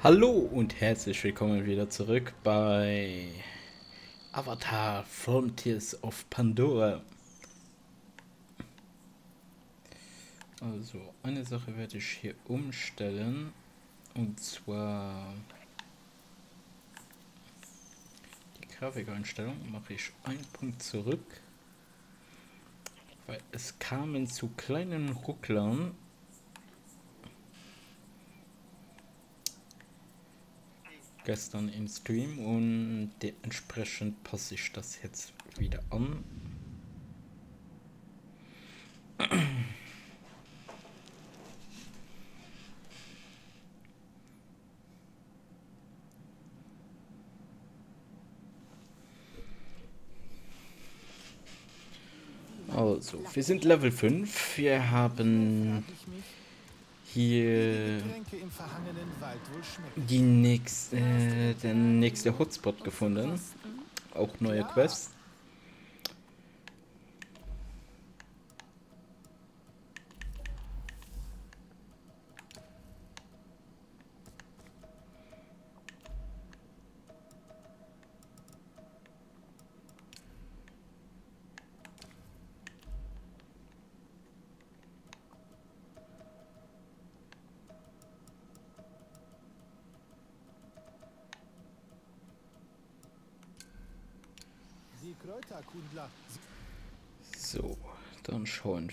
Hallo und herzlich willkommen wieder zurück bei Avatar Frontiers of Pandora. Also, eine Sache werde ich hier umstellen und zwar die Grafikeinstellung mache ich einen Punkt zurück, weil es kamen zu kleinen Rucklern gestern im Stream und dementsprechend passe ich das jetzt wieder an. Also, wir sind Level 5. Wir haben hier die nächste, äh, der nächste Hotspot gefunden. Auch neue Quests.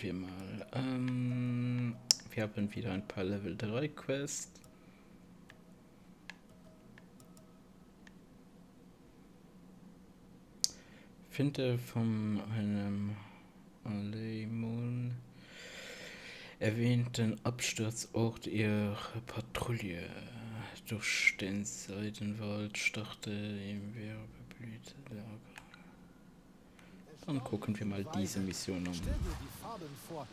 Wir mal. Ähm, wir haben wieder ein paar Level 3 Quests. Finde von einem Alemon erwähnten Absturzort ihre Patrouille durch den Seidenwald starrte im Werbeblüte der dann gucken wir mal diese Mission an. Vor.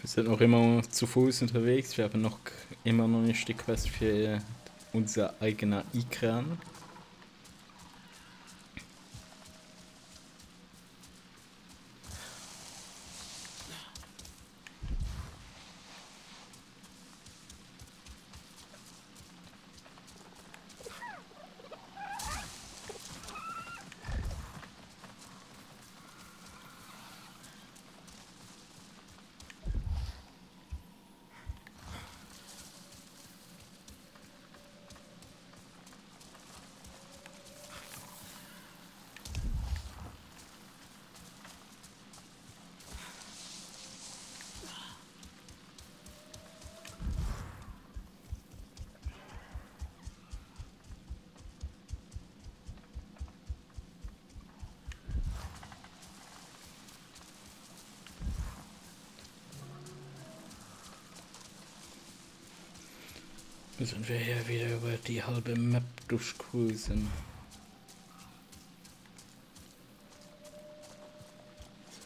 Wir sind noch immer zu Fuß unterwegs. Wir haben noch immer noch nicht die Quest für unser eigener Ikran. Müssen wir hier wieder über die halbe Map durchcruisen.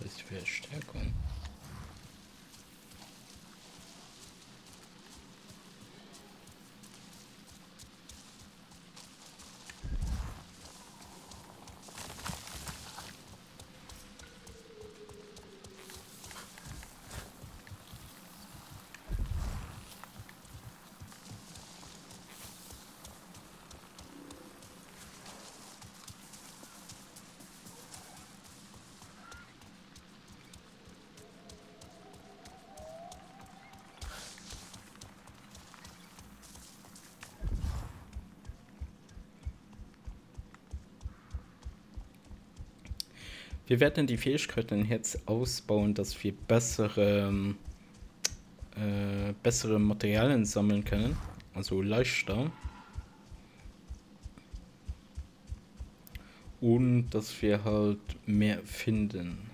Das heißt Verstärkung. Wir werden die Fähigkeiten jetzt ausbauen, dass wir bessere, äh, bessere Materialien sammeln können, also leichter. Und dass wir halt mehr finden.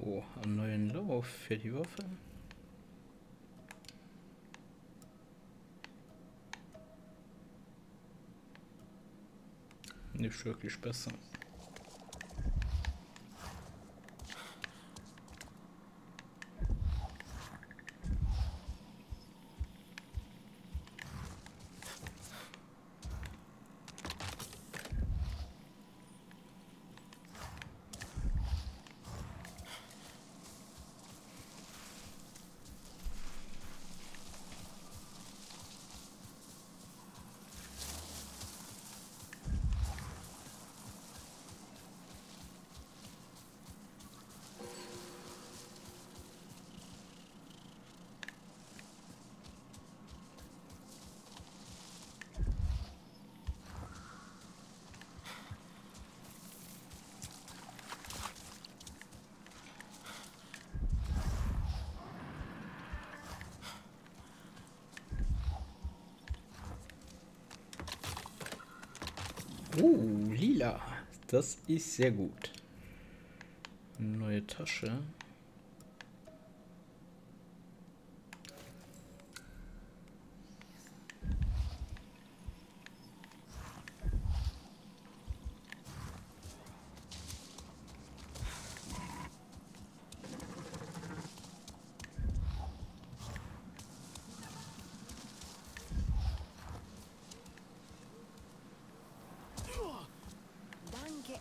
Oh, einen neuen Lauf für die Waffe. Nicht wirklich besser. Uh, lila. Das ist sehr gut. Neue Tasche.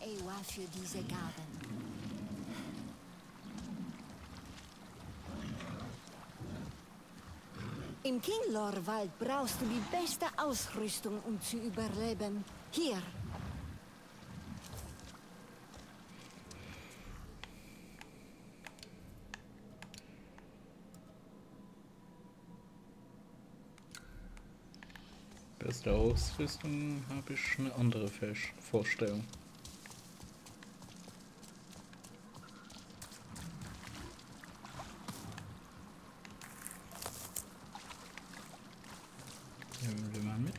Ewa für diese Gaben. Im Kinglor-Wald brauchst du die beste Ausrüstung, um zu überleben. Hier. Beste Ausrüstung habe ich eine andere Vorstellung. Nehmen wir mal mit.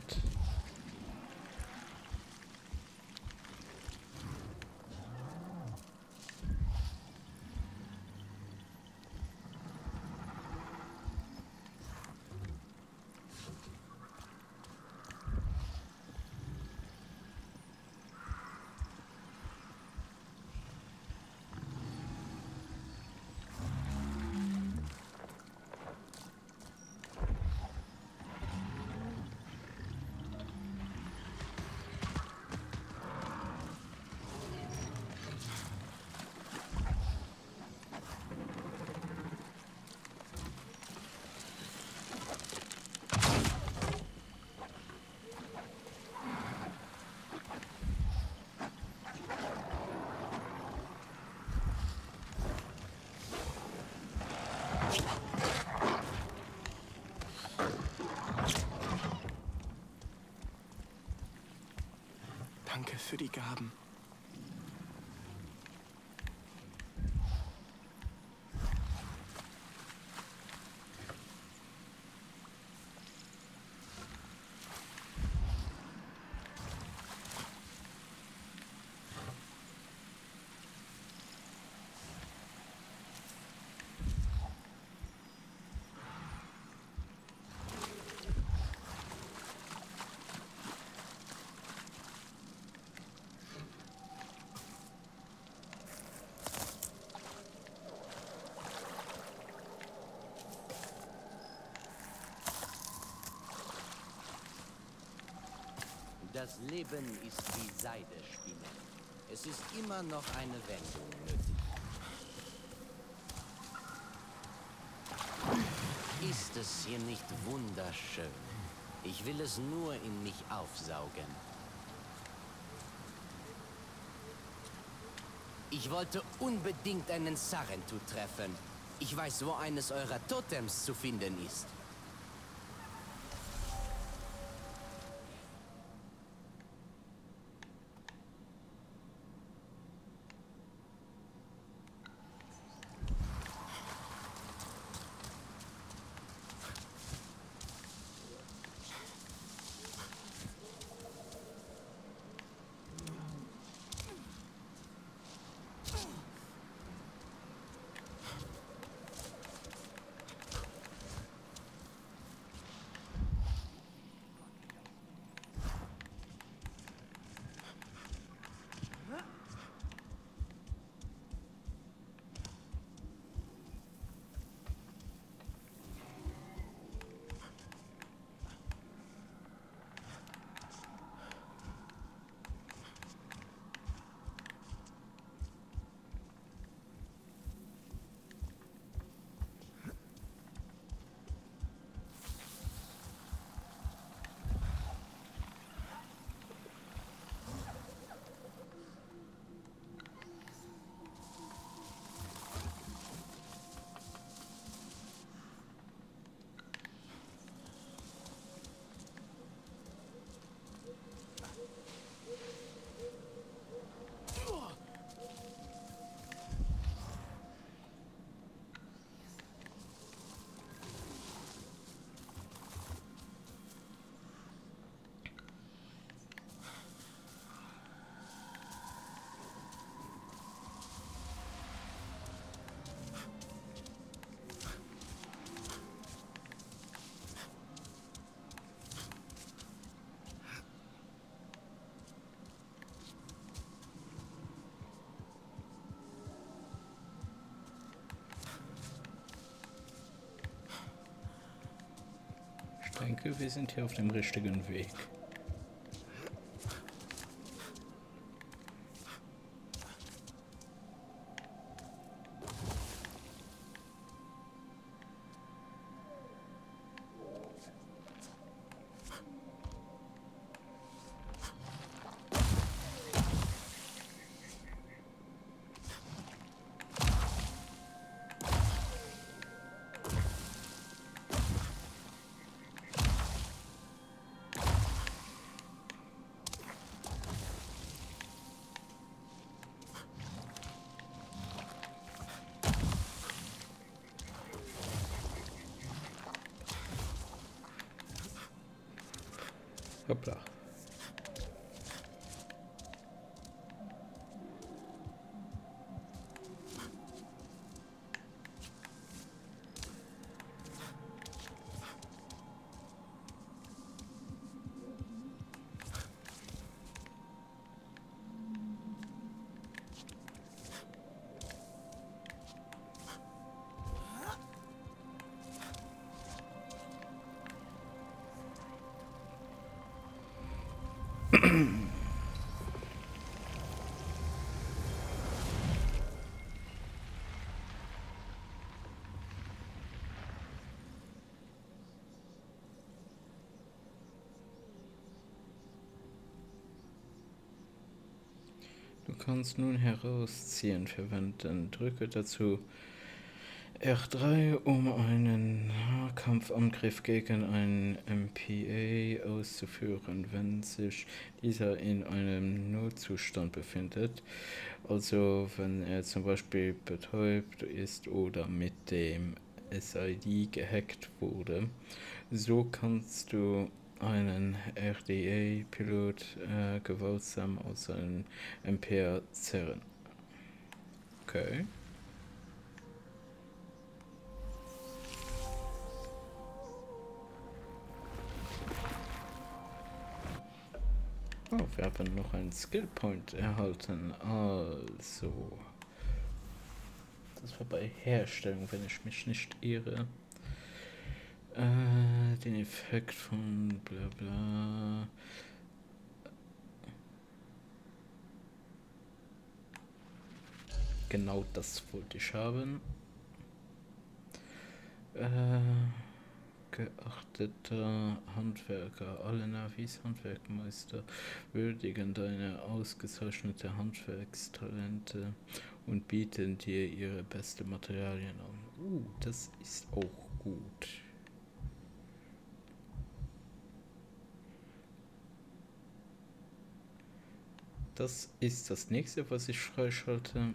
Danke für die Gaben. Das Leben ist wie Seide spinnen. Es ist immer noch eine Wendung nötig. Ist es hier nicht wunderschön? Ich will es nur in mich aufsaugen. Ich wollte unbedingt einen Sarentu treffen. Ich weiß, wo eines eurer Totems zu finden ist. Denke, wir sind hier auf dem richtigen Weg. Du kannst nun herausziehen verwenden. Drücke dazu R3, um einen Nahkampfangriff gegen einen MPA auszuführen, wenn sich dieser in einem Notzustand befindet. Also wenn er zum Beispiel betäubt ist oder mit dem SID gehackt wurde. So kannst du einen RDA-Pilot äh, gewaltsam aus einem MPR zerren. Okay. aber noch einen Skillpoint erhalten. Also. Das war bei Herstellung, wenn ich mich nicht irre. Äh, den Effekt von bla bla. Genau das wollte ich haben. Äh geachteter Handwerker, alle Navis Handwerkmeister würdigen deine ausgezeichnete Handwerkstalente und bieten dir ihre beste Materialien an. Uh, das ist auch gut. Das ist das nächste, was ich freischalte.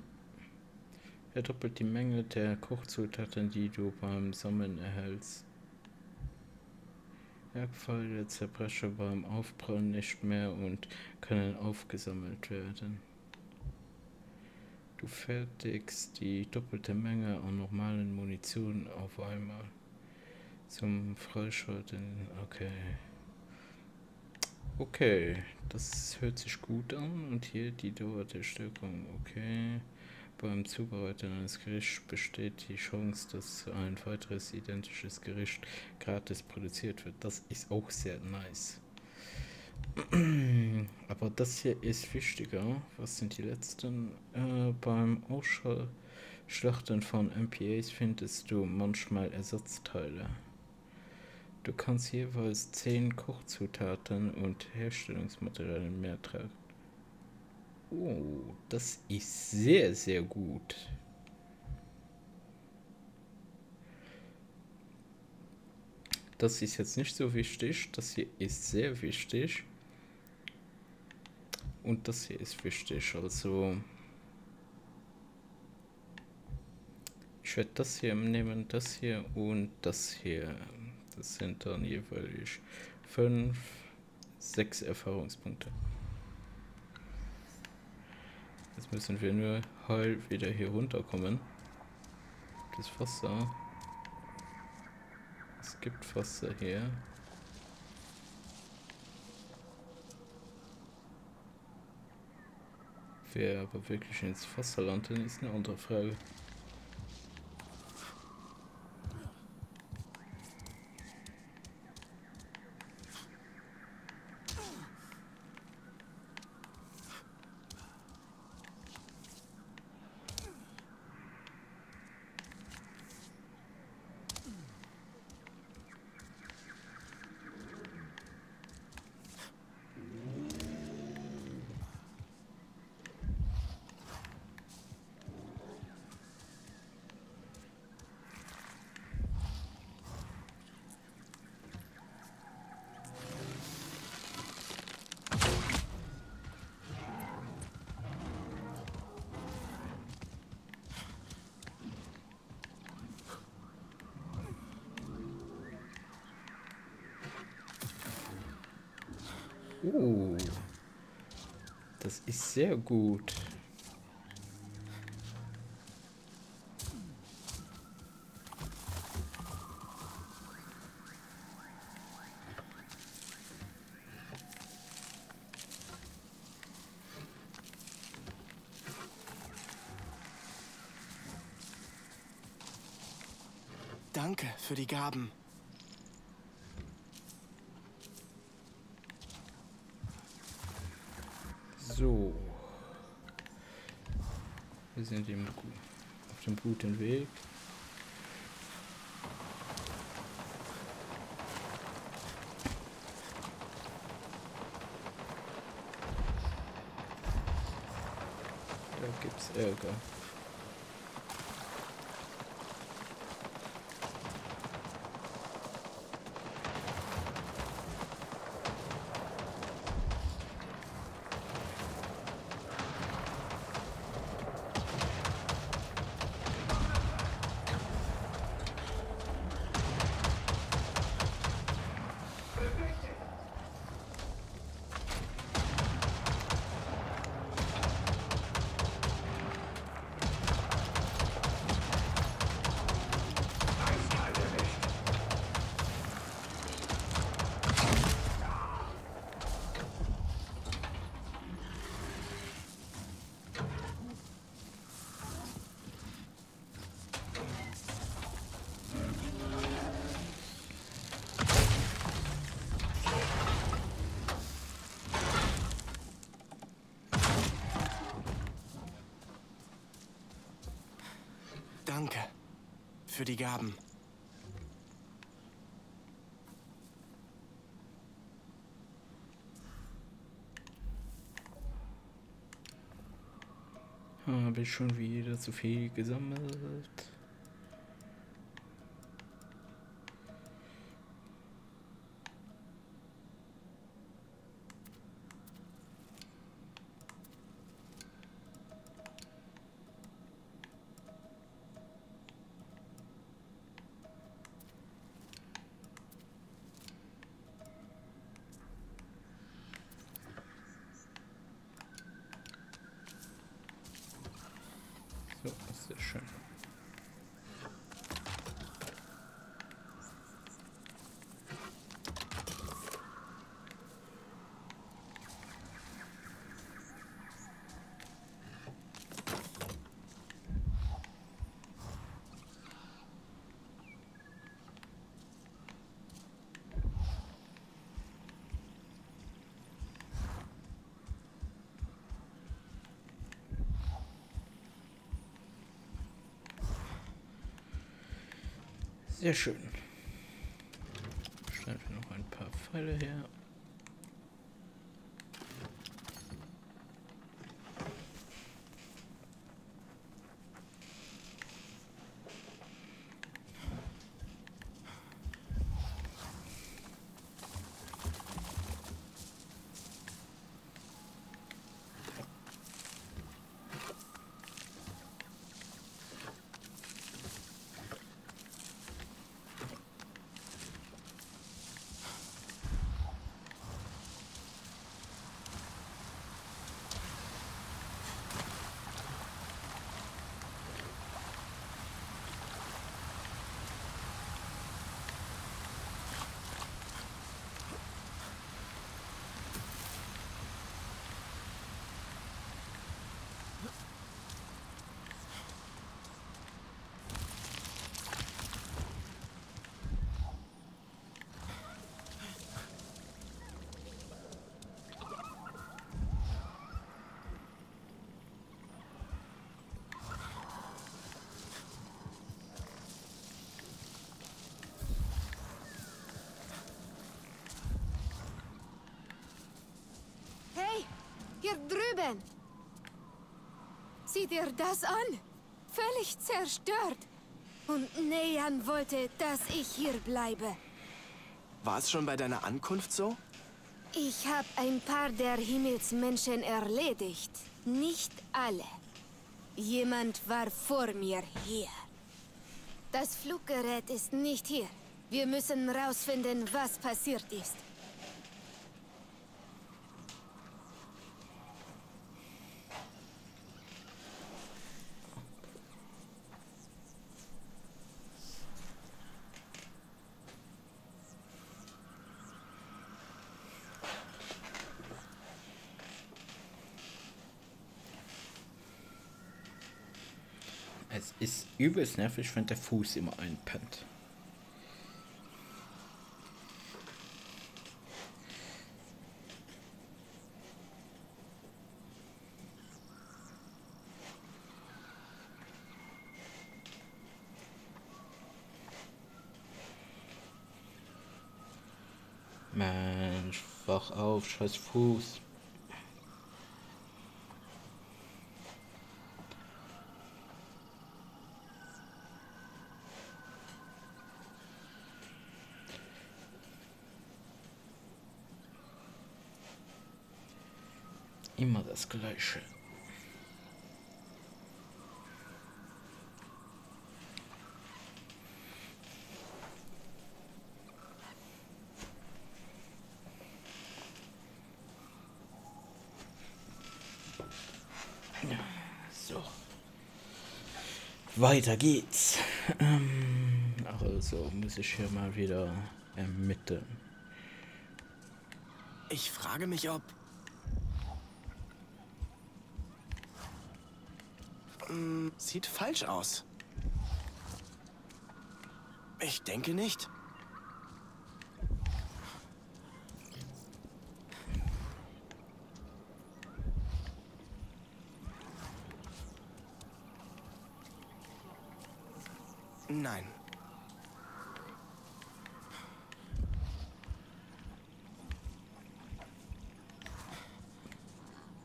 Er doppelt die Menge der Kochzutaten, die du beim Sammeln erhältst. Werkpfeile zerbrechen beim Aufprallen nicht mehr und können aufgesammelt werden. Du fertigst die doppelte Menge an normalen Munition auf einmal. Zum Freischalten, okay. Okay, das hört sich gut an. Und hier die Dauer der Stärkung. Okay. Beim Zubereiten eines Gerichts besteht die Chance, dass ein weiteres identisches Gericht gratis produziert wird. Das ist auch sehr nice. Aber das hier ist wichtiger. Was sind die letzten? Äh, beim Ausschlachten von MPAs findest du manchmal Ersatzteile. Du kannst jeweils 10 Kochzutaten und Herstellungsmaterialien mehr tragen. Oh, das ist sehr, sehr gut. Das ist jetzt nicht so wichtig. Das hier ist sehr wichtig. Und das hier ist wichtig. Also... Ich werde das hier nehmen, das hier und das hier. Das sind dann jeweils fünf, sechs Erfahrungspunkte. Jetzt müssen wir nur heil wieder hier runterkommen. Das Wasser. Es gibt Wasser hier. Wer aber wirklich ins Wasser landet, ist eine andere Frage. Sehr gut. Danke für die Gaben. Sind im, auf dem guten Weg. Da gibt's Ärger. Für die Gaben. Habe ich schon wieder zu viel gesammelt? So, sehr schön. Sehr schön. Stellen wir noch ein paar Pfeile her. Hey, hier drüben. Sieh dir das an. Völlig zerstört. Und Nean wollte, dass ich hier bleibe. War es schon bei deiner Ankunft so? Ich habe ein paar der Himmelsmenschen erledigt. Nicht alle. Jemand war vor mir hier. Das Fluggerät ist nicht hier. Wir müssen rausfinden, was passiert ist. Es ist übelst nervig, wenn der Fuß immer einpennt. Mensch, wach auf, scheiß Fuß. Immer das Gleiche. So. Weiter geht's. Ähm, also muss ich hier mal wieder ermitteln. Ich frage mich, ob... Hm, sieht falsch aus. Ich denke nicht. Nein.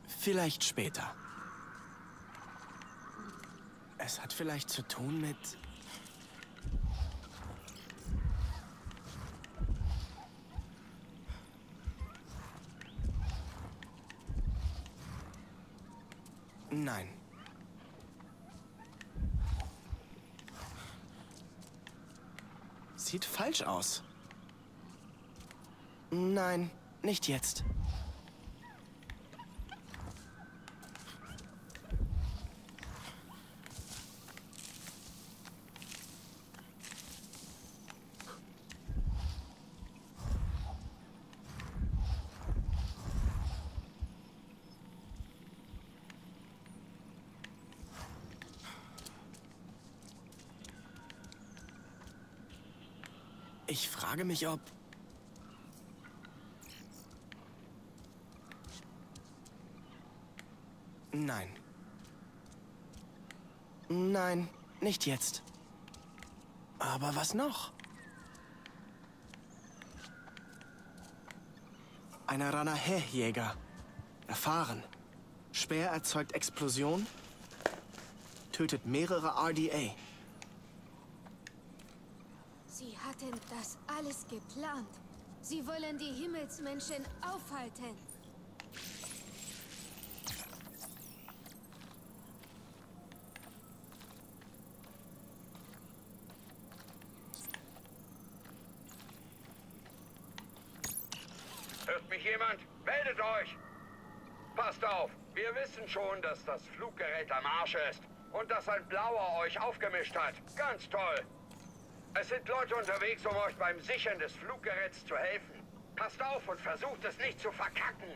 Vielleicht später. Es hat vielleicht zu tun mit... Nein. Sieht falsch aus. Nein, nicht jetzt. Ich frage mich, ob... Nein. Nein, nicht jetzt. Aber was noch? Ein Ranahe-Jäger. Erfahren. Speer erzeugt Explosion. Tötet mehrere RDA. Sie hatten das alles geplant. Sie wollen die Himmelsmenschen aufhalten. Hört mich jemand? Meldet euch! Passt auf, wir wissen schon, dass das Fluggerät am Arsch ist und dass ein Blauer euch aufgemischt hat. Ganz toll. Es sind Leute unterwegs, um euch beim Sichern des Fluggeräts zu helfen. Passt auf und versucht es nicht zu verkacken.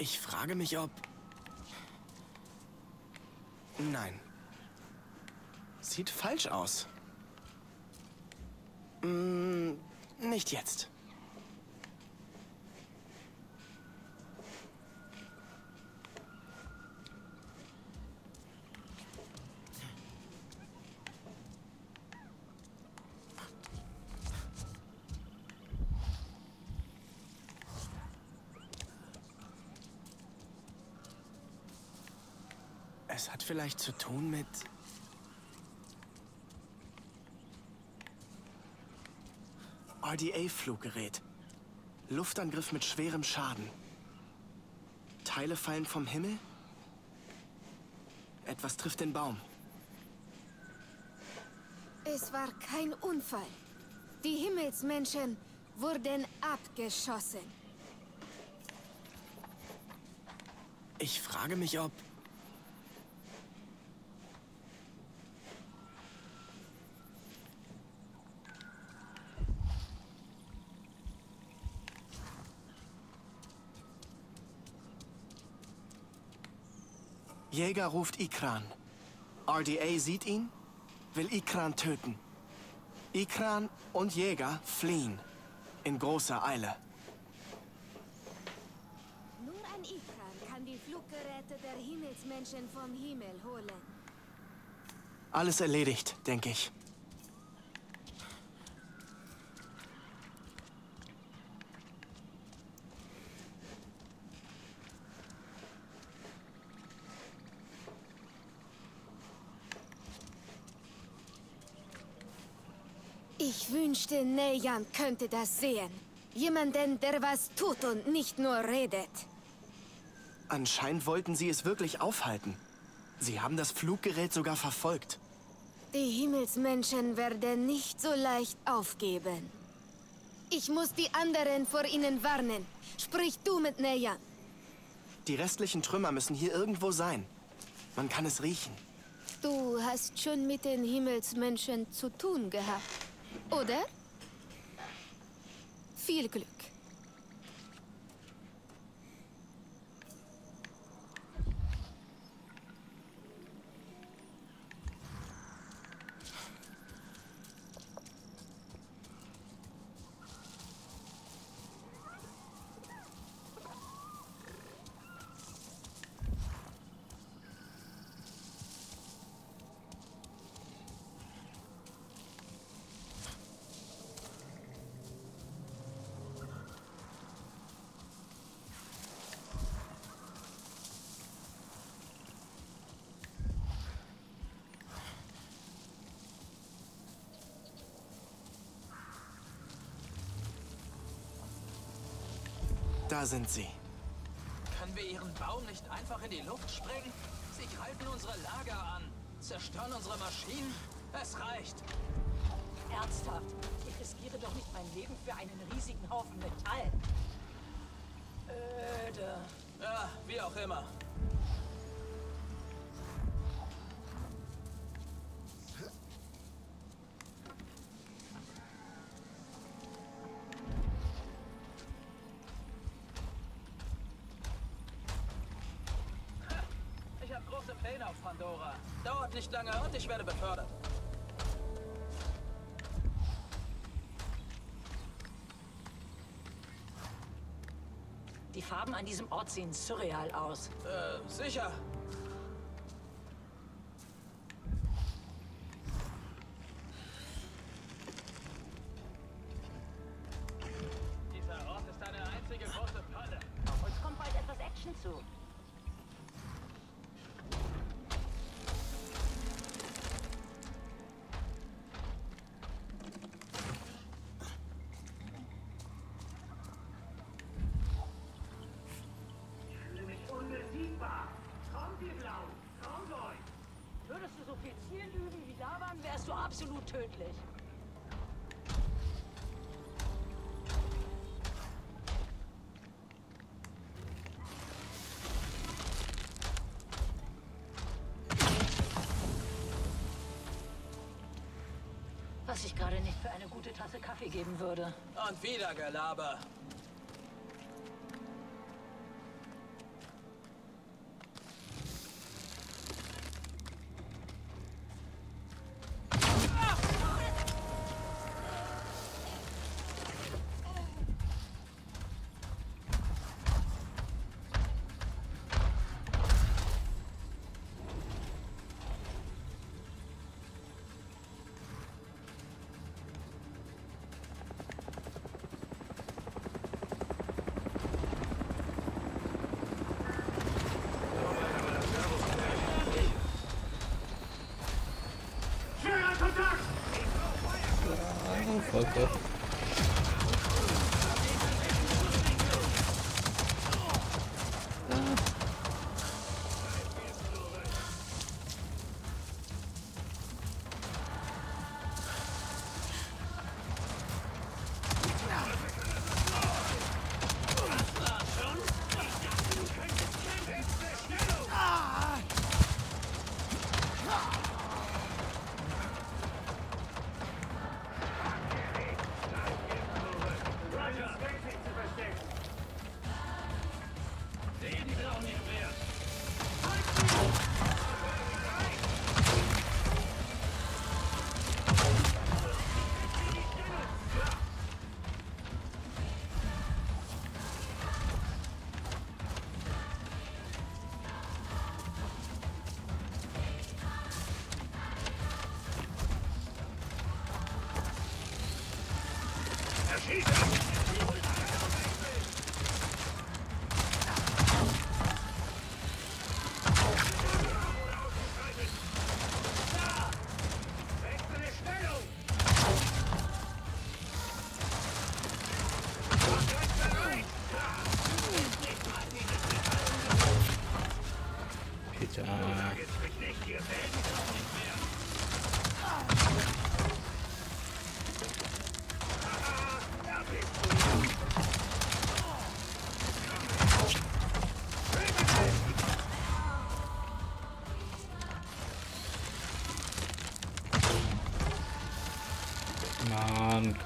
Ich frage mich, ob... Nein. Sieht falsch aus. Mm, nicht jetzt. Es hat vielleicht zu tun mit... RDA-Fluggerät. Luftangriff mit schwerem Schaden. Teile fallen vom Himmel? Etwas trifft den Baum. Es war kein Unfall. Die Himmelsmenschen wurden abgeschossen. Ich frage mich, ob... Jäger ruft Ikran. RDA sieht ihn, will Ikran töten. Ikran und Jäger fliehen. In großer Eile. Nur ein Ikran kann die Fluggeräte der Himmelsmenschen vom Himmel holen. Alles erledigt, denke ich. Wünschte, Nejan könnte das sehen. Jemanden, der was tut und nicht nur redet. Anscheinend wollten sie es wirklich aufhalten. Sie haben das Fluggerät sogar verfolgt. Die Himmelsmenschen werden nicht so leicht aufgeben. Ich muss die anderen vor ihnen warnen. Sprich du mit Nejan. Die restlichen Trümmer müssen hier irgendwo sein. Man kann es riechen. Du hast schon mit den Himmelsmenschen zu tun gehabt, oder? Viel Glück. Da sind sie. Können wir ihren Baum nicht einfach in die Luft sprengen? Sie greifen unsere Lager an, zerstören unsere Maschinen. Es reicht. Ernsthaft? Ich riskiere doch nicht mein Leben für einen riesigen Haufen Metall. Öde. Ja, wie auch immer. Pandora. Dauert nicht lange und ich werde befördert. Die Farben an diesem Ort sehen surreal aus. Äh, sicher. Gute Tasse Kaffee geben würde. Und wieder Gelaber.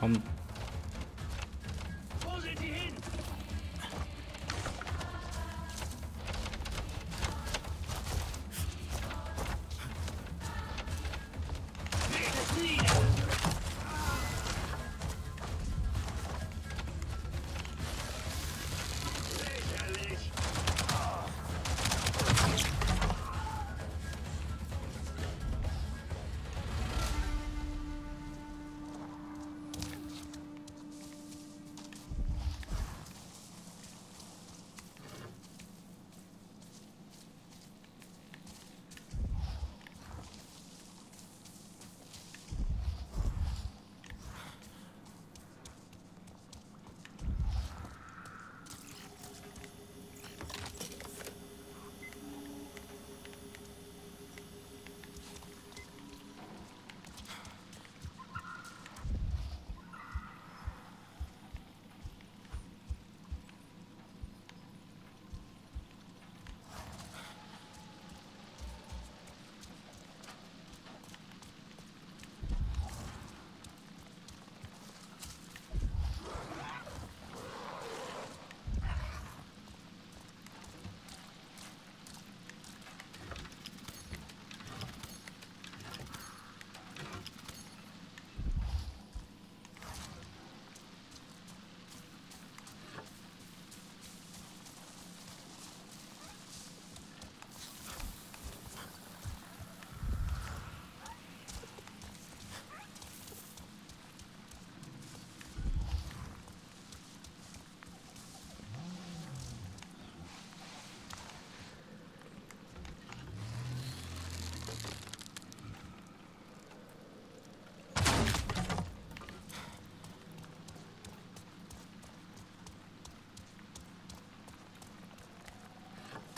Mann, komm.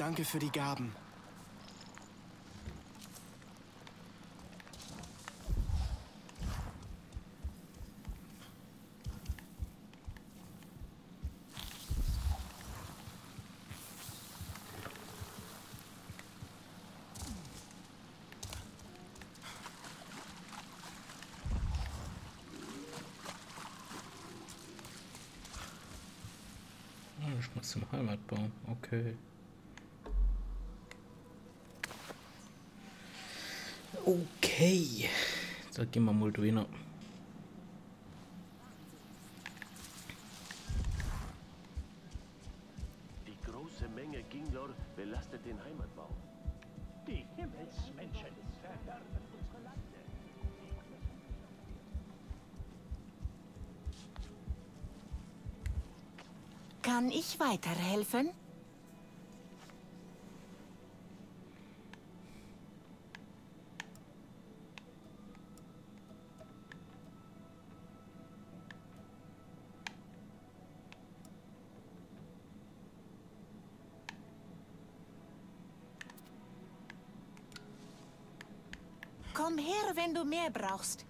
Danke für die Gaben. Ah, zum Heimatbaum. Okay. Okay. So, gehen wir mal drinnen. Die große Menge Ginglor belastet den Heimatbau. Die Himmelsmenschen verderben unsere Lande. Kann ich weiterhelfen? Wenn du mehr brauchst.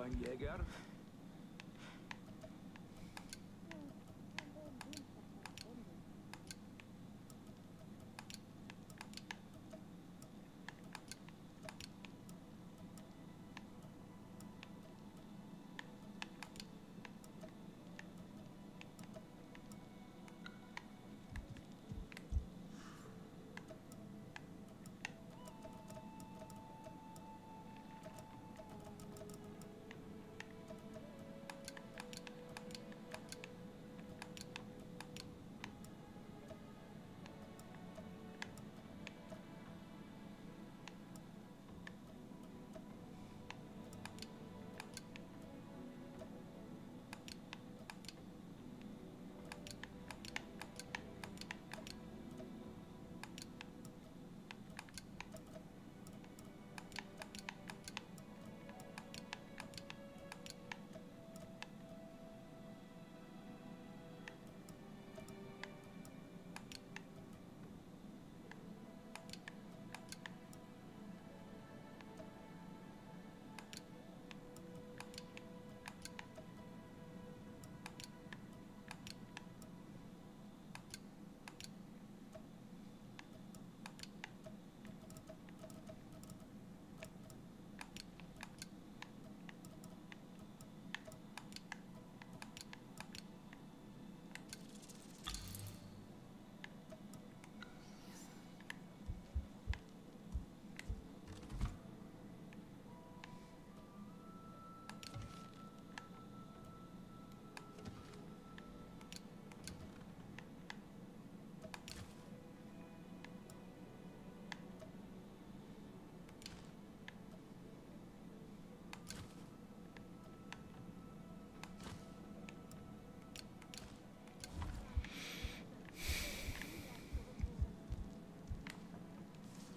Ein Jäger?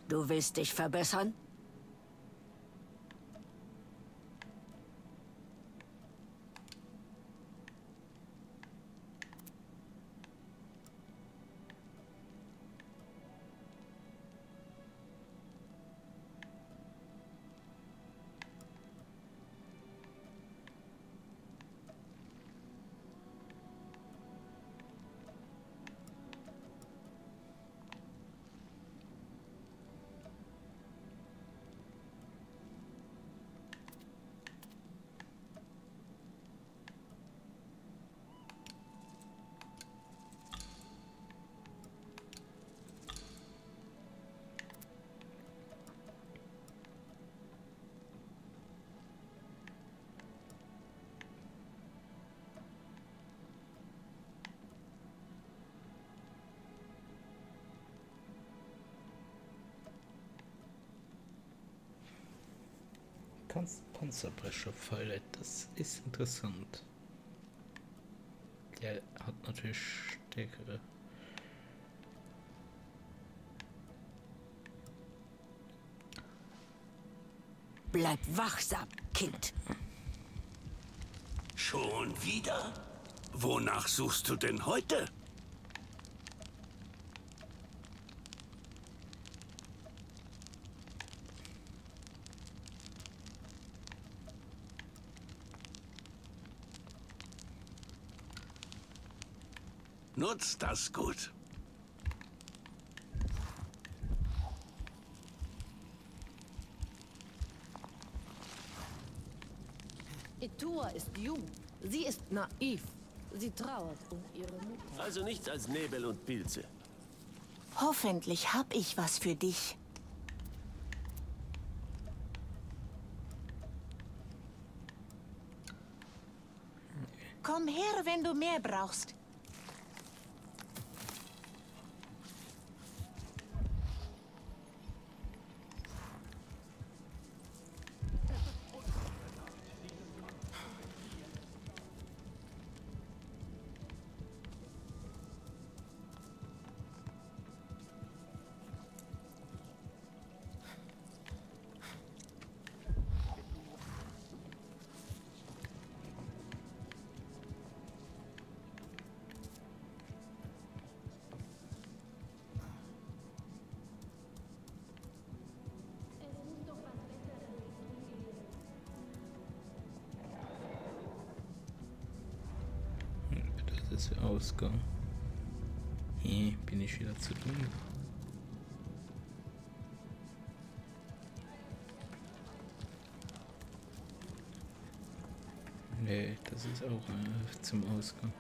Du willst dich verbessern? Kannst Panzerbrecher feuern. Das ist interessant. Der hat natürlich stärkere. Bleib wachsam, Kind. Schon wieder? Wonach suchst du denn heute? Nutzt das gut. Etua ist jung. Sie ist naiv. Sie trauert um ihre Mutter. Also nichts als Nebel und Pilze. Hoffentlich hab ich was für dich. Komm her, wenn du mehr brauchst. Ist auch äh, zum Ausgang.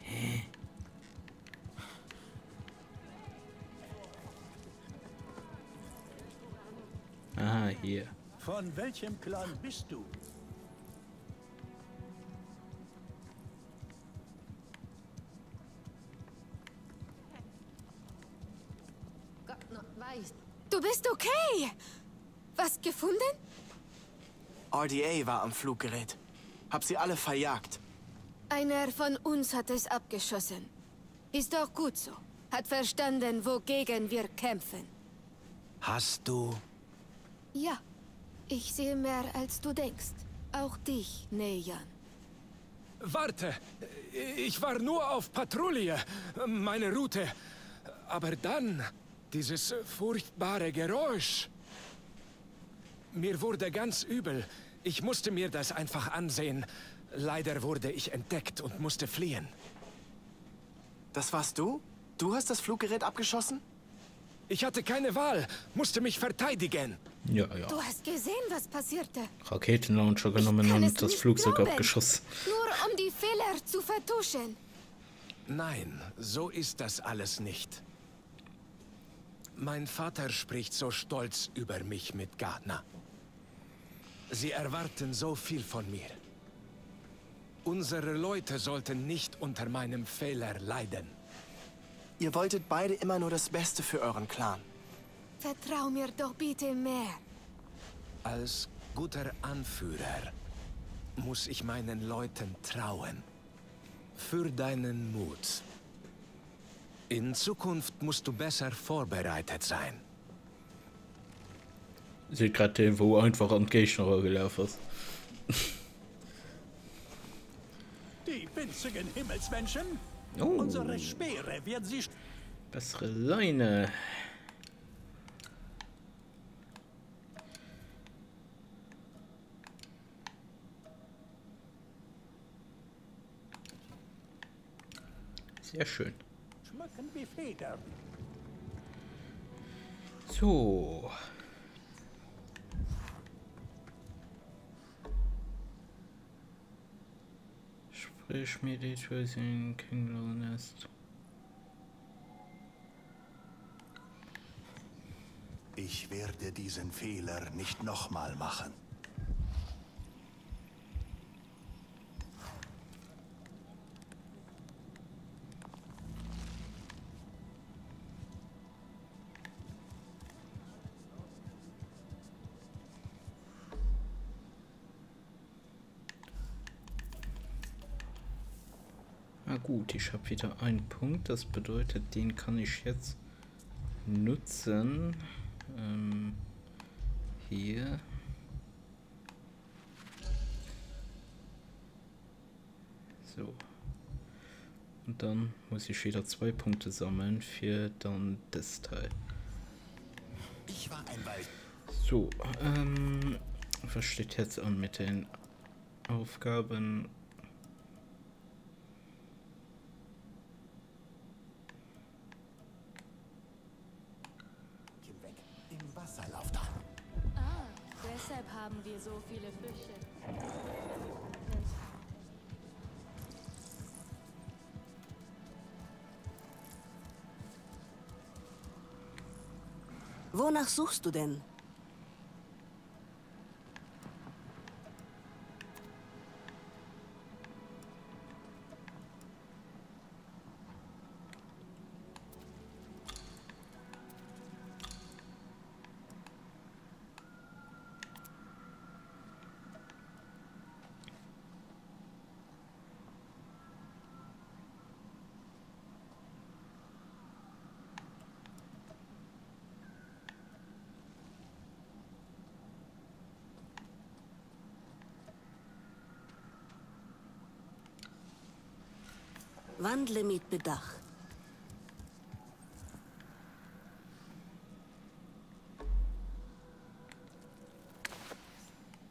Hä? Ah, hier. Von welchem Clan bist du? Gott noch weiß. Du bist okay. Was gefunden? RDA war am Fluggerät. Hab sie alle verjagt. Einer von uns hat es abgeschossen. Ist doch gut so. Hat verstanden, wogegen wir kämpfen. Hast du... Ja, ich sehe mehr, als du denkst. Auch dich, Nejan. Warte! Ich war nur auf Patrouille. Meine Route. Aber dann... Dieses furchtbare Geräusch. Mir wurde ganz übel. Ich musste mir das einfach ansehen. Leider wurde ich entdeckt und musste fliehen. Das warst du? Du hast das Fluggerät abgeschossen? Ich hatte keine Wahl, musste mich verteidigen. Ja, ja. Du hast gesehen, was passierte. Raketenlauncher genommen und das Flugzeug glauben. abgeschossen. Nur um die Fehler zu vertuschen. Nein, so ist das alles nicht. Mein Vater spricht so stolz über mich mit Gardner. Sie erwarten so viel von mir. Unsere Leute sollten nicht unter meinem Fehler leiden. Ihr wolltet beide immer nur das Beste für euren Clan. Vertrau mir doch bitte mehr. Als guter Anführer muss ich meinen Leuten trauen. Für deinen Mut. In Zukunft musst du besser vorbereitet sein. Sieht gerade den, wo einfach an Gegner gelaufen ist. Die winzigen Himmelsmenschen? Oh. Unsere Speere werden sie... Bessere Leine. Sehr schön. schmücken wie Federn. So. Mir die in Kinglow Nest. Ich werde diesen Fehler nicht nochmal machen. Ah gut, ich habe wieder einen Punkt. Das bedeutet, den kann ich jetzt nutzen. Ähm, hier. So. Und dann muss ich wieder zwei Punkte sammeln für dann das Teil. Ich war ein Wald. So, ähm, was steht jetzt an mit den Aufgaben? Wir so viele Fische. Wonach suchst du denn? Wandle mit Bedacht.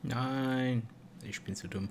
Nein, ich bin zu dumm.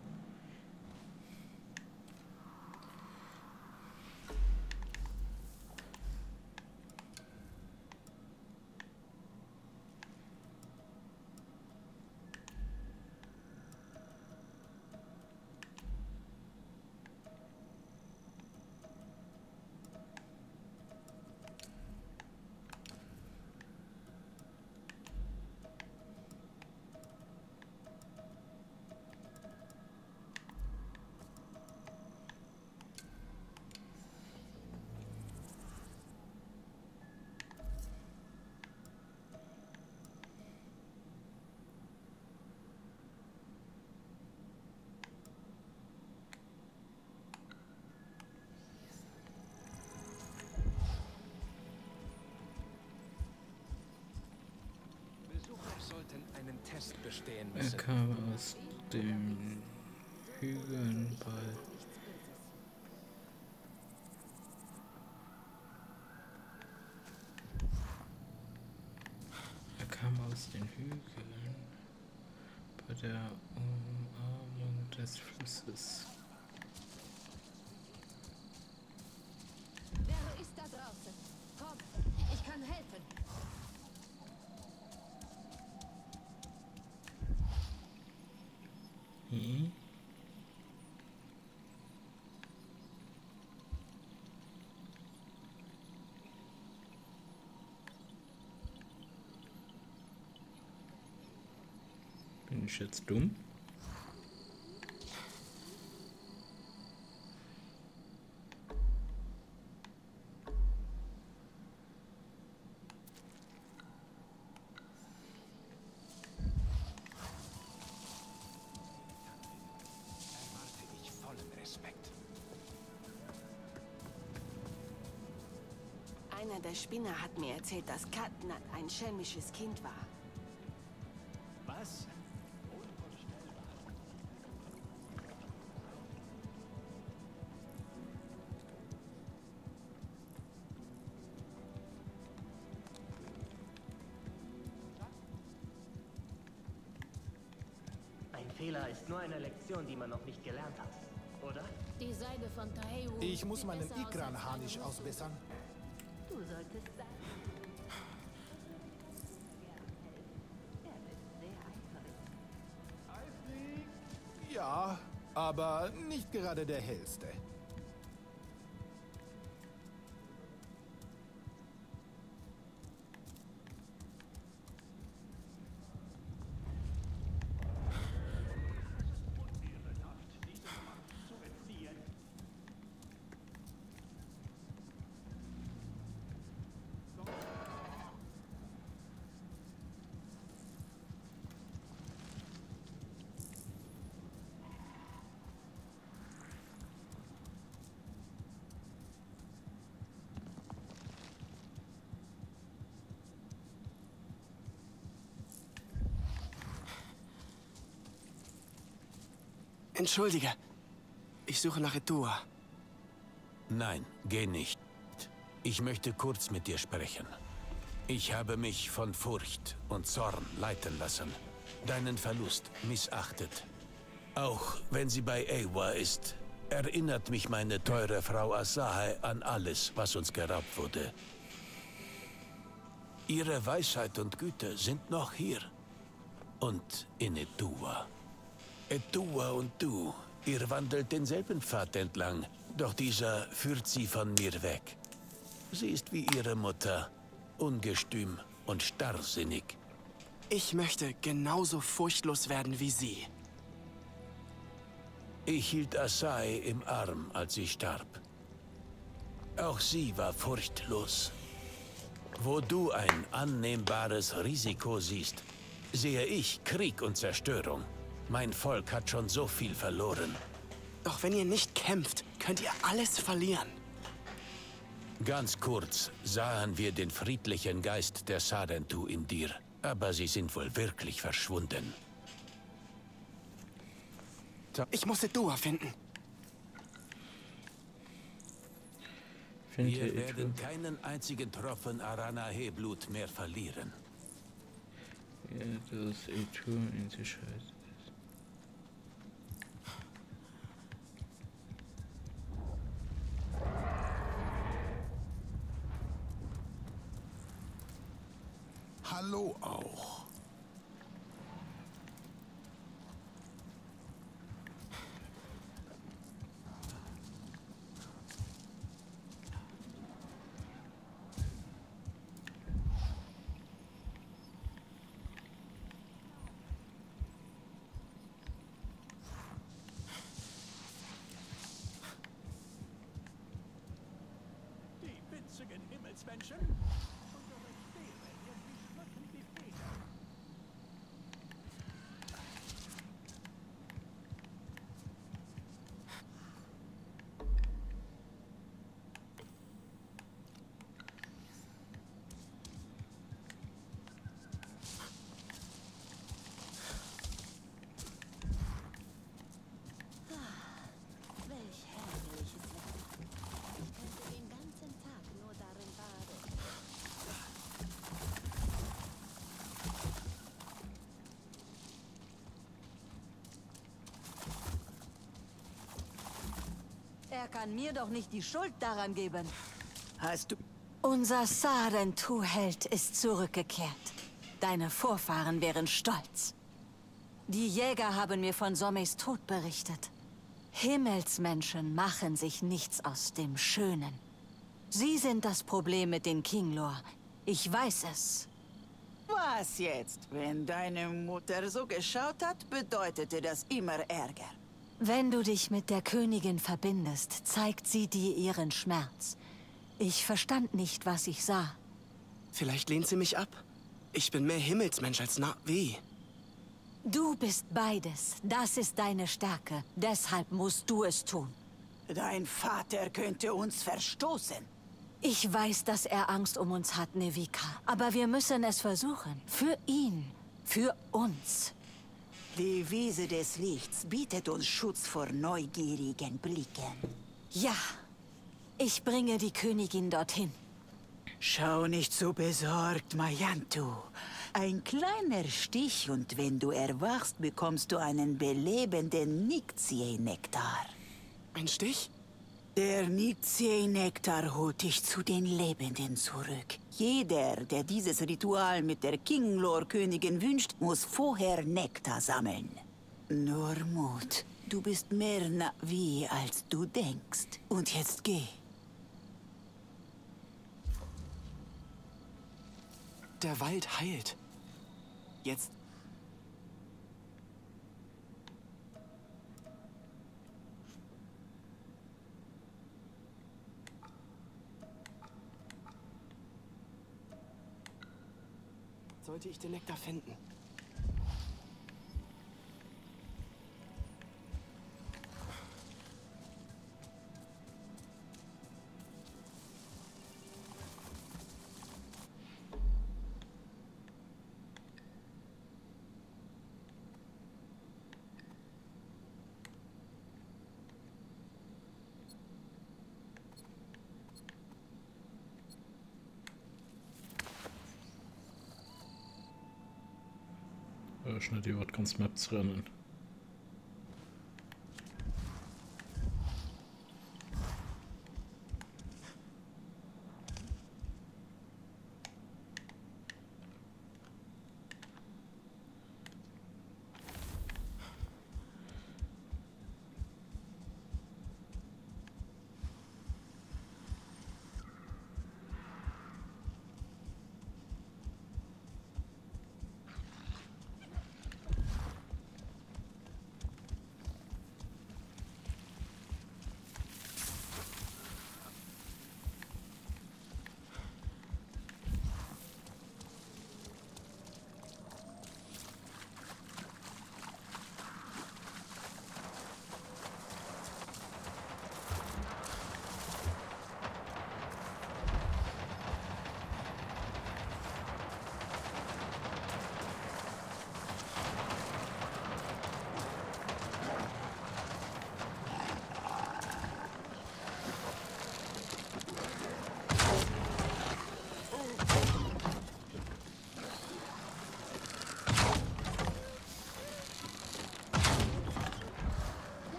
Er müssen. kam aus den Hügeln bei. Er kam aus den Hügeln bei der Umarmung des Flusses. Wer ist da draußen? Komm, ich kann helfen. Hm? Bin ich jetzt dumm? Einer der Spinner hat mir erzählt, dass Katnat ein schelmisches Kind war. Nur eine Lektion, die man noch nicht gelernt hat, oder? Die Seide von Tahewu. Ich muss meinen Ikran-Harnisch deine ausbessern. Du solltest sagen. Ja, aber nicht gerade der hellste. Entschuldige. Ich suche nach Etua. Nein, geh nicht. Ich möchte kurz mit dir sprechen. Ich habe mich von Furcht und Zorn leiten lassen. Deinen Verlust missachtet. Auch wenn sie bei Ewa ist, erinnert mich meine teure Frau Asahe an alles, was uns geraubt wurde. Ihre Weisheit und Güte sind noch hier. Und in Etua. Etua und du, ihr wandelt denselben Pfad entlang, doch dieser führt sie von mir weg. Sie ist wie ihre Mutter, ungestüm und starrsinnig. Ich möchte genauso furchtlos werden wie sie. Ich hielt Asai im Arm, als sie starb. Auch sie war furchtlos. Wo du ein annehmbares Risiko siehst, sehe ich Krieg und Zerstörung. Mein Volk hat schon so viel verloren. Doch wenn ihr nicht kämpft, könnt ihr alles verlieren. Ganz kurz sahen wir den friedlichen Geist der Sarentu in dir, aber sie sind wohl wirklich verschwunden. Ich muss Dua finden. Finde wir werden keinen einzigen Tropfen Aranahe-Blut mehr verlieren. Ja, dass Etua in Sicherheit Hallo auch. Himmelsmenschen. Er kann mir doch nicht die Schuld daran geben. Hast du... Unser Sarentu-Held ist zurückgekehrt. Deine Vorfahren wären stolz. Die Jäger haben mir von Sommes Tod berichtet. Himmelsmenschen machen sich nichts aus dem Schönen. Sie sind das Problem mit den Kinglor. Ich weiß es. Was jetzt? Wenn deine Mutter so geschaut hat, bedeutete das immer Ärger. Wenn du dich mit der Königin verbindest, zeigt sie dir ihren Schmerz. Ich verstand nicht, was ich sah. Vielleicht lehnt sie mich ab. Ich bin mehr Himmelsmensch als Na... Wie? Du bist beides. Das ist deine Stärke. Deshalb musst du es tun. Dein Vater könnte uns verstoßen. Ich weiß, dass er Angst um uns hat, Nevika. Aber wir müssen es versuchen. Für ihn. Für uns. Die Wiese des Lichts bietet uns Schutz vor neugierigen Blicken. Ja. Ich bringe die Königin dorthin. Schau nicht so besorgt, Mayantu. Ein kleiner Stich und wenn du erwachst, bekommst du einen belebenden Nixie-Nektar. Ein Stich? Der Nixie-Nektar holt dich zu den Lebenden zurück. Jeder, der dieses Ritual mit der Kinglor-Königin wünscht, muss vorher Nektar sammeln. Nur Mut. Du bist mehr Navi, als du denkst. Und jetzt geh. Der Wald heilt. Jetzt... Sollte ich den Nektar finden? Nicht über ganz Maps rennen.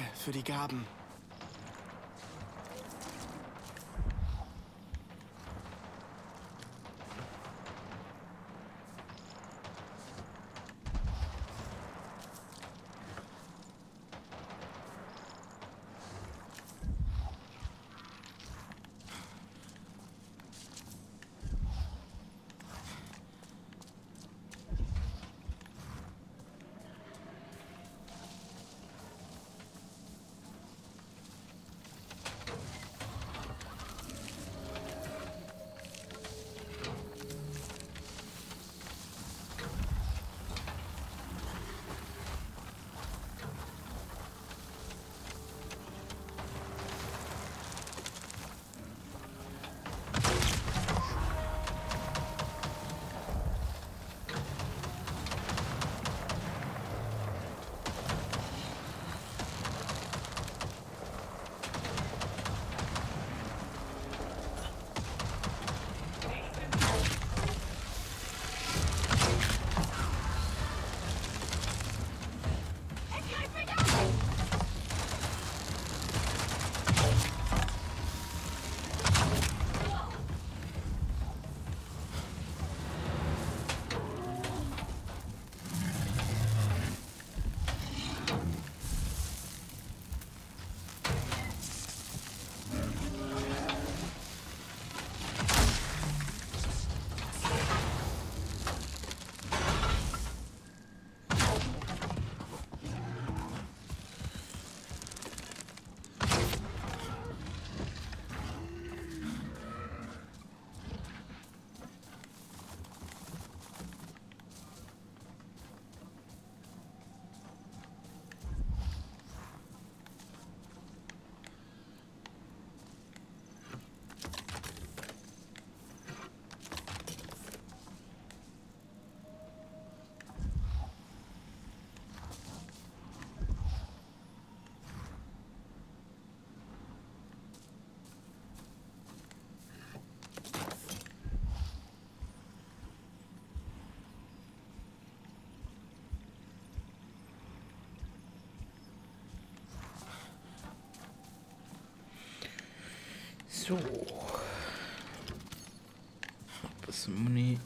Danke für die Gaben. So. Was Muni.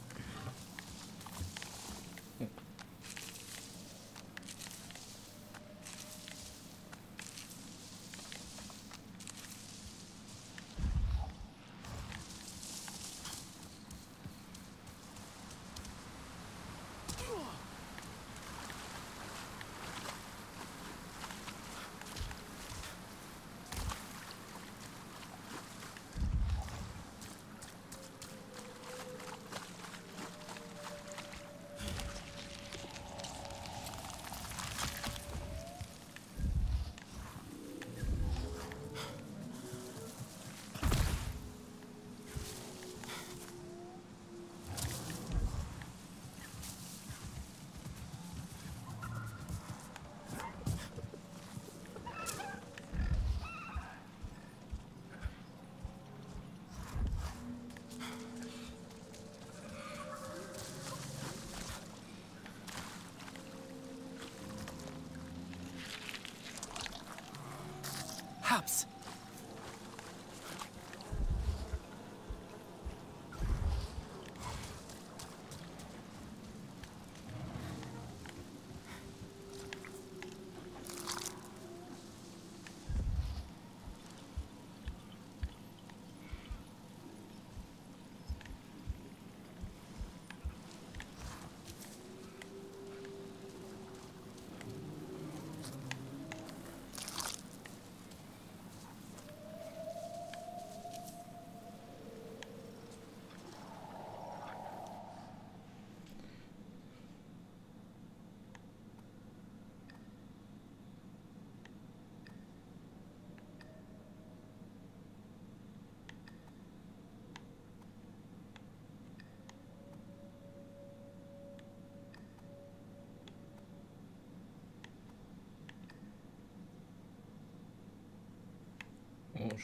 cops.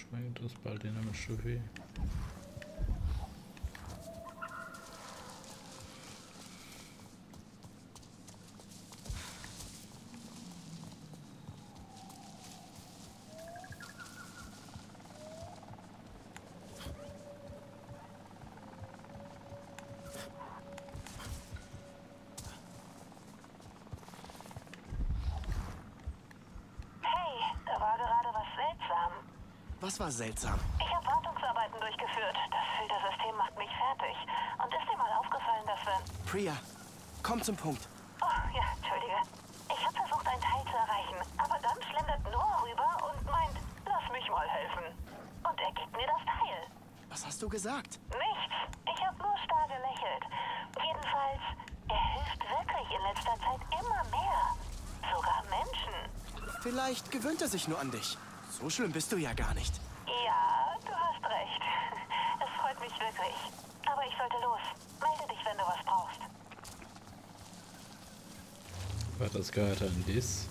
Schmeckt das bald in einem Chevy. War seltsam? Ich habe Wartungsarbeiten durchgeführt. Das Filtersystem macht mich fertig. Und ist dir mal aufgefallen, dass wenn... Priya, komm zum Punkt. Oh, ja, entschuldige. Ich habe versucht, einen Teil zu erreichen. Aber dann schlendert Noah rüber und meint, lass mich mal helfen. Und er gibt mir das Teil. Was hast du gesagt? Nichts. Ich habe nur starr gelächelt. Jedenfalls, er hilft wirklich in letzter Zeit immer mehr. Sogar Menschen. Vielleicht gewöhnt er sich nur an dich. So schlimm bist du ja gar nicht. Ja, du hast recht. Es freut mich wirklich. Aber ich sollte los. Melde dich, wenn du was brauchst. War das gerade ein Diss?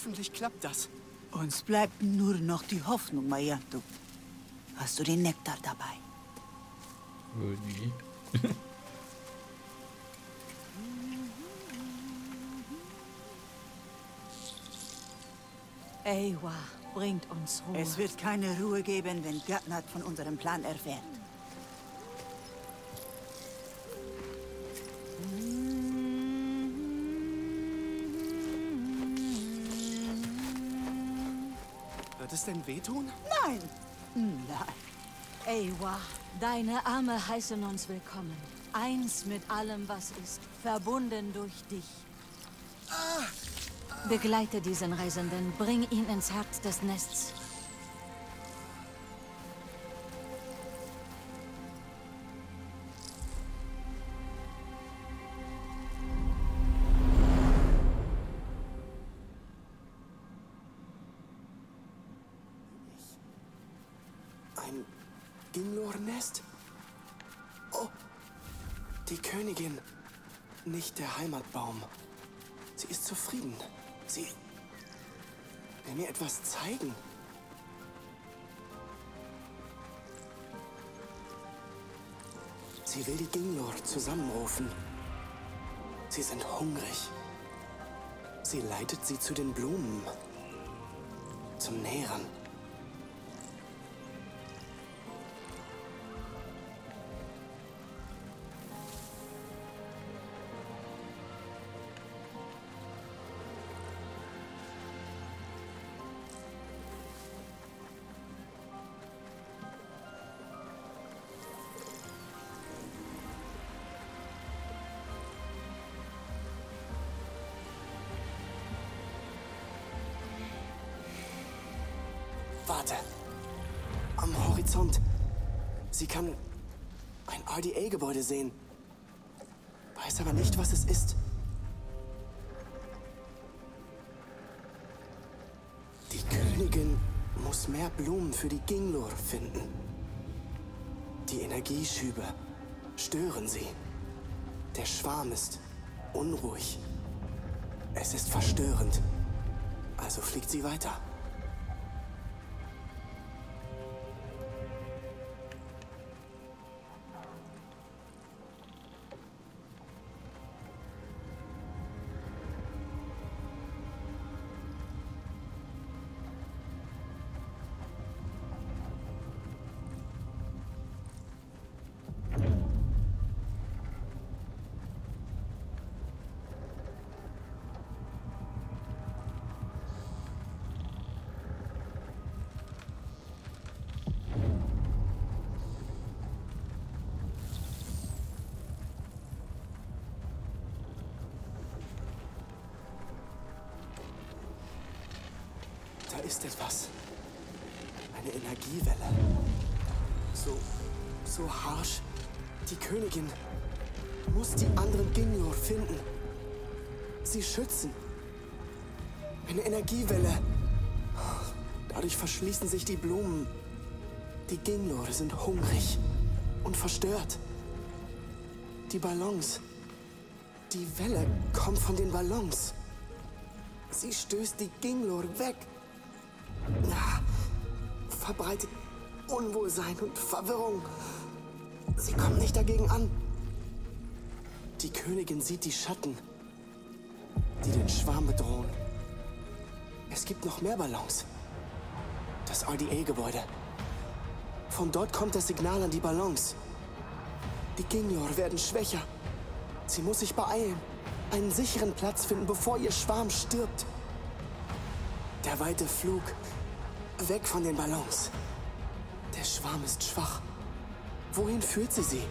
Hoffentlich klappt das. Uns bleibt nur noch die Hoffnung, Mayantu. Hast du den Nektar dabei? Wohl nie. Ewa bringt uns Ruhe. Es wird keine Ruhe geben, wenn Gatnat von unserem Plan erfährt. Es denn wehtun? Nein! Nein. Ewa, deine Arme heißen uns willkommen. Eins mit allem, was ist. Verbunden durch dich. Begleite diesen Reisenden, bring ihn ins Herz des Nests. Etwas zeigen. Sie will die Ginglor zusammenrufen. Sie sind hungrig. Sie leitet sie zu den Blumen. Zum Nähren. Sie kann ein RDA-Gebäude sehen. Weiß aber nicht, was es ist. Die Königin muss mehr Blumen für die Ginglor finden. Die Energieschübe stören sie. Der Schwarm ist unruhig. Es ist verstörend. Also fliegt sie weiter. Königin muss die anderen Ginglor finden. Sie schützen. Eine Energiewelle. Dadurch verschließen sich die Blumen. Die Ginglor sind hungrig und verstört. Die Ballons. Die Welle kommt von den Ballons. Sie stößt die Ginglor weg. Ja, verbreitet Unwohlsein und Verwirrung. Sie kommen nicht dagegen an. Die Königin sieht die Schatten, die den Schwarm bedrohen. Es gibt noch mehr Ballons. Das RDA-Gebäude. Von dort kommt das Signal an die Ballons. Die Ginglor werden schwächer. Sie muss sich beeilen, einen sicheren Platz finden, bevor ihr Schwarm stirbt. Der weite Flug weg von den Ballons. Der Schwarm ist schwach. Wohin führt sie sie?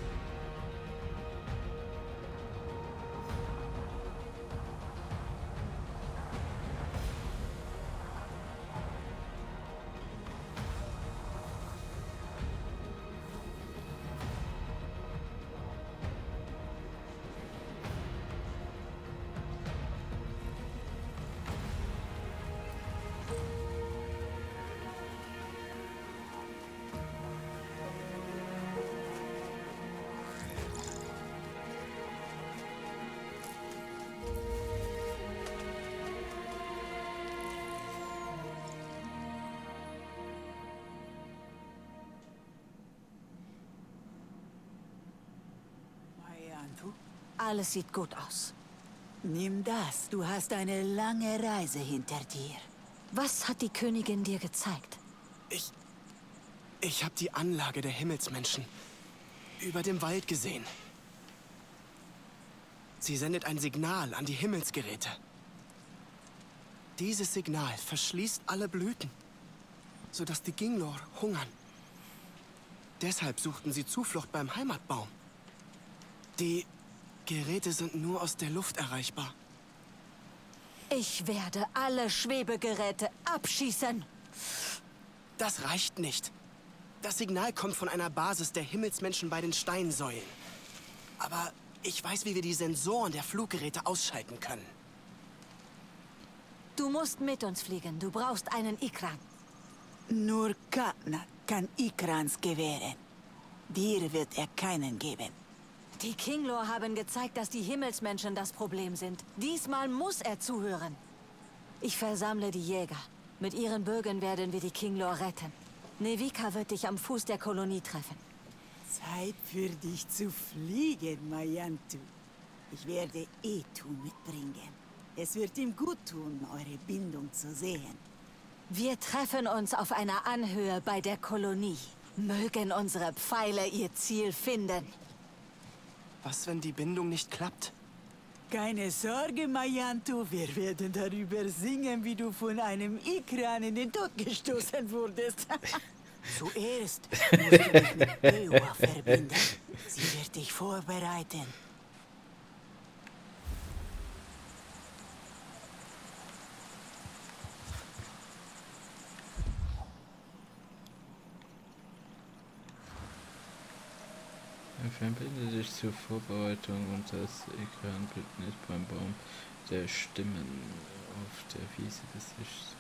Alles sieht gut aus. Nimm das. Du hast eine lange Reise hinter dir. Was hat die Königin dir gezeigt? Ich. Ich habe die Anlage der Himmelsmenschen über dem Wald gesehen. Sie sendet ein Signal an die Himmelsgeräte. Dieses Signal verschließt alle Blüten, sodass die Ginglor hungern. Deshalb suchten sie Zuflucht beim Heimatbaum. Die Geräte sind nur aus der Luft erreichbar. Ich werde alle Schwebegeräte abschießen. Das reicht nicht. Das Signal kommt von einer Basis der Himmelsmenschen bei den Steinsäulen. Aber ich weiß, wie wir die Sensoren der Fluggeräte ausschalten können. Du musst mit uns fliegen. Du brauchst einen Ikran. Nur Katna kann Ikrans gewähren. Dir wird er keinen geben. Die Kinglor haben gezeigt, dass die Himmelsmenschen das Problem sind. Diesmal muss er zuhören. Ich versammle die Jäger. Mit ihren Bögen werden wir die Kinglor retten. Nevika wird dich am Fuß der Kolonie treffen. Zeit für dich zu fliegen, Mayantu. Ich werde Etu mitbringen. Es wird ihm gut tun, eure Bindung zu sehen. Wir treffen uns auf einer Anhöhe bei der Kolonie. Mögen unsere Pfeile ihr Ziel finden. Was, wenn die Bindung nicht klappt? Keine Sorge, Mayantu. Wir werden darüber singen, wie du von einem Ikran in den Tod gestoßen wurdest. Zuerst musst du dich mit Beowa verbinden. Sie wird dich vorbereiten. Verbinde dich zur Vorbereitung und das Ekranbildnis beim Baum der Stimmen auf der Wiese des Lichts.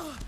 Ugh.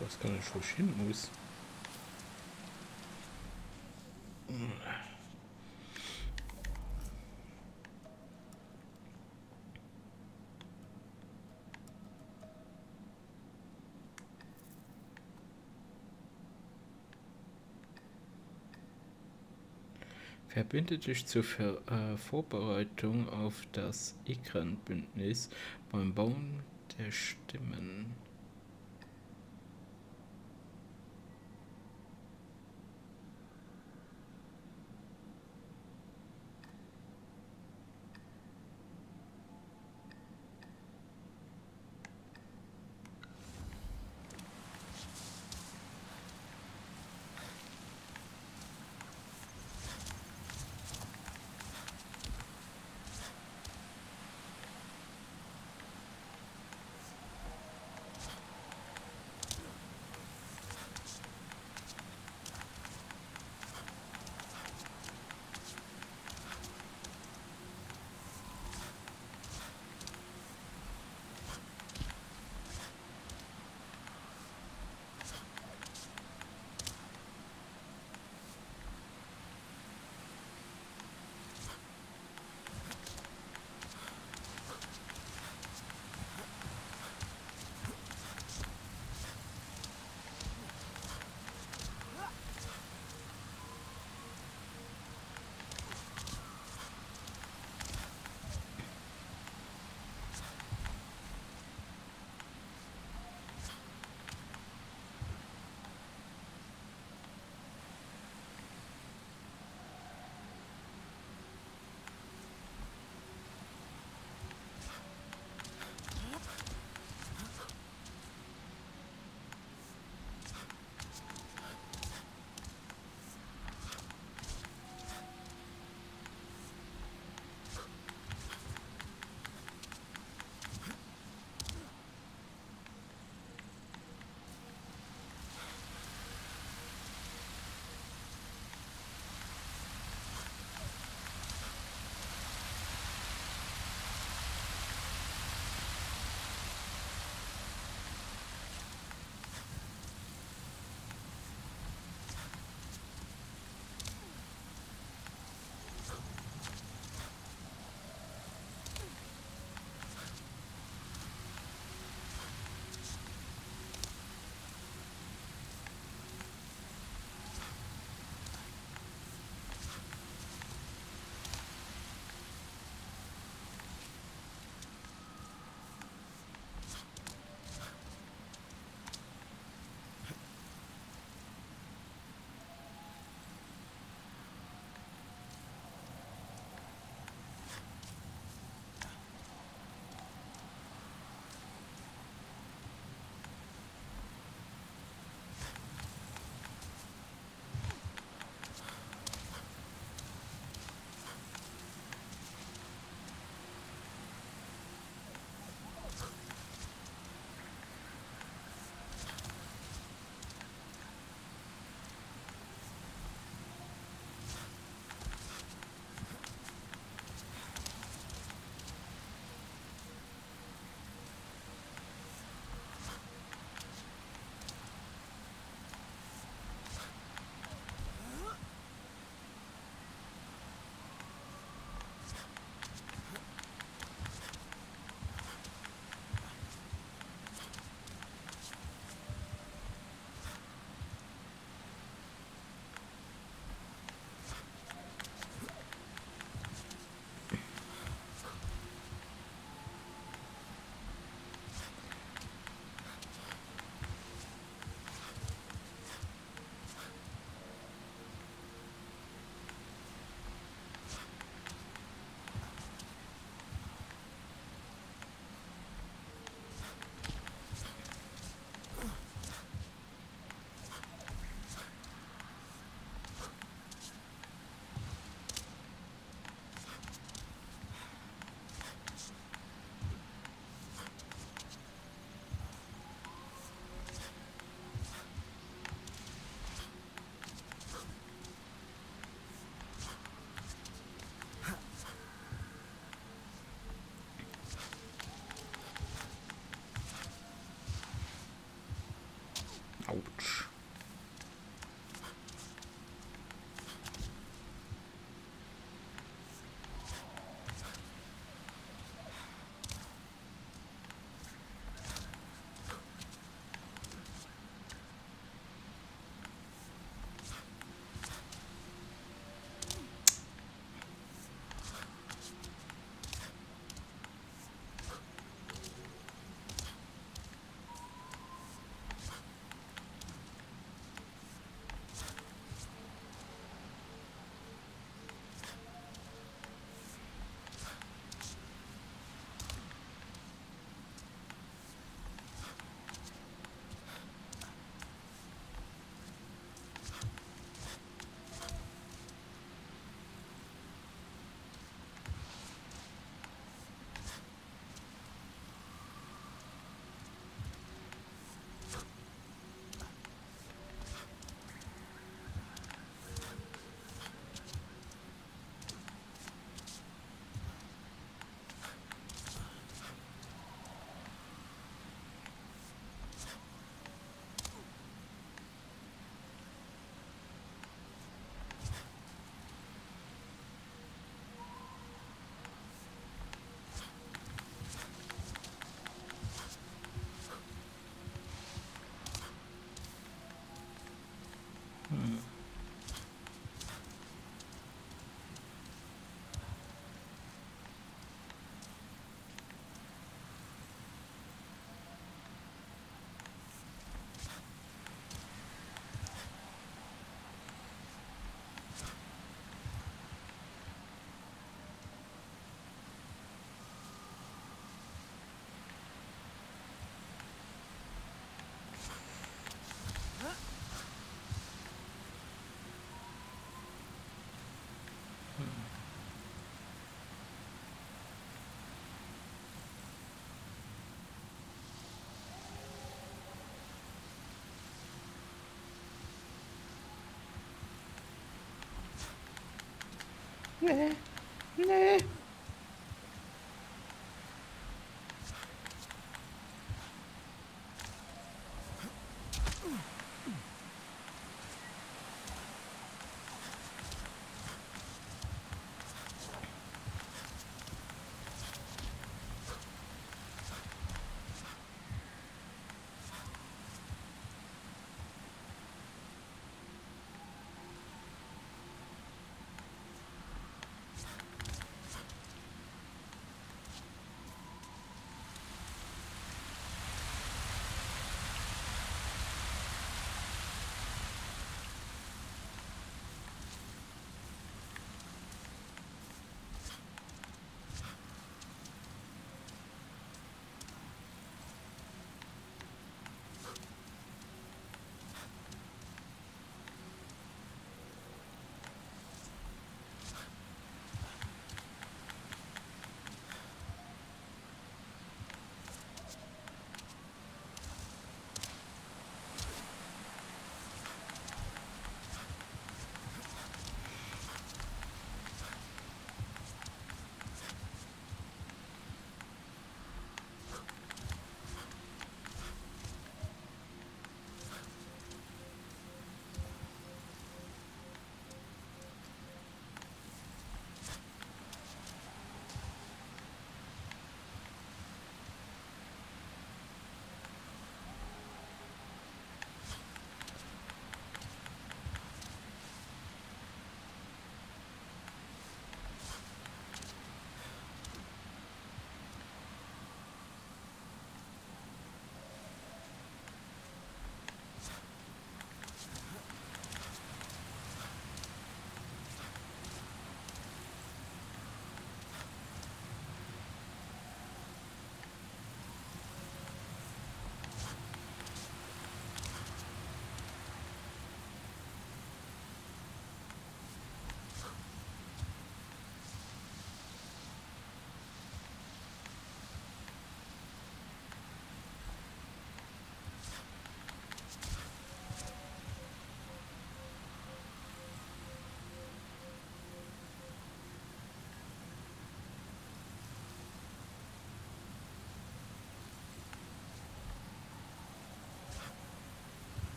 Ich weiß gar nicht, wo ich hin muss. Verbinde dich zur Ver äh, Vorbereitung auf das ICRAN-Bündnis beim Bauen der Stimmen. Nee. Nee.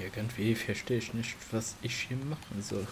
Irgendwie verstehe ich nicht, was ich hier machen soll.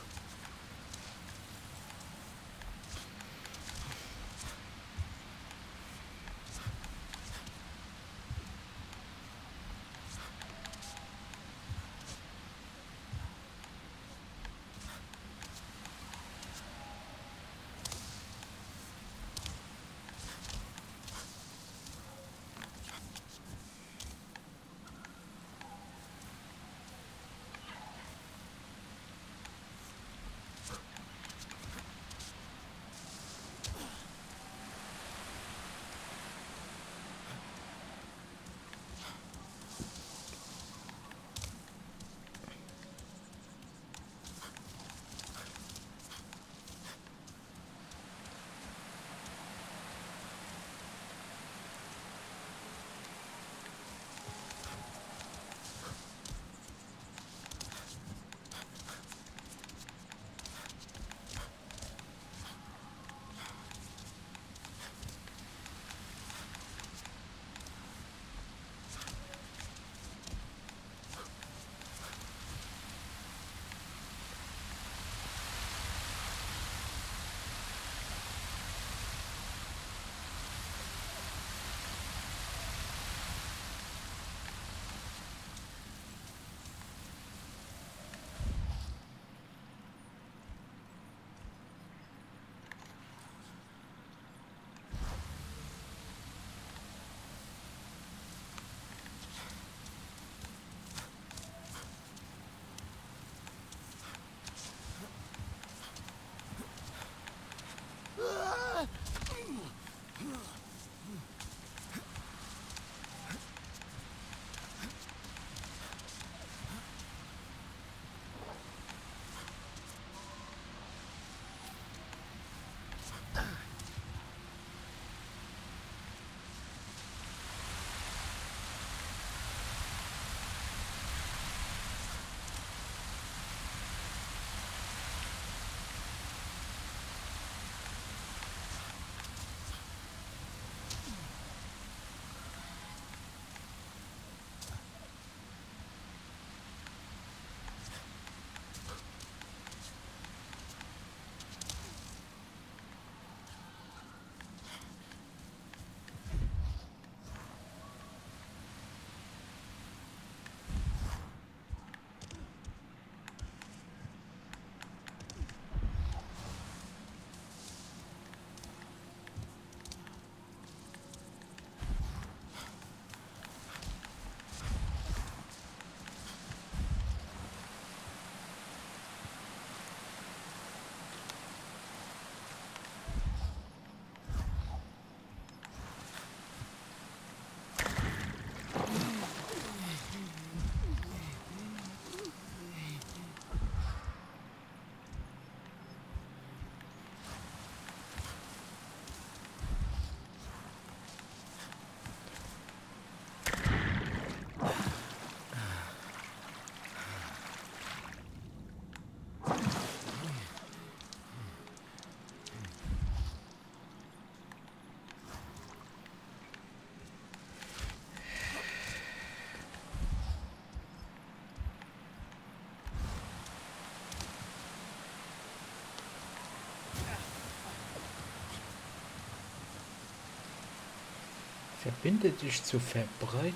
Verbindet dich zur Verbreit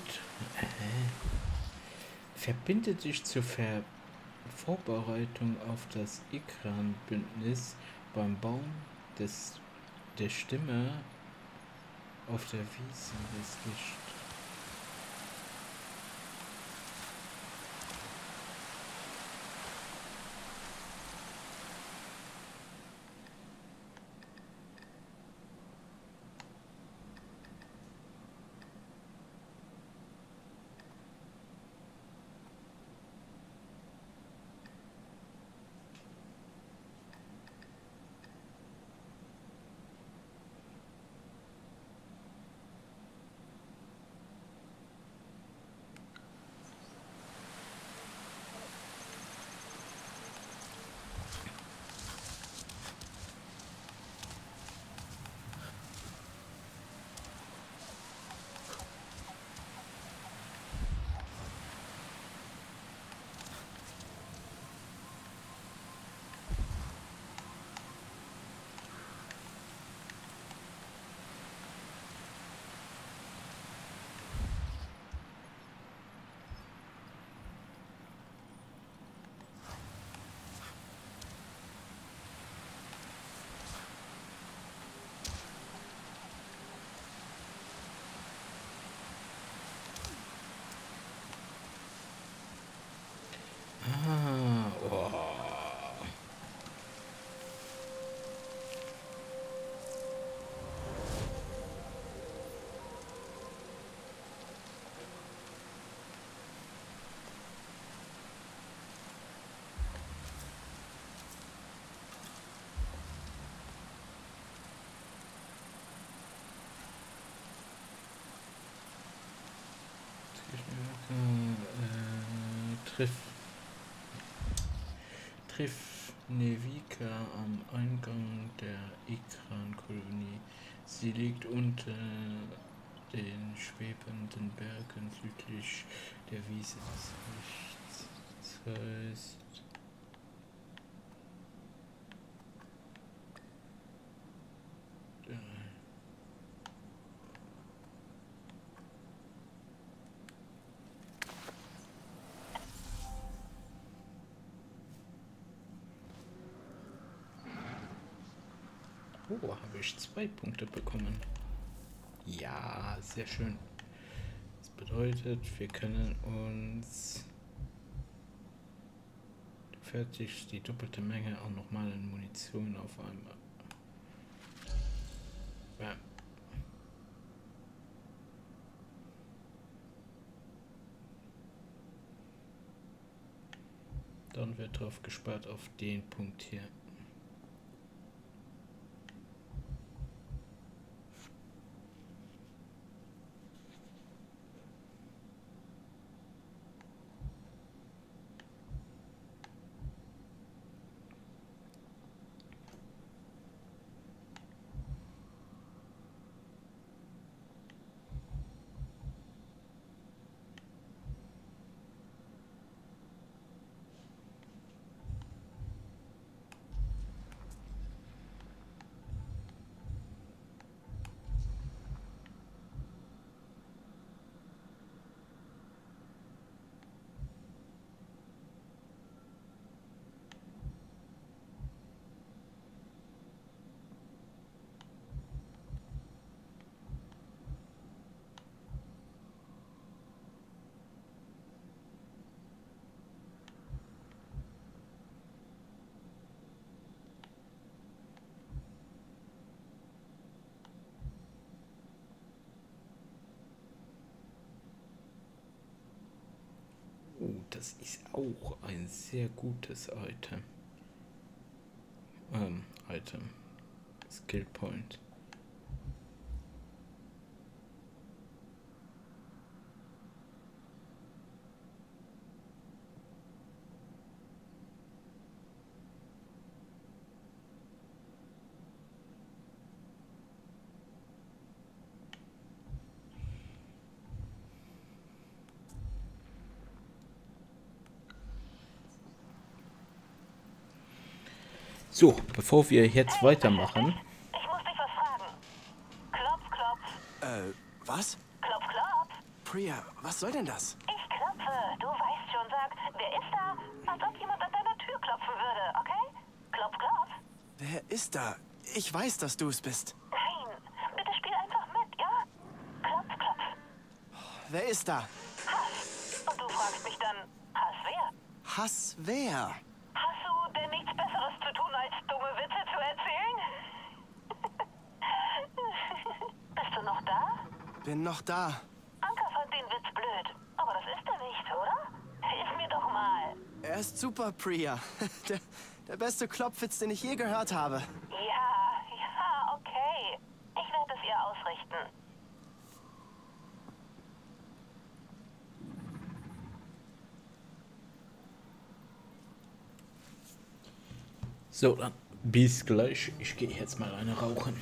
äh, verbindet dich zur Ver Vorbereitung auf das Ikran-Bündnis beim Baum des der Stimme auf der Wiese des Licht. Triff. Triff Nevika am Eingang der Ikran-Kolonie. Sie liegt unter den schwebenden Bergen südlich der Wiese des Lichts. Das heißt. äh, Oh, habe ich zwei Punkte bekommen. Ja, sehr schön. Das bedeutet, wir können uns fertig die doppelte Menge auch nochmal in Munition auf einmal. Ja. Dann wird drauf gespart auf den Punkt hier. Oh, das ist auch ein sehr gutes Item. Ähm, Item. Skill Point. So, bevor wir jetzt weitermachen, Ich muss dich was fragen. Klopf, klopf. Äh, was? Klopf, klopf. Priya, was soll denn das? Ich klopfe. Du weißt schon, sag, wer ist da? Als ob jemand an deiner Tür klopfen würde, okay? Klopf, klopf. Wer ist da? Ich weiß, dass du es bist. Nein, bitte spiel einfach mit, ja? Klopf, klopf. Wer ist da? Hass. Und du fragst mich dann, Hass wer? Hass wer? Hast du denn nichts Besseres zu tun, als dumme Witze zu erzählen? Bist du noch da? Bin noch da. Anker fand den Witz blöd. Aber das ist er nicht, oder? Hilf mir doch mal. Er ist super, Priya. Der, der beste Klopfwitz, den ich je gehört habe. Ja, ja, okay. Ich werde es ihr ausrichten. so, dann bis gleich. Ich gehe jetzt mal eine rauchen.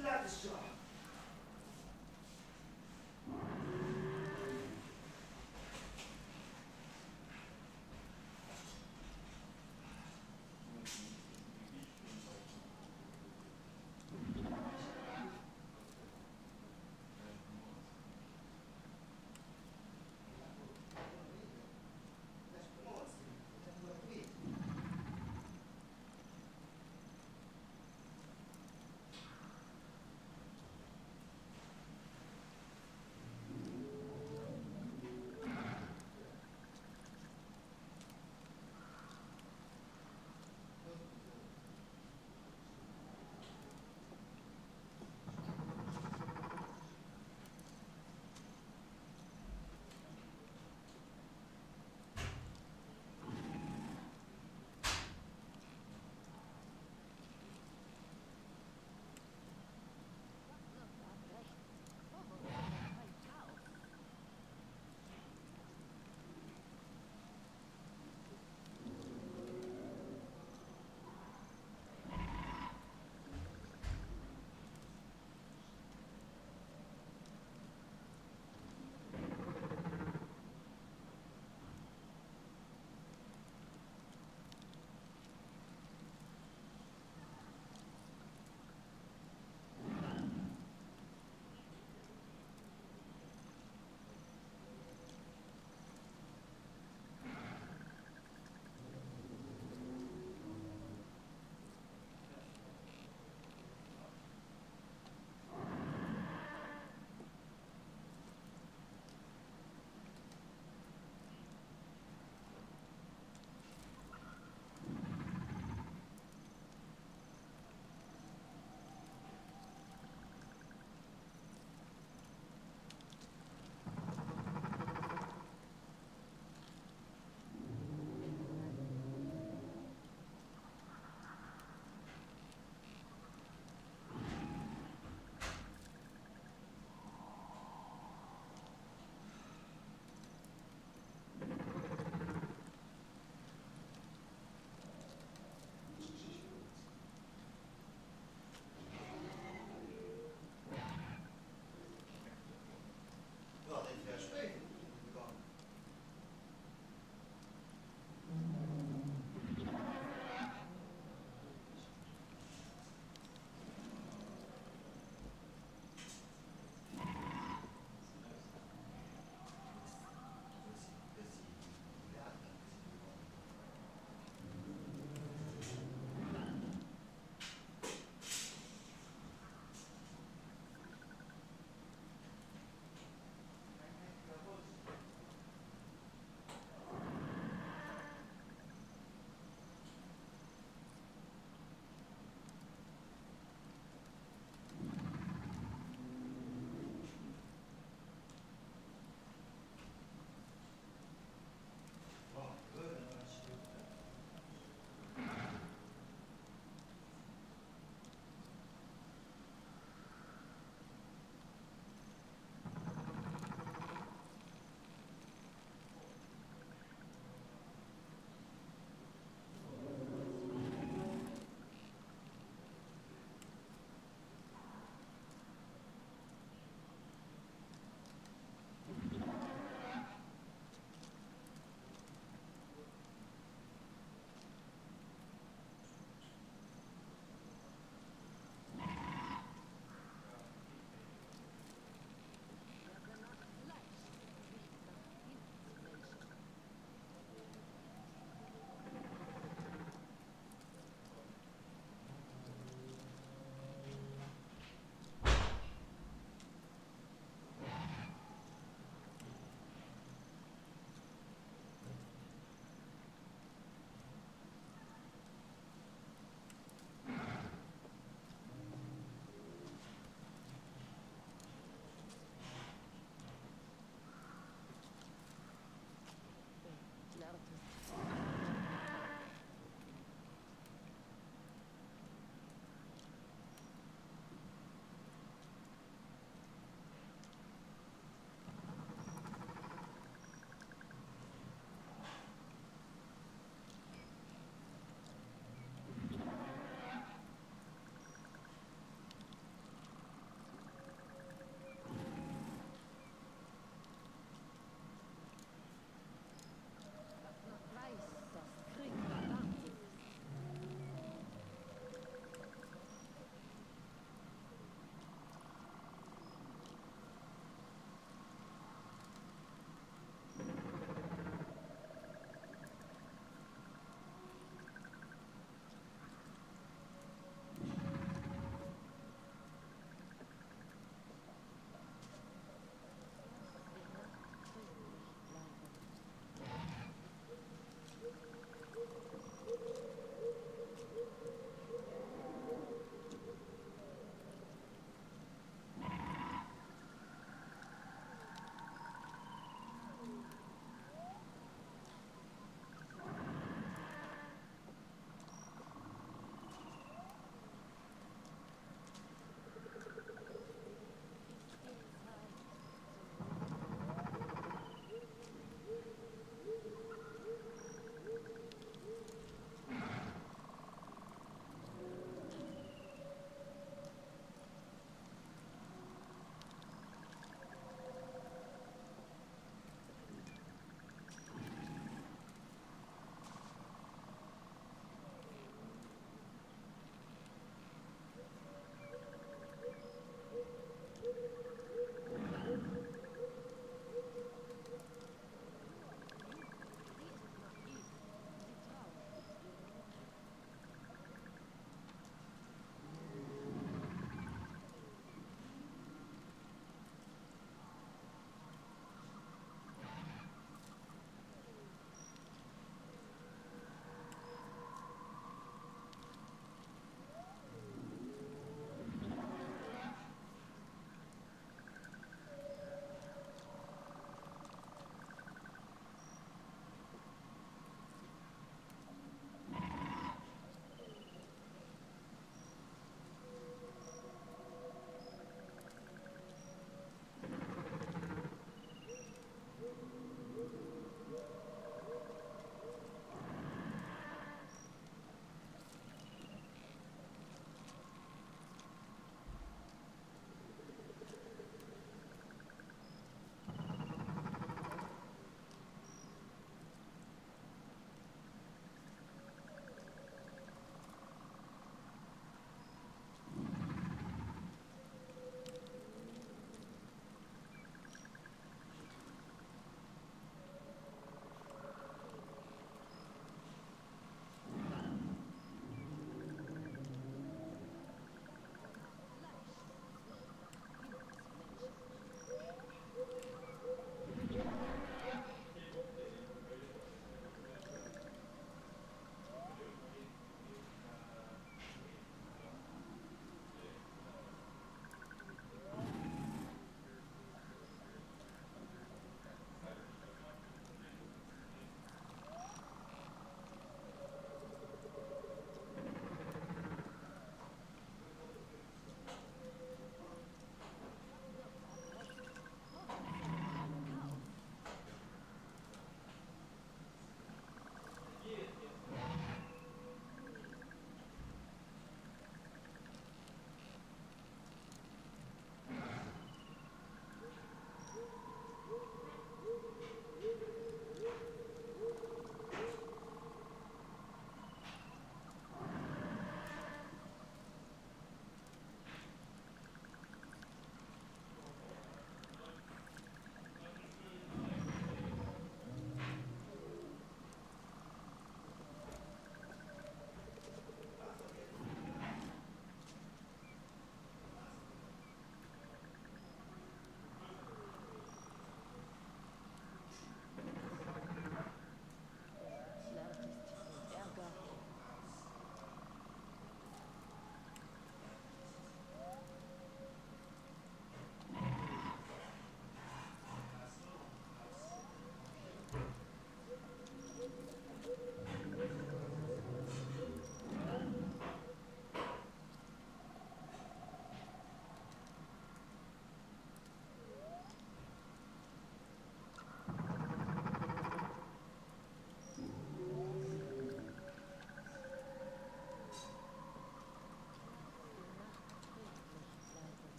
Bloodshot.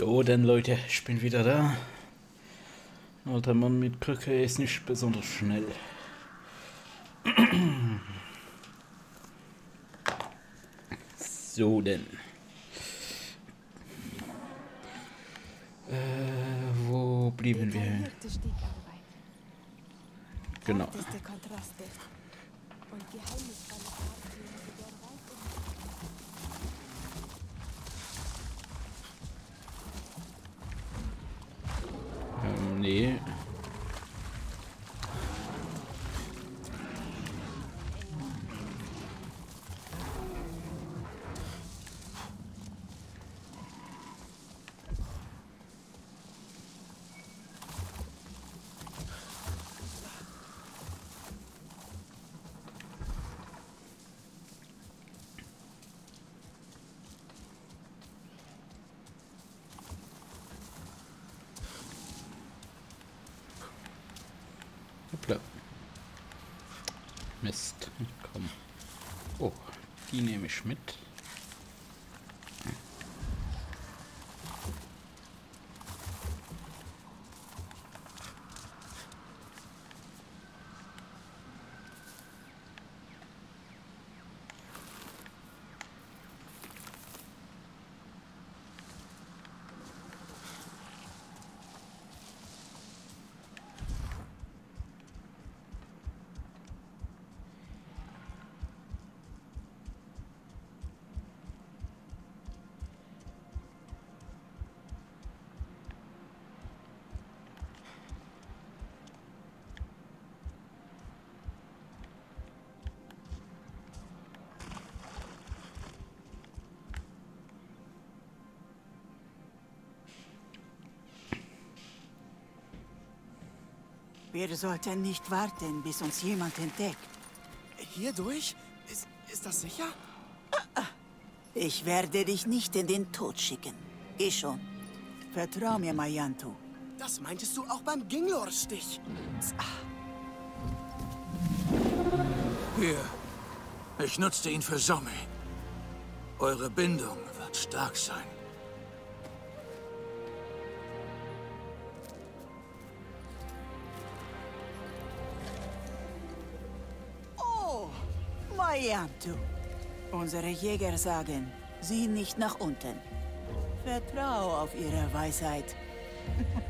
So, denn Leute, ich bin wieder da. Alter Mann mit Krücke ist nicht besonders schnell. So denn. Äh, wo blieben wir? Genau. Hoppla. Mist. Komm. Oh, die nehme ich mit. Wir sollten nicht warten, bis uns jemand entdeckt. Hier durch? Ist, ist das sicher? Ich werde dich nicht in den Tod schicken. Geh schon. Vertrau mir, Mayantu. Das meintest du auch beim Ginglor-Stich. Hier. Ich nutzte ihn für Somme. Eure Bindung wird stark sein. Mayantu. Unsere Jäger sagen, sieh nicht nach unten. Vertrau auf ihre Weisheit.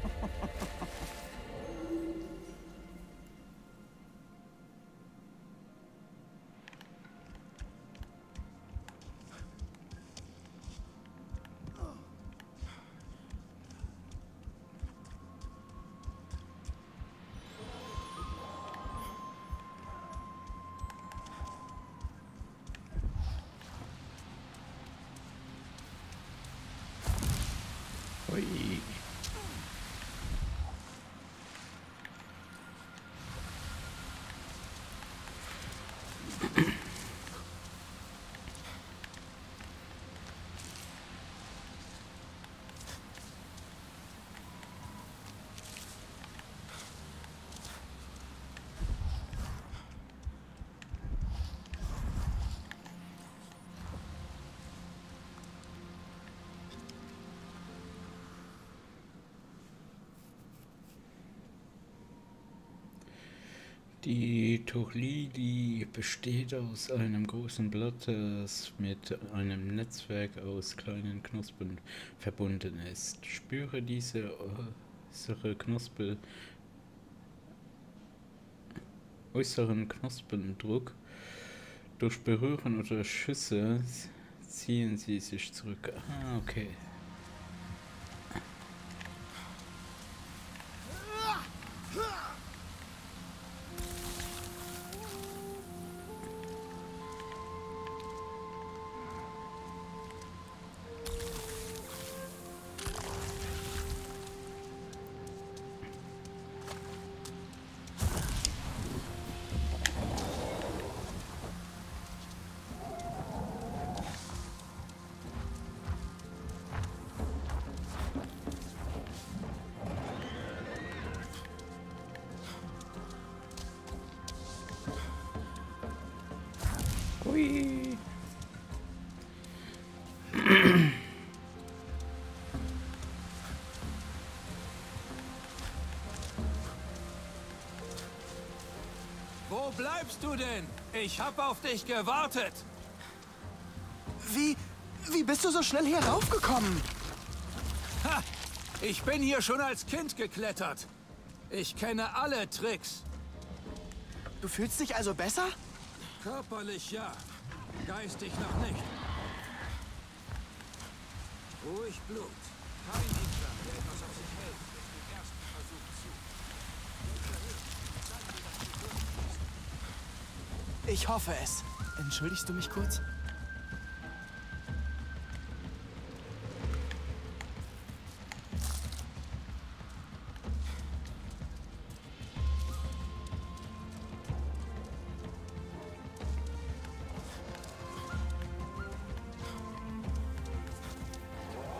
Die Tuchlidi besteht aus einem großen Blatt, das mit einem Netzwerk aus kleinen Knospen verbunden ist. Spüre diese äußere Knospe, äußeren Knospendruck. Durch Berühren oder Schüsse ziehen sie sich zurück. Ah, okay. Bleibst du denn? Ich hab auf dich gewartet. Wie... wie bist du so schnell hier raufgekommen? Ha! Ich bin hier schon als Kind geklettert. Ich kenne alle Tricks. Du fühlst dich also besser? Körperlich ja. Geistig noch nicht. Ruhig Blut. Kein Islam, der etwas auf sich hält, lässt den ersten Versuch zu. Ich hoffe es. Entschuldigst du mich kurz?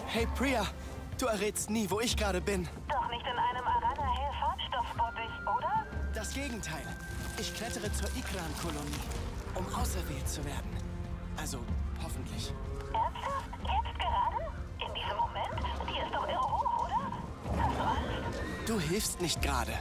Hey Priya, du errätst nie, wo ich gerade bin. Ich klettere zur Ikran-Kolonie, um auserwählt zu werden. Also, hoffentlich. Ernsthaft? Jetzt gerade? In diesem Moment? Die ist doch irre hoch, oder? Hast du Angst? Du hilfst nicht gerade.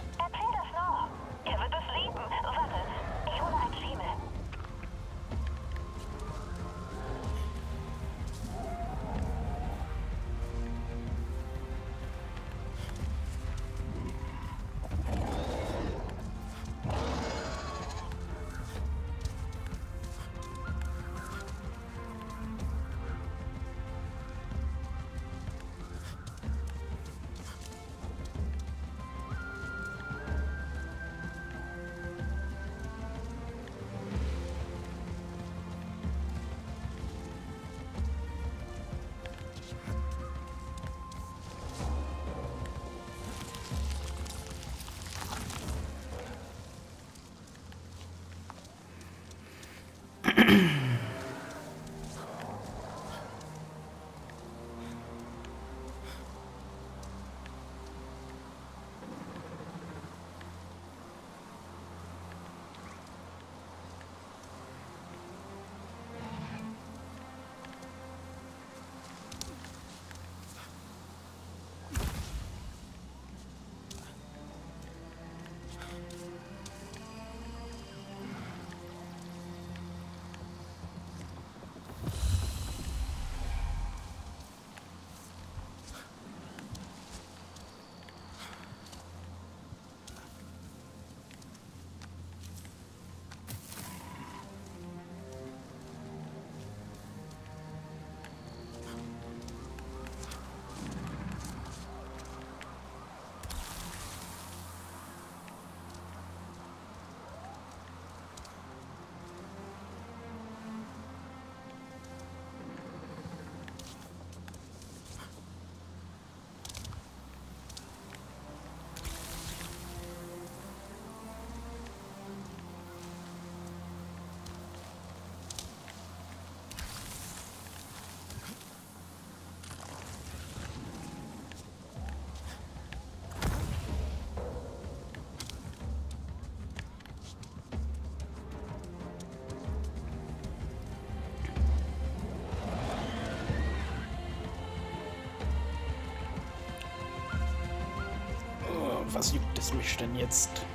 Was juckt es mich denn jetzt?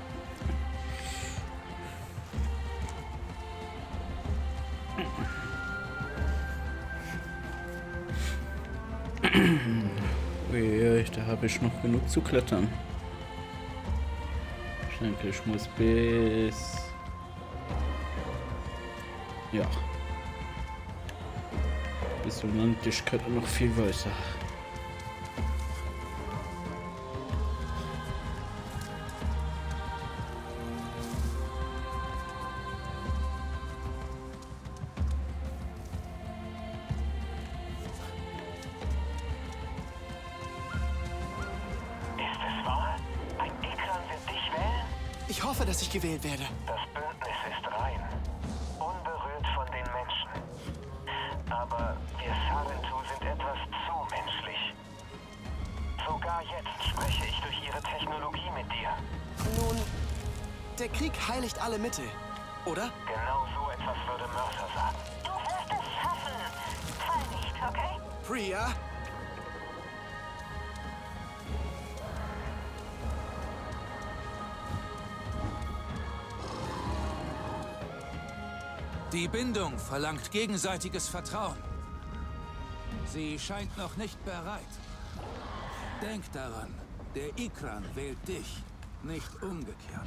Uiui, da habe ich noch genug zu klettern. Ich denke, ich muss bis... Ja. Bis Unendlichkeit und noch viel weiter. Gewählt werde. Das Bündnis ist rein. Unberührt von den Menschen. Aber wir Sarentu sind etwas zu menschlich. Sogar jetzt spreche ich durch ihre Technologie mit dir. Nun, der Krieg heiligt alle Mittel, Die Bindung verlangt gegenseitiges Vertrauen. Sie scheint noch nicht bereit. Denk daran, der Ikran wählt dich, nicht umgekehrt.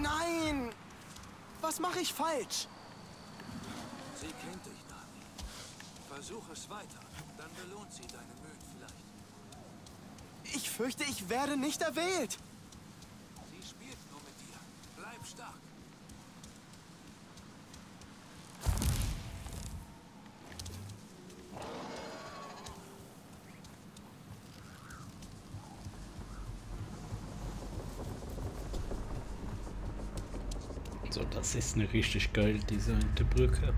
Nein! Was mache ich falsch? Sie kennt dich, Nami. Versuch es weiter, dann belohnt sie deine Mühen vielleicht. Ich fürchte, ich werde nicht erwählt. Sie spielt nur mit dir. Bleib stark. So, das ist eine richtig geil designte Brücke.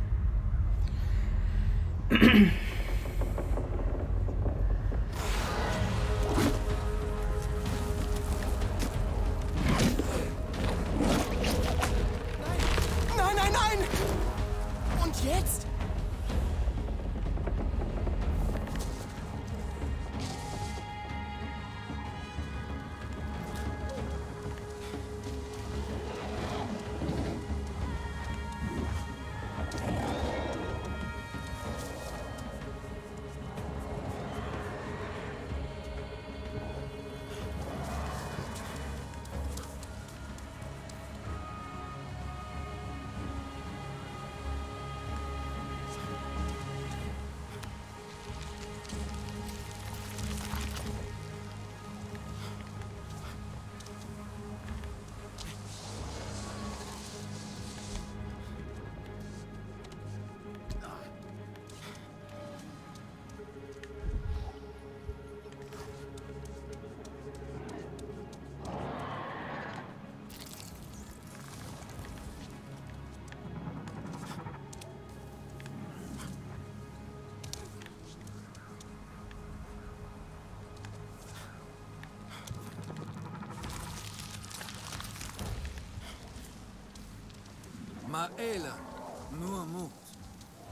Maela, nur Mut.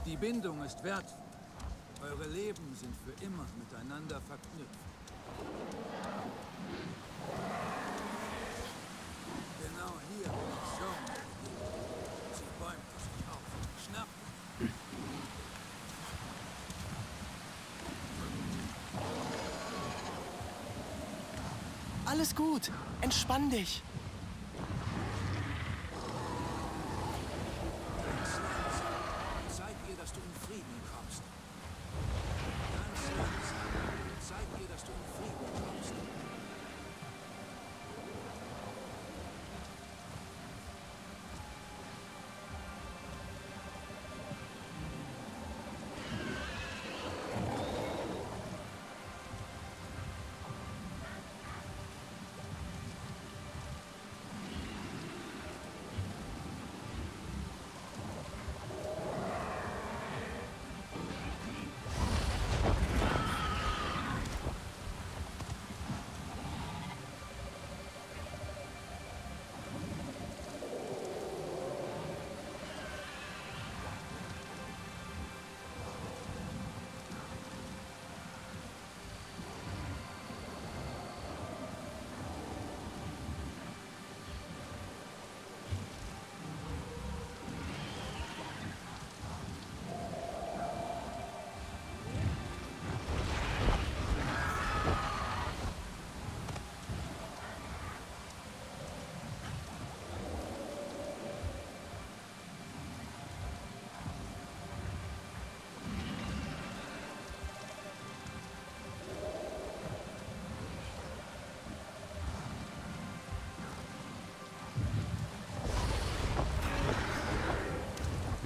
Die Bindung ist wertvoll. Eure Leben sind für immer miteinander verknüpft. Genau hier bin ich so. Sie bäumte sich auf. Schnapp. Alles gut. Entspann dich.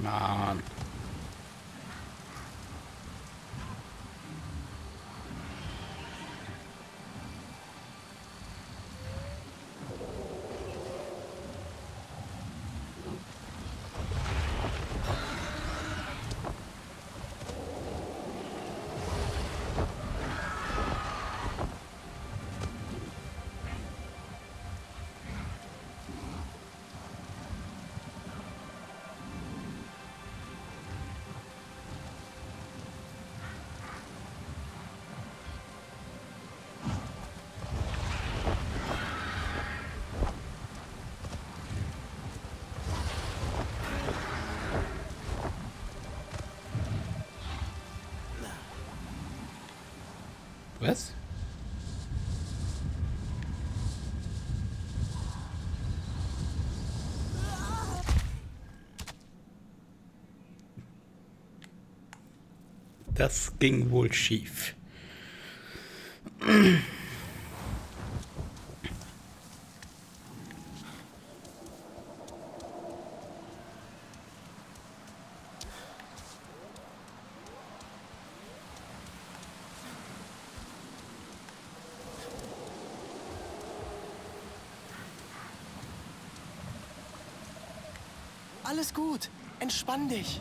Mann. Was? Das ging wohl schief. Gut. Entspann dich.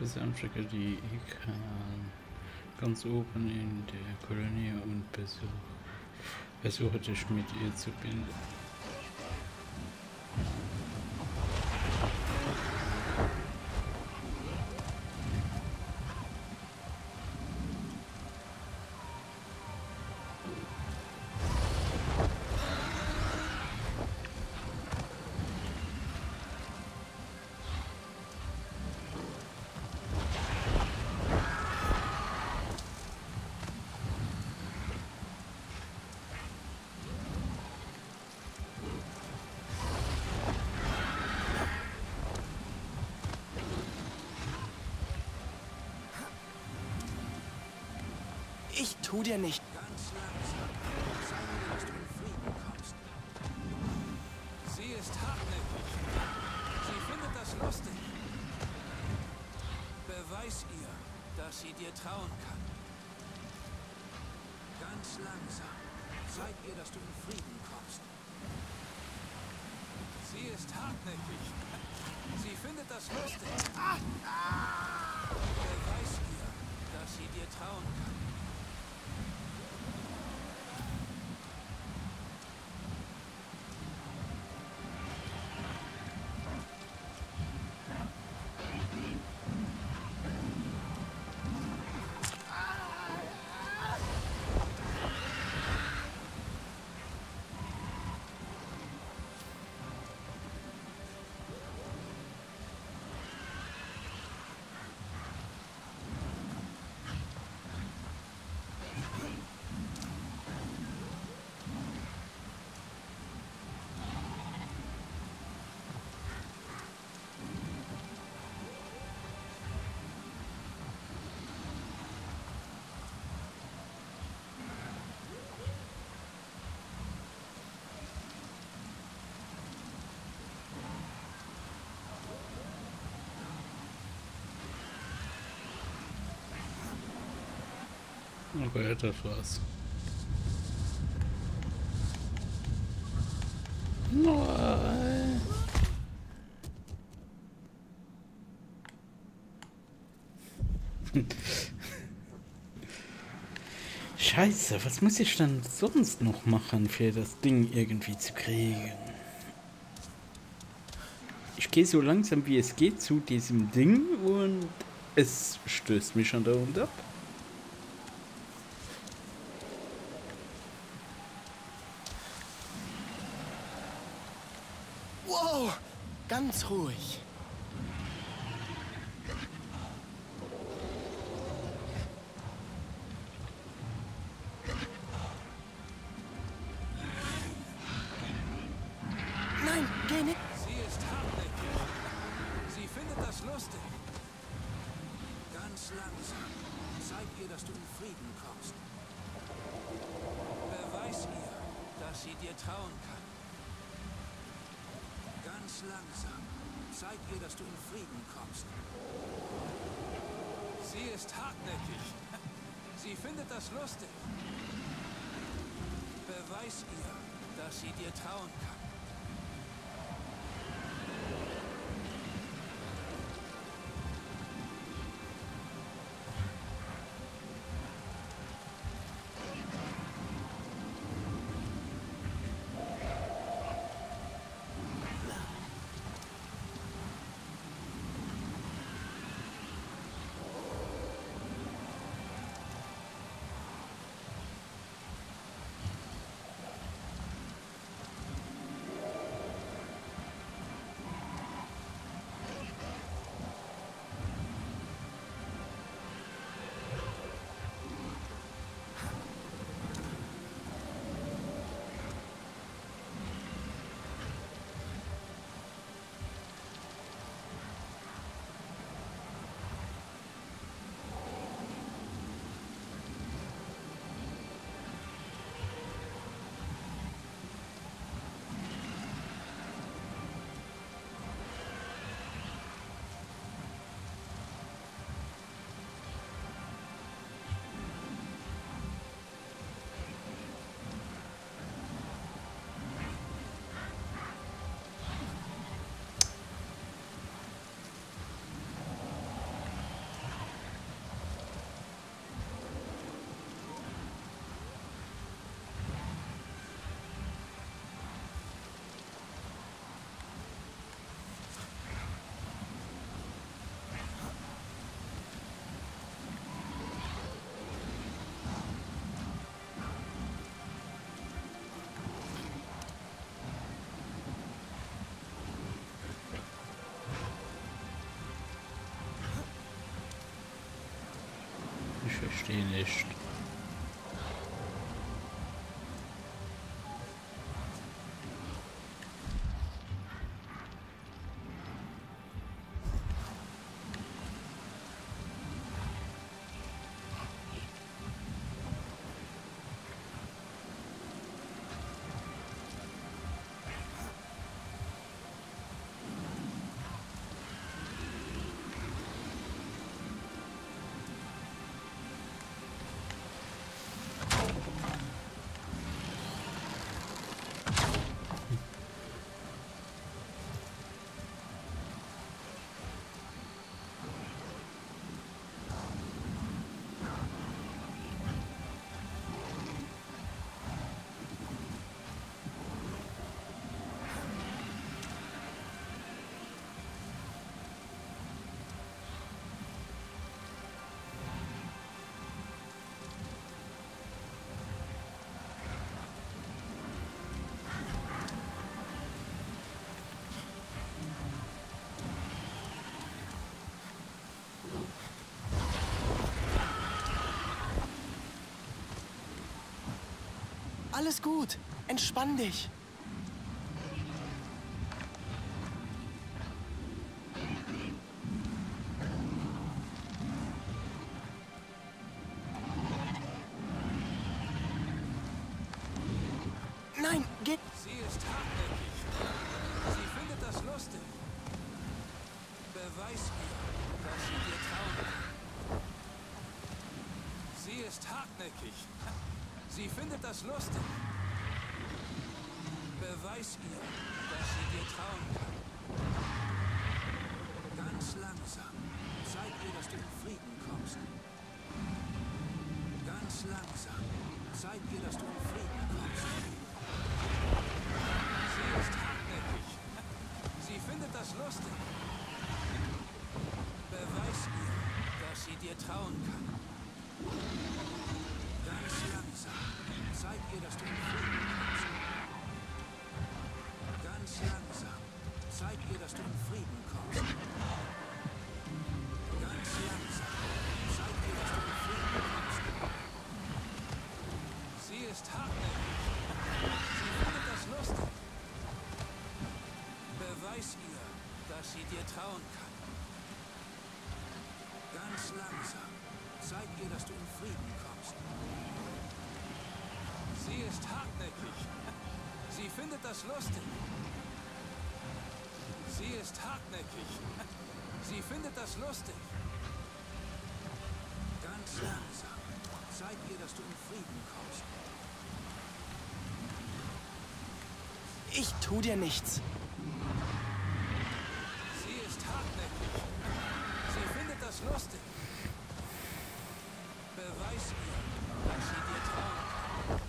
Besänftige die Ikan ganz oben in der Kolonie und besuch, versuche dich mit ihr zu binden. Tu dir nicht. Ganz langsam. Sie ist hartnäckig. Sie findet das lustig. Beweis ihr, dass sie dir trauen kann. Ganz langsam. Zeig ihr, dass du in Frieden kommst. Sie ist hartnäckig. Sie findet das lustig. Beweis ihr, dass sie dir trauen kann. Okay, das war's. Nein. Scheiße, was muss ich denn sonst noch machen, für das Ding irgendwie zu kriegen? Ich gehe so langsam wie es geht zu diesem Ding und es stößt mich schon da und ab. Ich Alles gut. Entspann dich. Nein, geh. Sie ist hartnäckig. Sie findet das lustig. Beweis ihr, dass sie dir kann. Sie ist hartnäckig. Sie findet das lustig. Beweis ihr, dass sie dir trauen kann. Ganz langsam. Zeig ihr, dass du in Frieden kommst. Ganz langsam. Zeig ihr, dass du in sie dir trauen kann. Ganz langsam. Zeig ihr, dass du in Frieden kommst. Sie ist hartnäckig. Sie findet das lustig. Sie ist hartnäckig. Sie findet das lustig. Ganz langsam. Zeig ihr, dass du in Frieden kommst. Ich tu dir nichts. Sie ist hartnäckig. Sie lustig. Beweis ihr, dass sie dir trauen kann.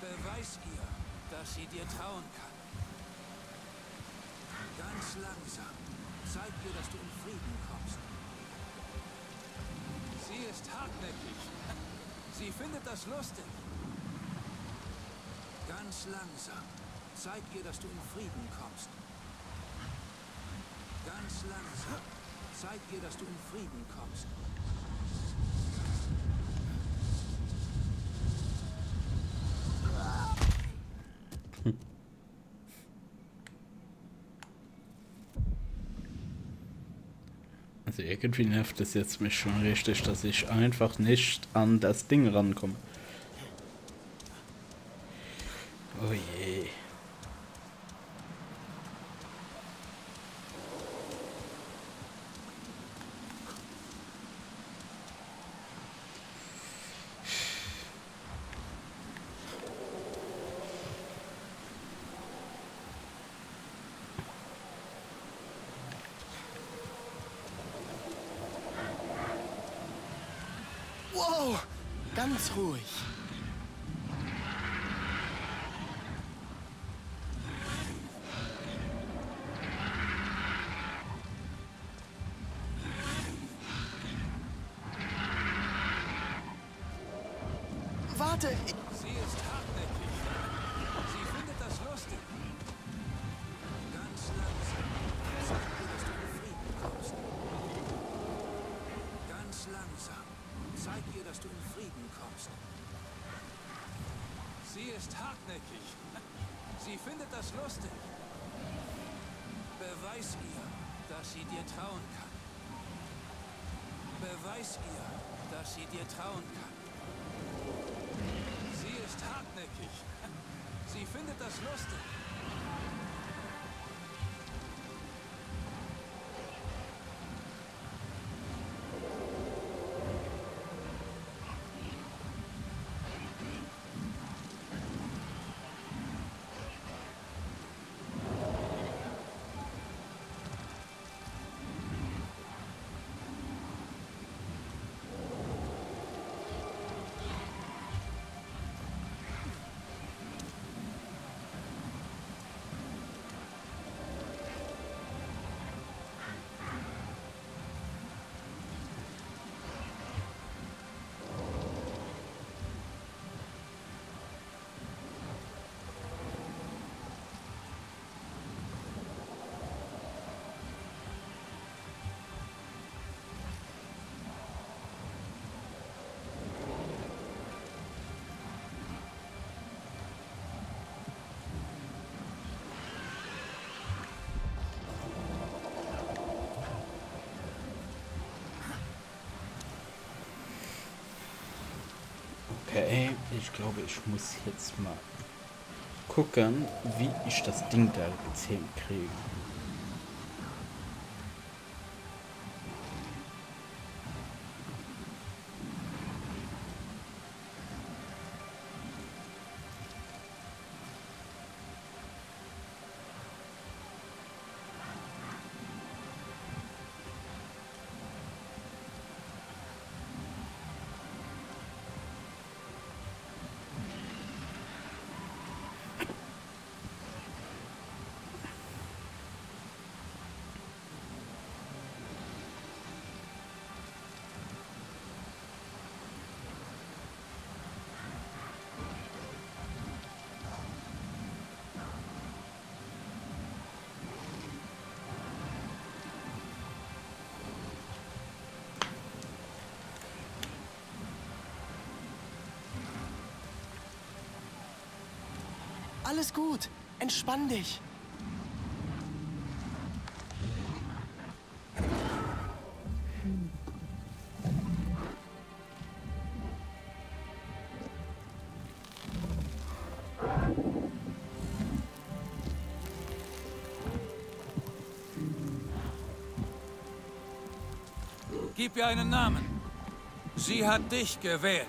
Beweis ihr, dass sie dir trauen kann. Ganz langsam. Zeig ihr, dass du in Frieden kommst. Sie ist hartnäckig. Sie findet das lustig. Ganz langsam. Zeig ihr, dass du in Frieden kommst. Ganz langsam. Zeig ihr, dass du in Frieden kommst. Also irgendwie nervt es jetzt mich schon richtig, dass ich einfach nicht an das Ding rankomme. Okay, ich glaube, ich muss jetzt mal gucken, wie ich das Ding da jetzt hinkriege. Alles gut. Entspann dich. Gib ihr einen Namen. Sie hat dich gewählt.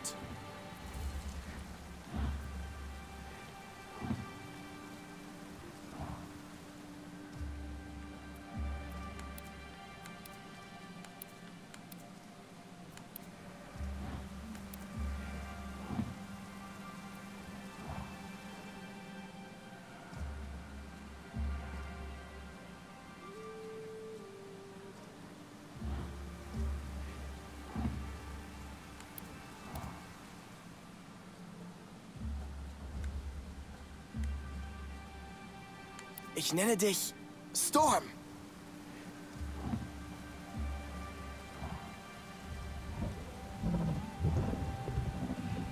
Ich nenne dich Storm.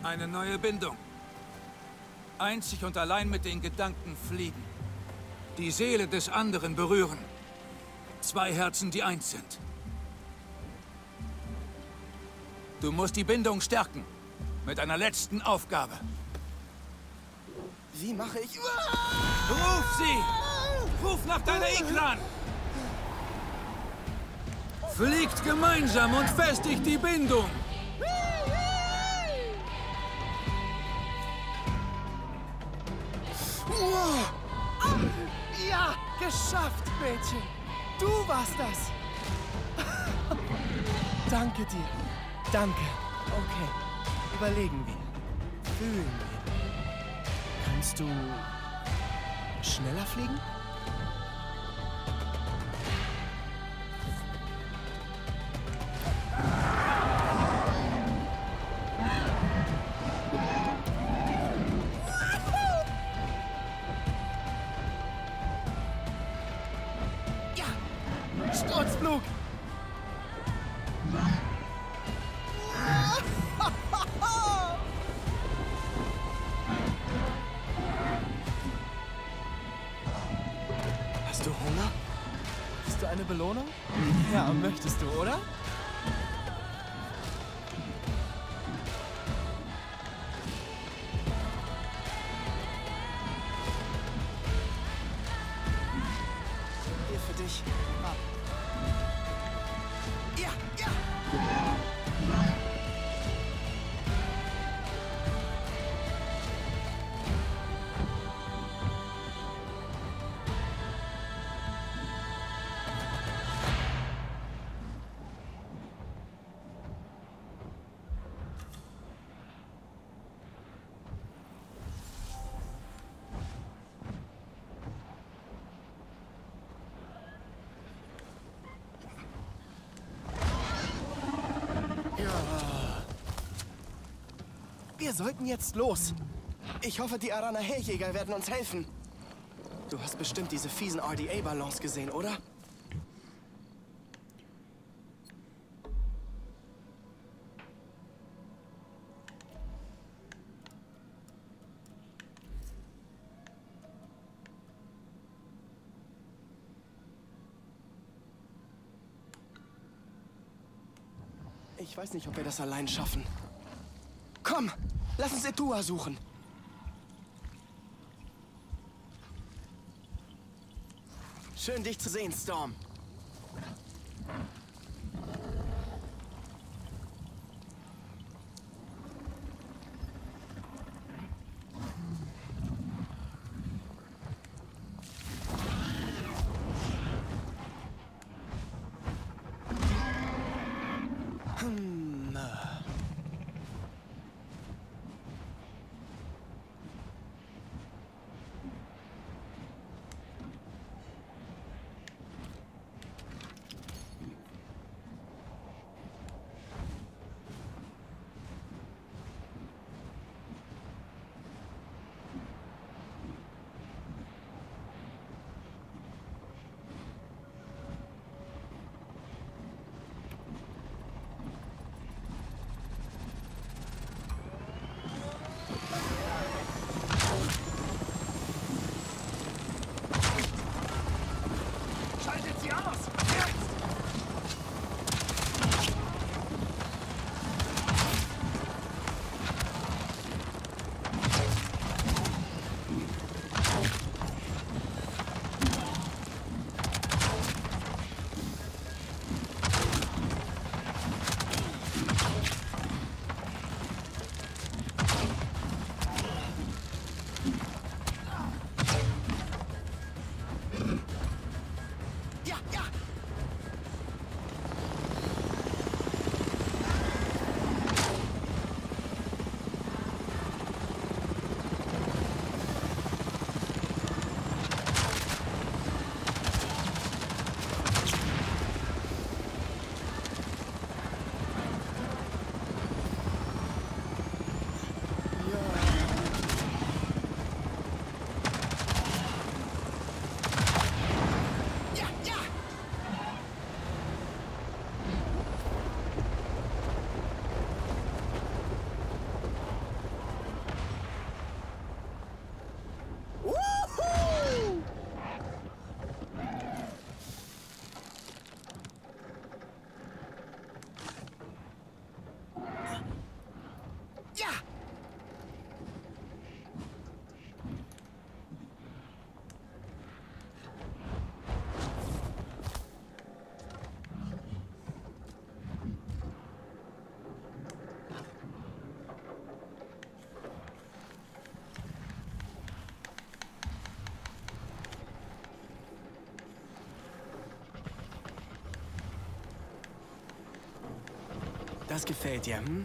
Eine neue Bindung. Einzig und allein mit den Gedanken fliegen. Die Seele des anderen berühren. Zwei Herzen, die eins sind. Du musst die Bindung stärken. Mit einer letzten Aufgabe. Wie mache ich... Ruf sie! Ruf nach deiner Ikran! Fliegt gemeinsam und festigt die Bindung! Ja, geschafft, Mädchen. Du warst das. Danke dir. Danke. Okay. Überlegen wir. Fühlen wir. Kannst du schneller fliegen? Wir sollten jetzt los. Ich hoffe, die Arana Helljäger werden uns helfen. Du hast bestimmt diese fiesen RDA-Ballons gesehen, oder? Ich weiß nicht, ob wir das allein schaffen. Lass uns Etua suchen. Schön, dich zu sehen, Storm. Das gefällt dir, hm?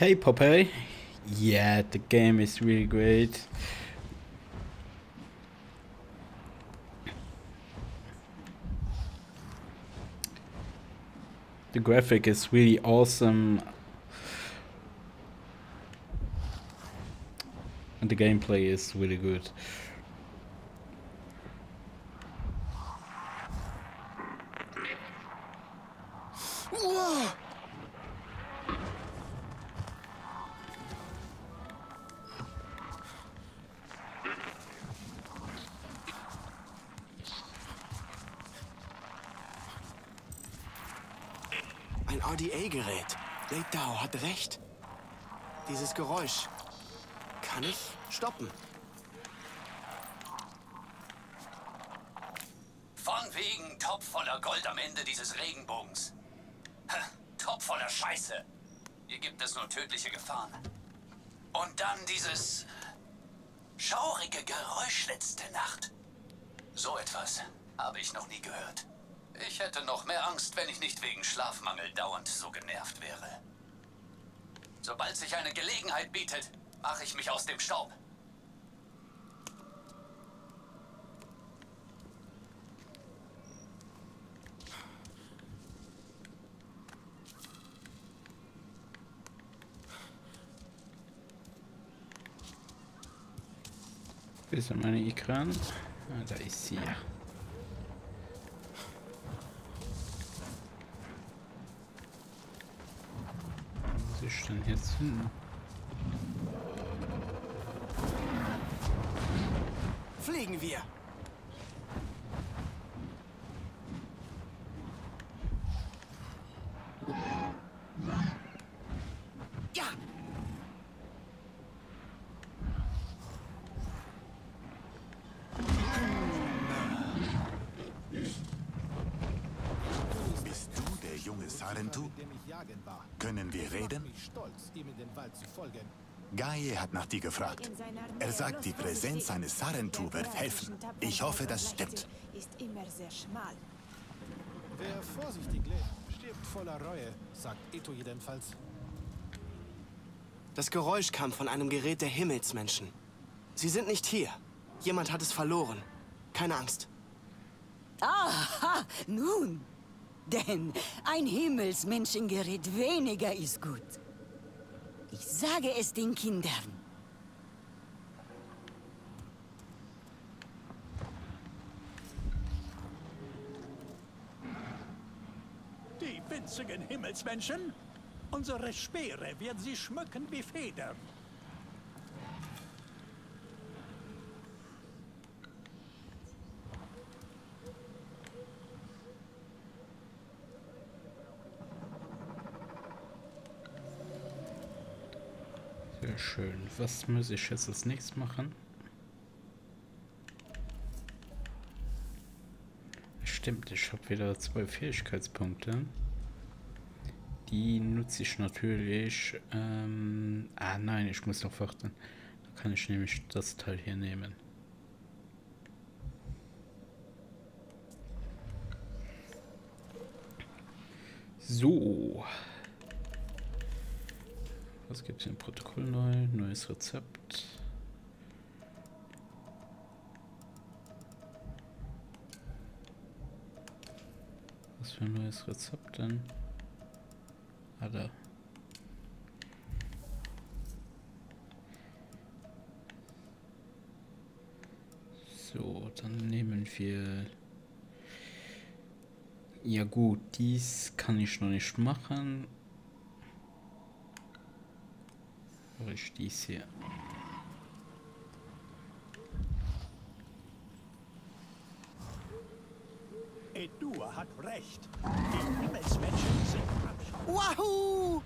Hey Popeye. Yeah, the game is really great. The graphic is really awesome. And the gameplay is really good. Dow hat recht. Dieses Geräusch kann ich stoppen. Von wegen Topf voller Gold am Ende dieses Regenbogens. Topf voller Scheiße. Hier gibt es nur tödliche Gefahren. Und dann dieses schaurige Geräusch letzte Nacht. So etwas habe ich noch nie gehört. Ich hätte noch mehr Angst, wenn ich nicht wegen Schlafmangel dauernd so genervt wäre. Sobald sich eine Gelegenheit bietet, mache ich mich aus dem Staub. Denn meine Ikran? Ah, da ist sie ja. Wo ist denn jetzt hin? Fliegen wir. Ja. Bist du der junge Sarentu? Mit dem ich jagen war. Können wir Es macht reden? mich stolz, ihm in den Wald zu folgen. Gaye hat nach dir gefragt. Er sagt, die Präsenz eines Sarentu wird helfen. Ich hoffe, das stimmt. Ist immer sehr schmal. Wer vorsichtig lebt, stirbt voller Reue, sagt Eto jedenfalls. Das Geräusch kam von einem Gerät der Himmelsmenschen. Sie sind nicht hier. Jemand hat es verloren. Keine Angst. Aha, nun. Denn ein Himmelsmenschengerät weniger ist gut. Ich sage es den Kindern. Die winzigen Himmelsmenschen? Unsere Speere werden sie schmücken wie Federn. Sehr schön. Was muss ich jetzt als nächstes machen? Stimmt, ich habe wieder zwei Fähigkeitspunkte. Die nutze ich natürlich. Ähm, ah nein, ich muss noch warten. Da kann ich nämlich das Teil hier nehmen. So. Was gibt es hier im Protokoll neu? Neues Rezept. Was für ein neues Rezept denn? Ah, da. So, dann nehmen wir... Ja gut, dies kann ich noch nicht machen. Aber ich dies hier. Edur hat recht. Die Himmelsmenschen sind Wahoo!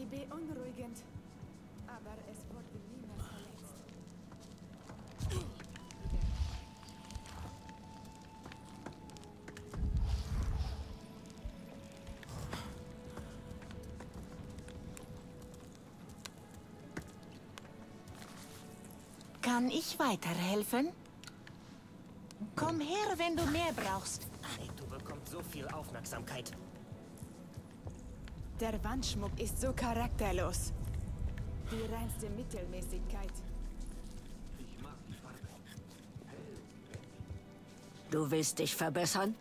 Wie beunruhigend. Aber es wurde niemand verletzt. Kann ich weiterhelfen? Komm her, wenn du mehr brauchst. Du bekommst so viel Aufmerksamkeit. Der Wandschmuck ist so charakterlos. Die reinste Mittelmäßigkeit. Du willst dich verbessern?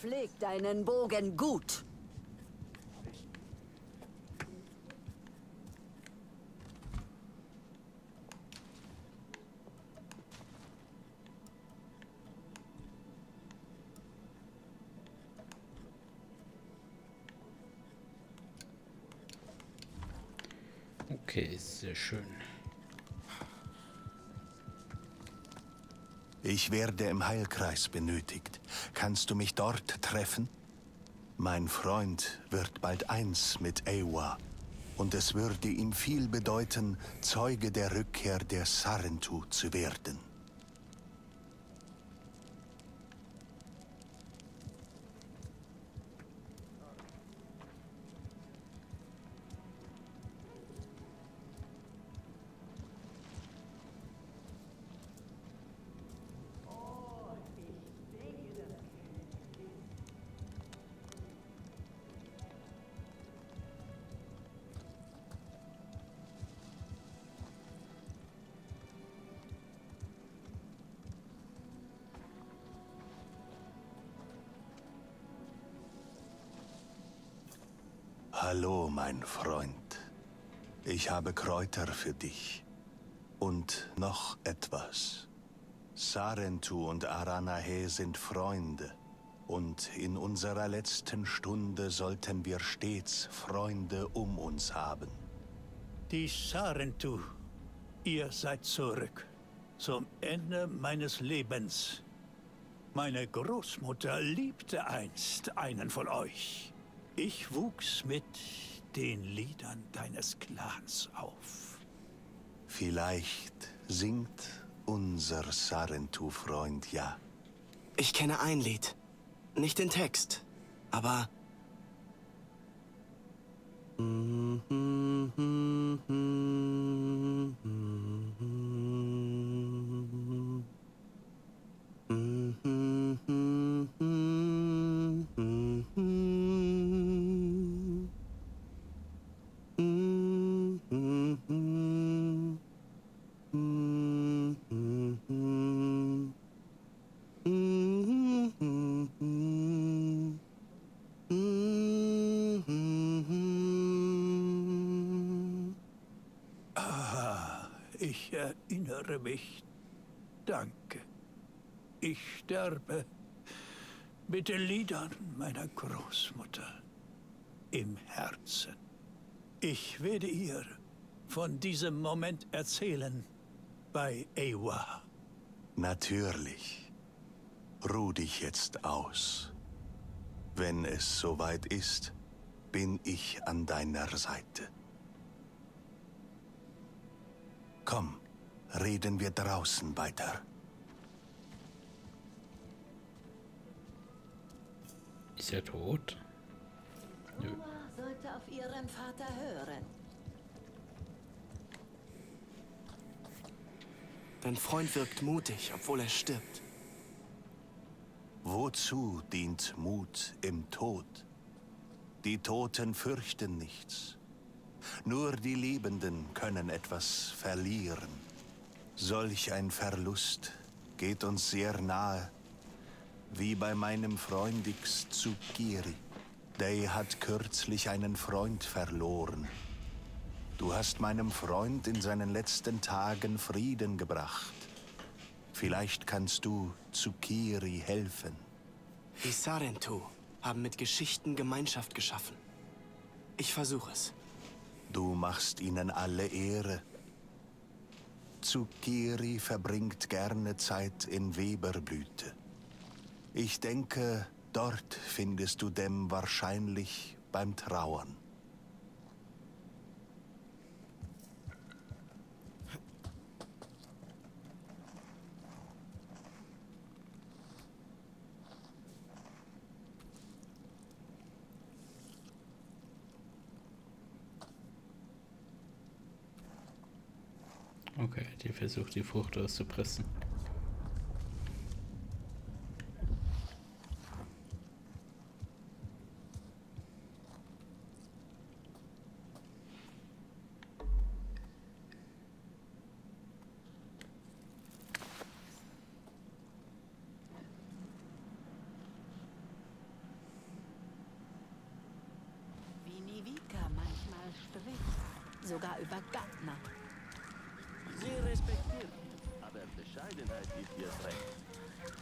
Pfleg deinen Bogen gut. Okay, sehr schön. Ich werde im Heilkreis benötigt. Kannst du mich dort treffen? Mein Freund wird bald eins mit Ewa. Und es würde ihm viel bedeuten, Zeuge der Rückkehr der Sarentu zu werden. Ich habe Kräuter für dich. Und noch etwas. Sarentu und Aranahe sind Freunde. Und in unserer letzten Stunde sollten wir stets Freunde um uns haben. Die Sarentu, ihr seid zurück. Zum Ende meines Lebens. Meine Großmutter liebte einst einen von euch. Ich wuchs mit den Liedern deines Clans auf. Vielleicht singt unser Sarentu-Freund ja. Ich kenne ein Lied. Nicht den Text, aber... Ah, ich erinnere mich. Danke. Ich sterbe mit den Liedern meiner Großmutter im Herzen. Ich werde ihr von diesem Moment erzählen bei Ewa. Natürlich. Ruh dich jetzt aus. Wenn es soweit ist, bin ich an deiner Seite. Reden wir draußen weiter. Ist er tot? Uma sollte auf ihren Vater hören. Dein Freund wirkt mutig, obwohl er stirbt. Wozu dient Mut im Tod? Die Toten fürchten nichts. Nur die Lebenden können etwas verlieren. Solch ein Verlust geht uns sehr nahe, wie bei meinem Freund X Tsukiri. Der hat kürzlich einen Freund verloren. Du hast meinem Freund in seinen letzten Tagen Frieden gebracht. Vielleicht kannst du Tsukiri helfen. Die Sarentu haben mit Geschichten Gemeinschaft geschaffen. Ich versuche es. Du machst ihnen alle Ehre. Tsukiri verbringt gerne Zeit in Weberblüte. Ich denke, dort findest du Dem wahrscheinlich beim Trauern. Okay, die versucht die Frucht auszupressen. Sogar über Gärtner. Sie respektiert, aber Bescheidenheit gibt ihr recht.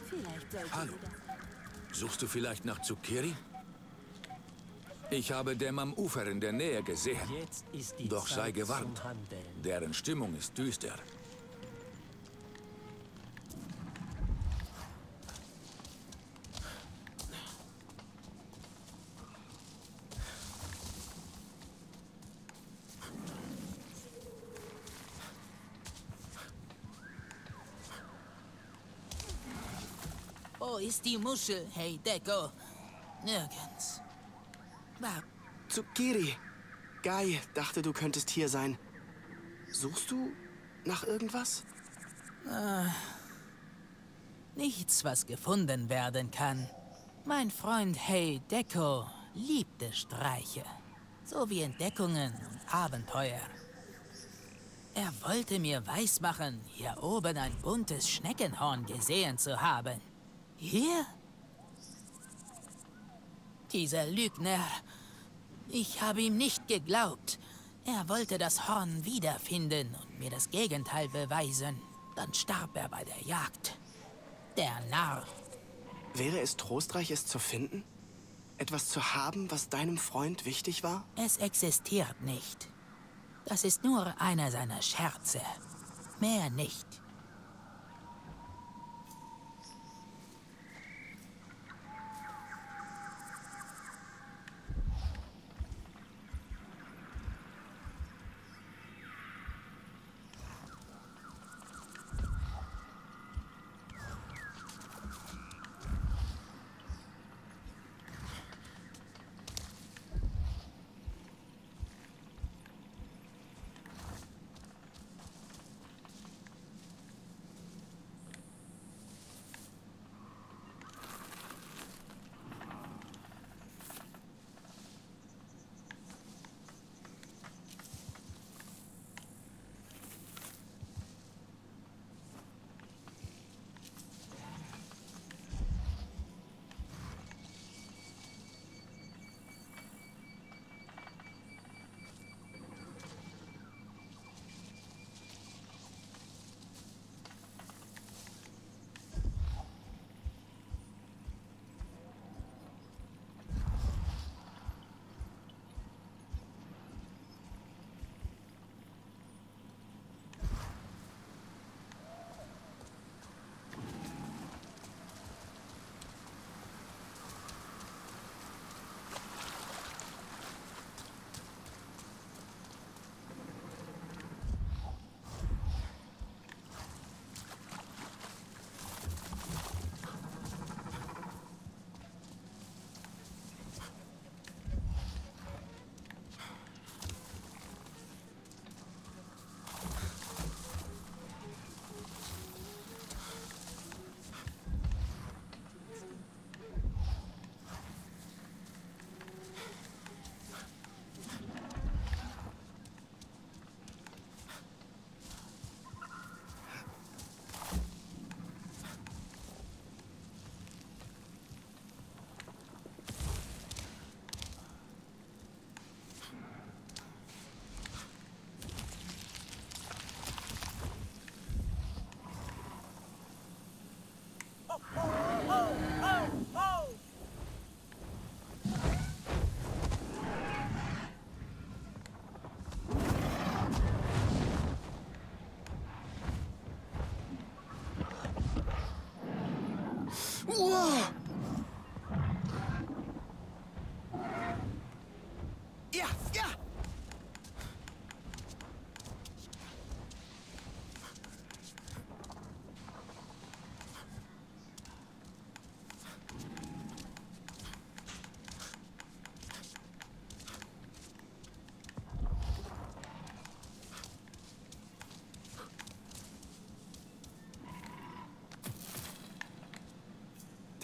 Vielleicht sollte Hallo. Suchst du vielleicht nach Zuccheri? Ich habe Dem am Ufer in der Nähe gesehen. Jetzt ist die Doch sei gewarnt. Deren Stimmung ist düster. Ist die Muschel, hey Deko? Nirgends. War Tsukiri. Guy dachte, du könntest hier sein. Suchst du nach irgendwas? Ah, nichts, was gefunden werden kann. Mein Freund Hey Deko liebte Streiche, sowie Entdeckungen und Abenteuer. Er wollte mir weismachen, hier oben ein buntes Schneckenhorn gesehen zu haben. Hier? Dieser Lügner. Ich habe ihm nicht geglaubt. Er wollte das Horn wiederfinden und mir das Gegenteil beweisen. Dann starb er bei der Jagd. Der Narr. Wäre es trostreich, es zu finden? Etwas zu haben, was deinem Freund wichtig war? Es existiert nicht. Das ist nur einer seiner Scherze. Mehr nicht.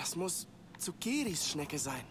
Das muss Zukiris Schnecke sein.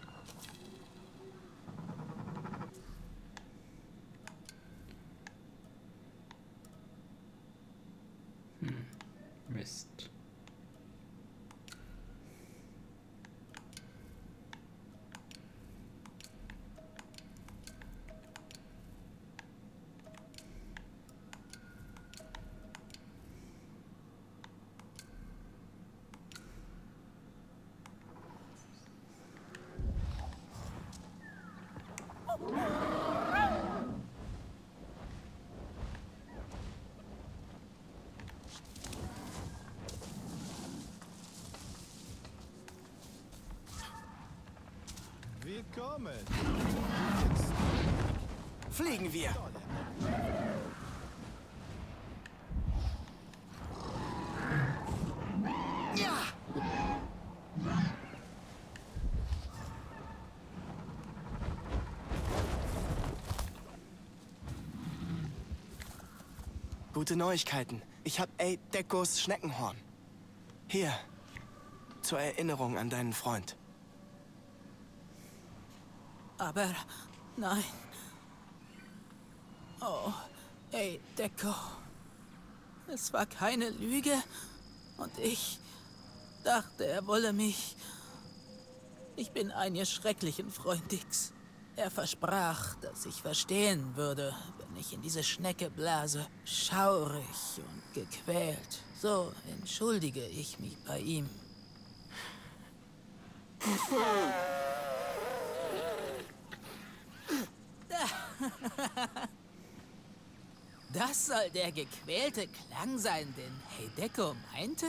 verfolgen wir. Gute Neuigkeiten. Ich hab Aid Dekos Schneckenhorn. Hier, zur Erinnerung an deinen Freund. Aber nein. Deko. Es war keine Lüge. Und ich dachte, er wolle mich. Ich bin ein ihr schrecklichen Freund Dix. Er versprach, dass ich verstehen würde, wenn ich in diese Schnecke blase. Schaurig und gequält. So entschuldige ich mich bei ihm. Das soll der gequälte Klang sein, den Heideko meinte?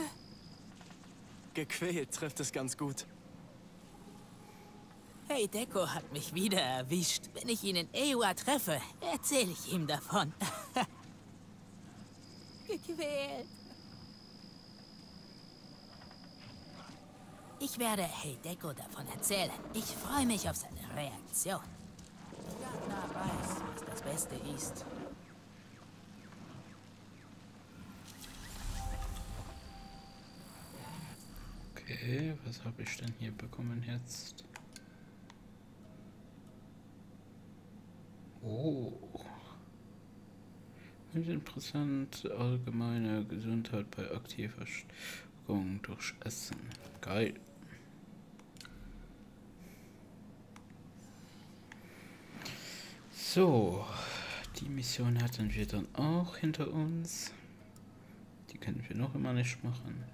Gequält trifft es ganz gut. Hey, Deko hat mich wieder erwischt. Wenn ich ihn in Ewa treffe, erzähle ich ihm davon. Gequält. Ich werde Hey Deko davon erzählen. Ich freue mich auf seine Reaktion. Gardner weiß, was das Beste ist. Okay, was habe ich denn hier bekommen jetzt? Oh. Mit interessant allgemeine Gesundheit bei aktiver Störung durch Essen. Geil. So, die Mission hatten wir dann auch hinter uns. Die können wir noch immer nicht machen.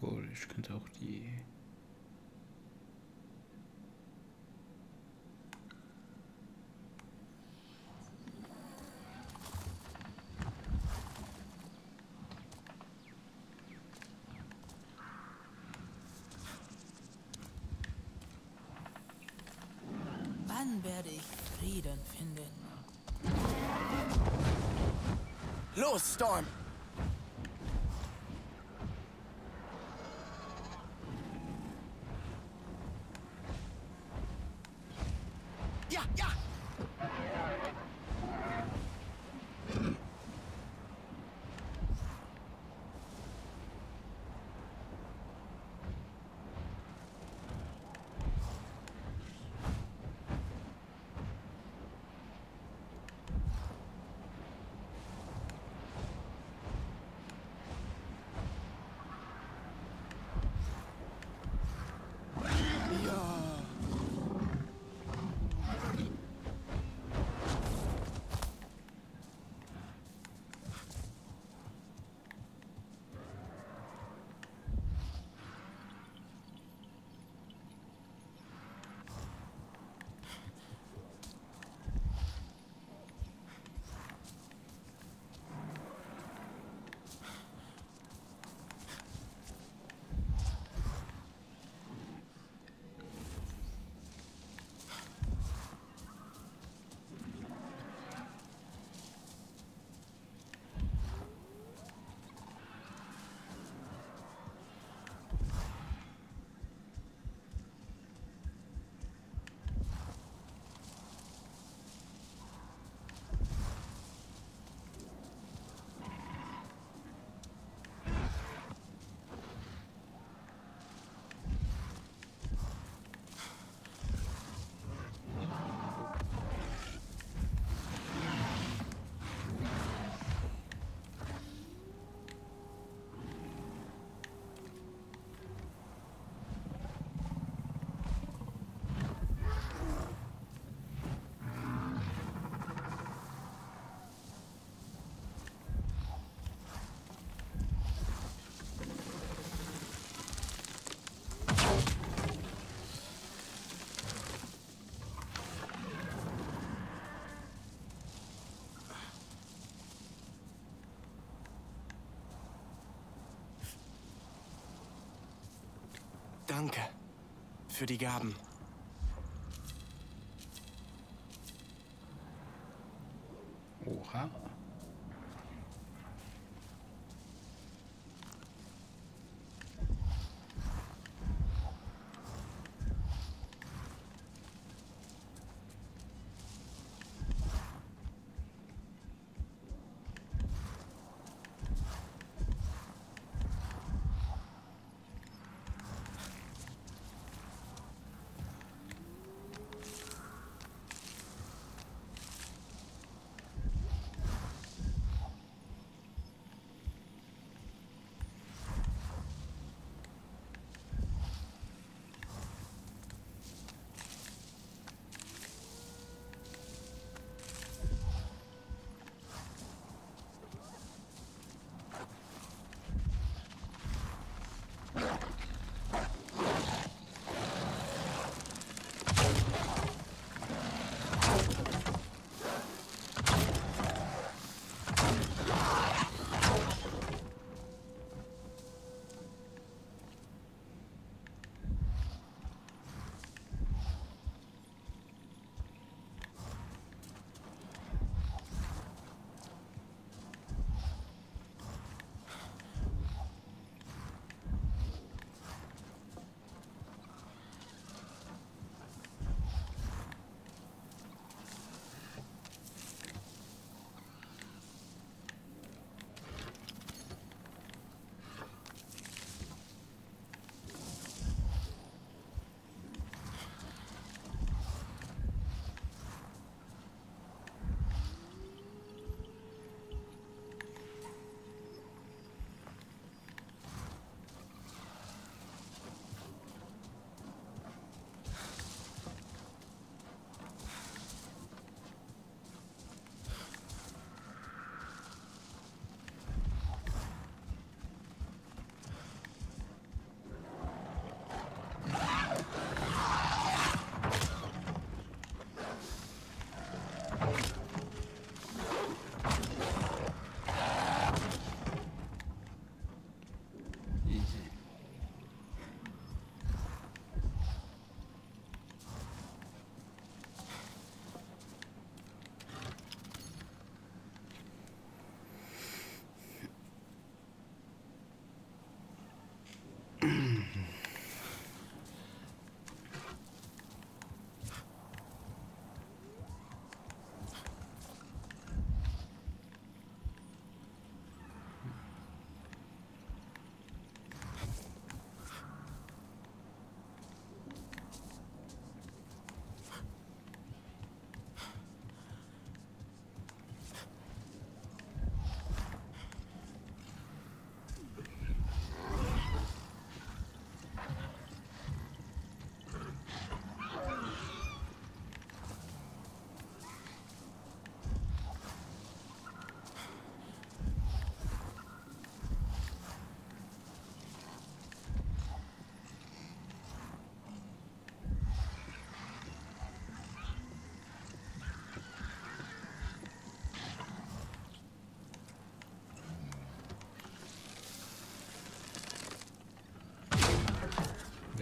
Obwohl, ich könnte auch die... Wann werde ich Frieden finden? Los, Storm! Danke für die Gaben.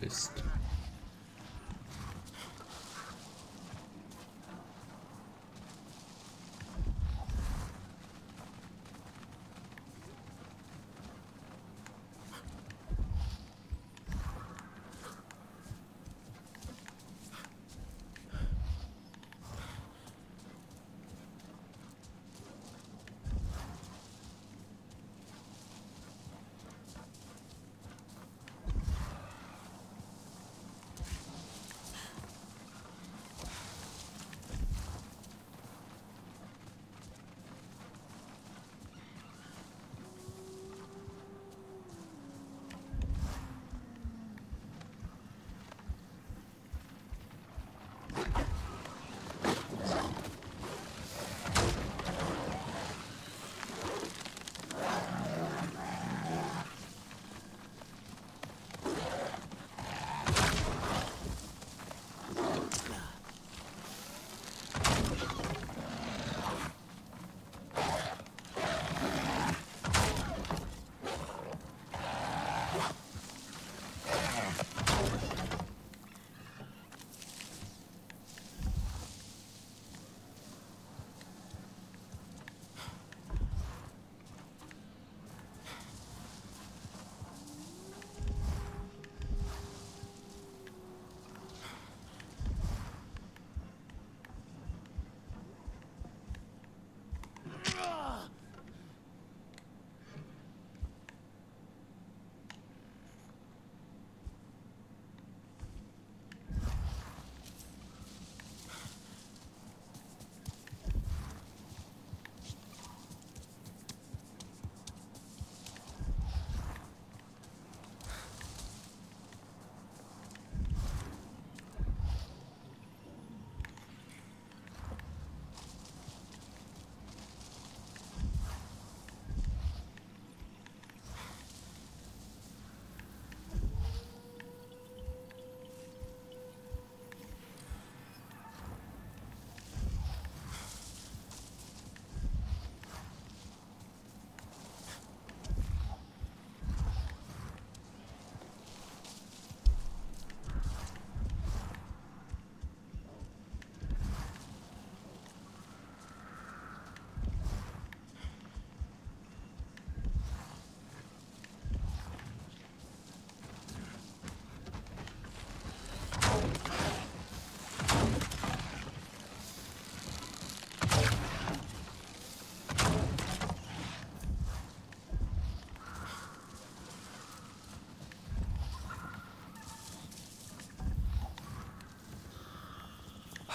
Mist.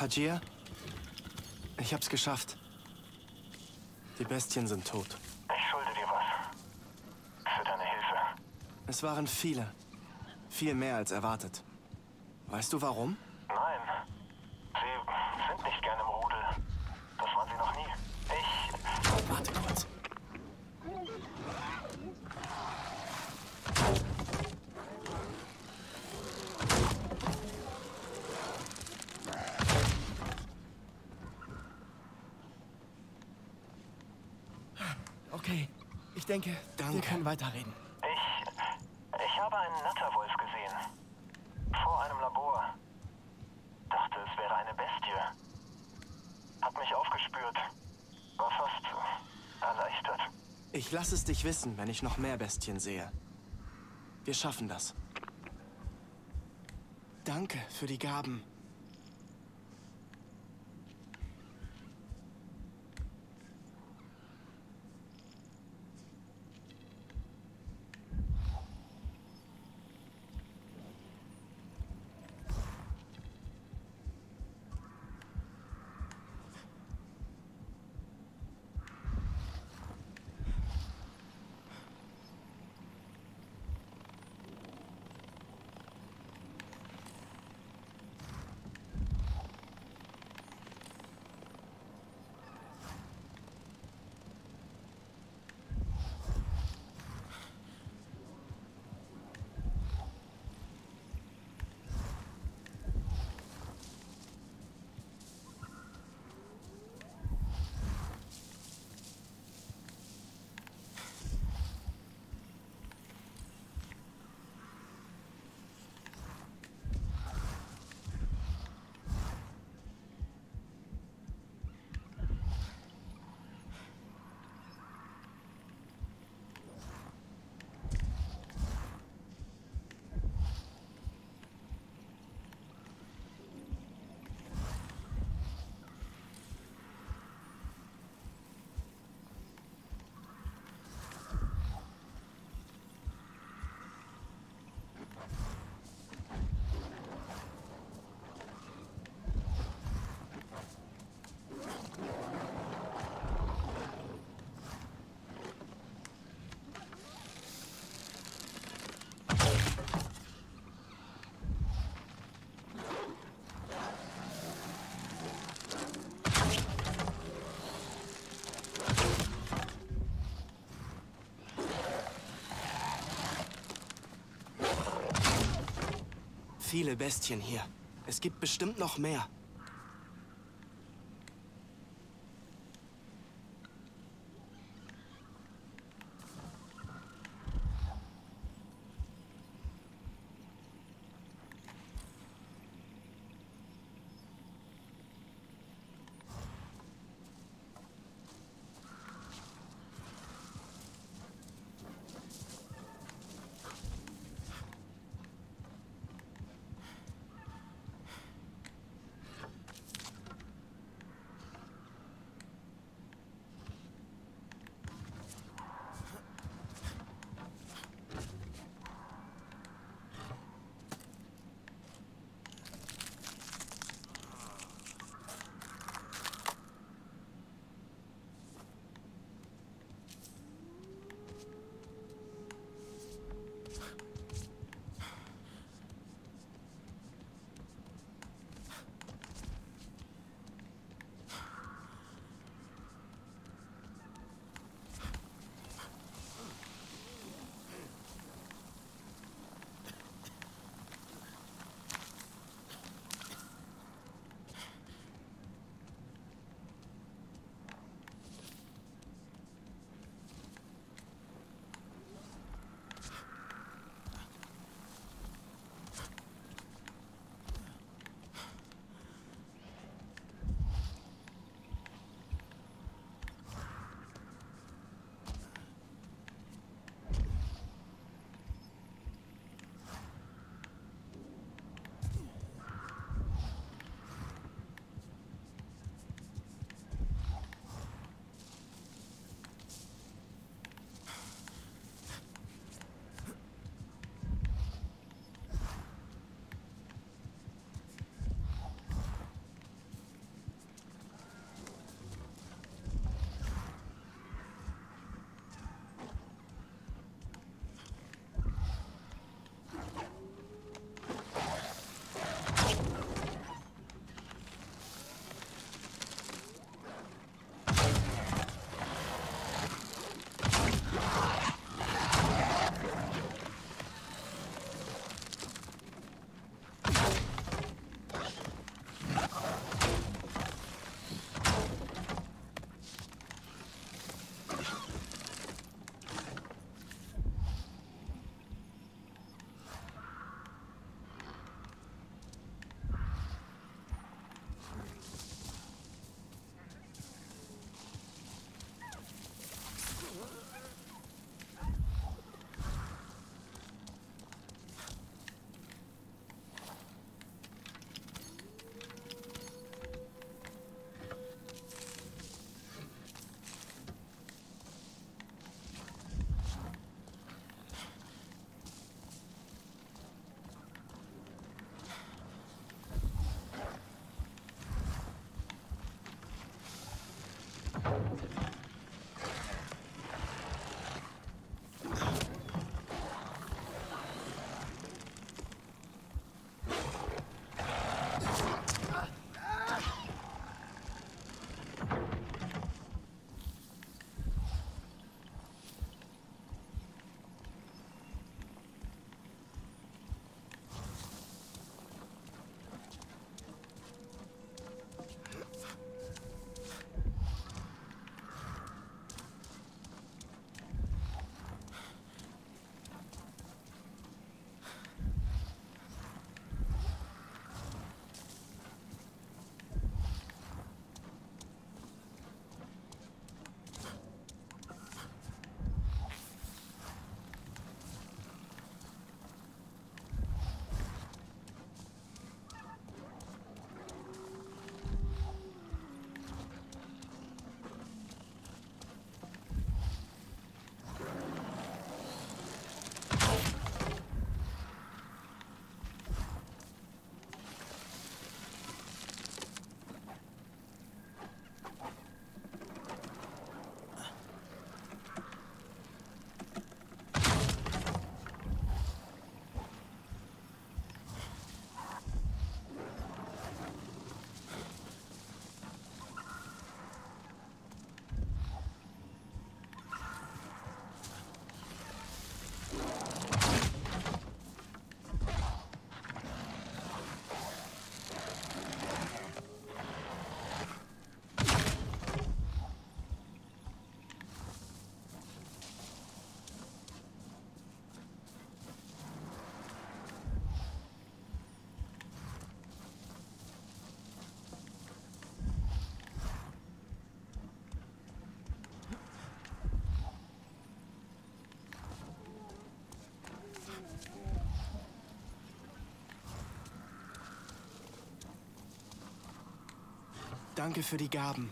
Hajir, ich hab's geschafft. Die Bestien sind tot. Ich schulde dir was. Für deine Hilfe. Es waren viele. Viel mehr als erwartet. Weißt du warum? Nein. Sie sind nicht gerne im Rudel. Das waren sie noch nie. Ich. Warte kurz. Okay, ich denke, wir können weiterreden. Ich. Ich habe einen Natterwolf gesehen. Vor einem Labor. Dachte, es wäre eine Bestie. Hat mich aufgespürt. War fast erleichtert. Ich lasse es dich wissen, wenn ich noch mehr Bestien sehe. Wir schaffen das. Danke für die Gaben. Viele Bestien hier. Es gibt bestimmt noch mehr. Danke für die Gaben.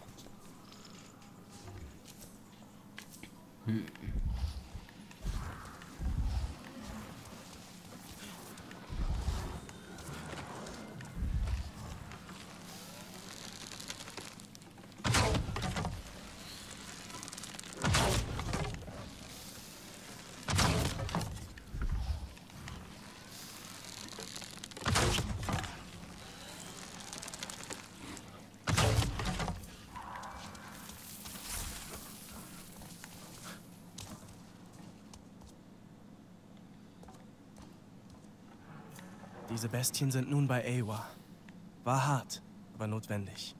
Diese Bestien sind nun bei Ewa. War hart, aber notwendig.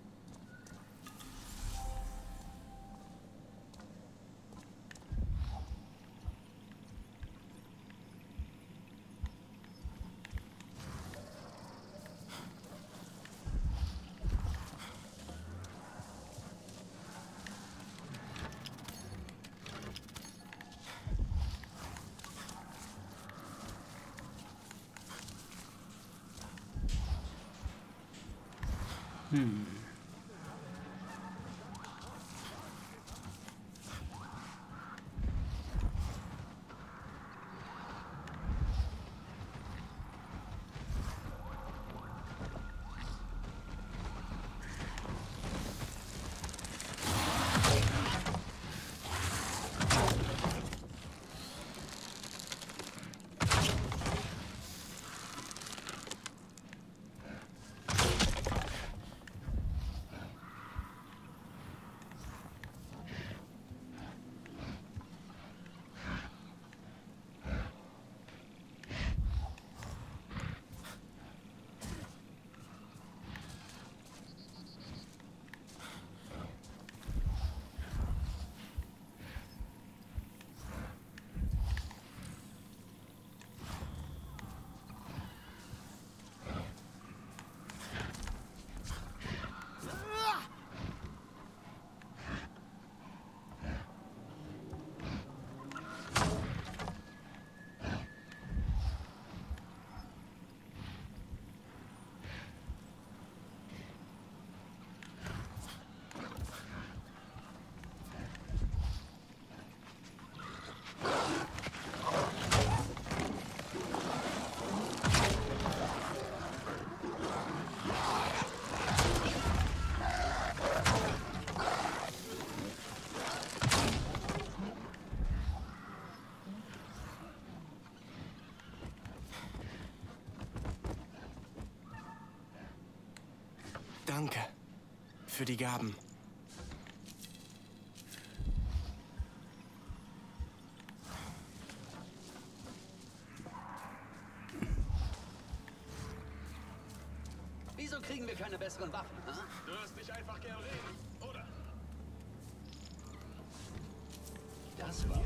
Für die Gaben. Wieso kriegen wir keine besseren Waffen? Hm? Du hast nicht einfach gern reden, oder? Das war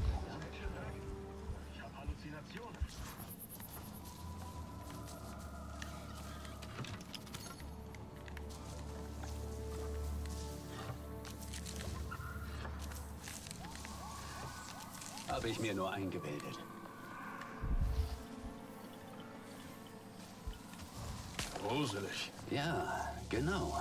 Habe ich mir nur eingebildet. Gruselig. Ja, genau.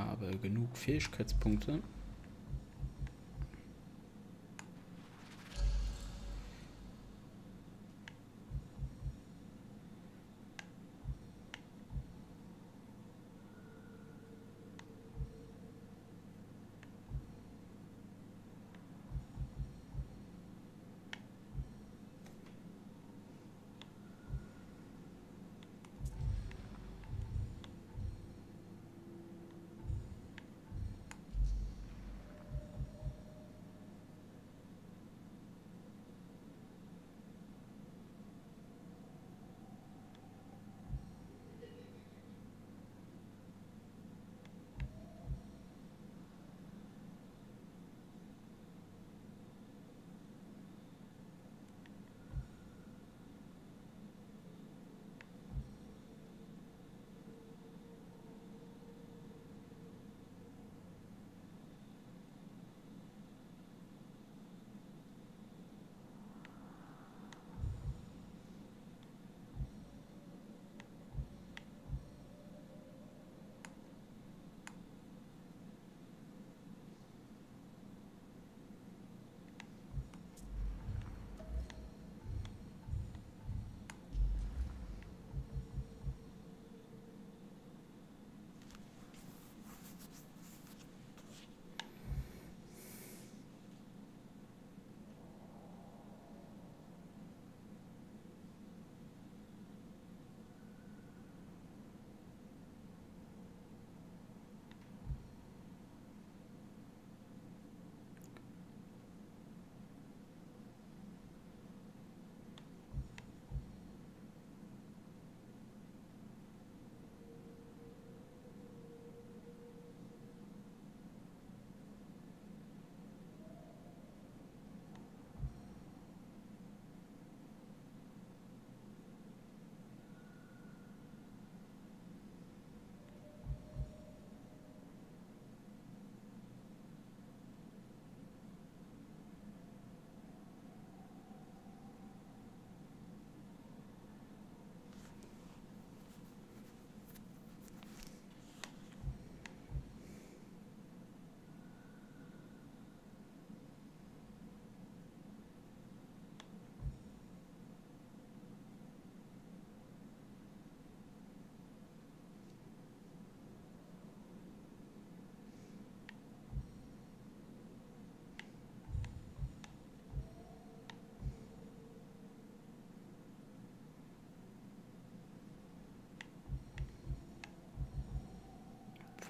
Habe genug Fähigkeitspunkte.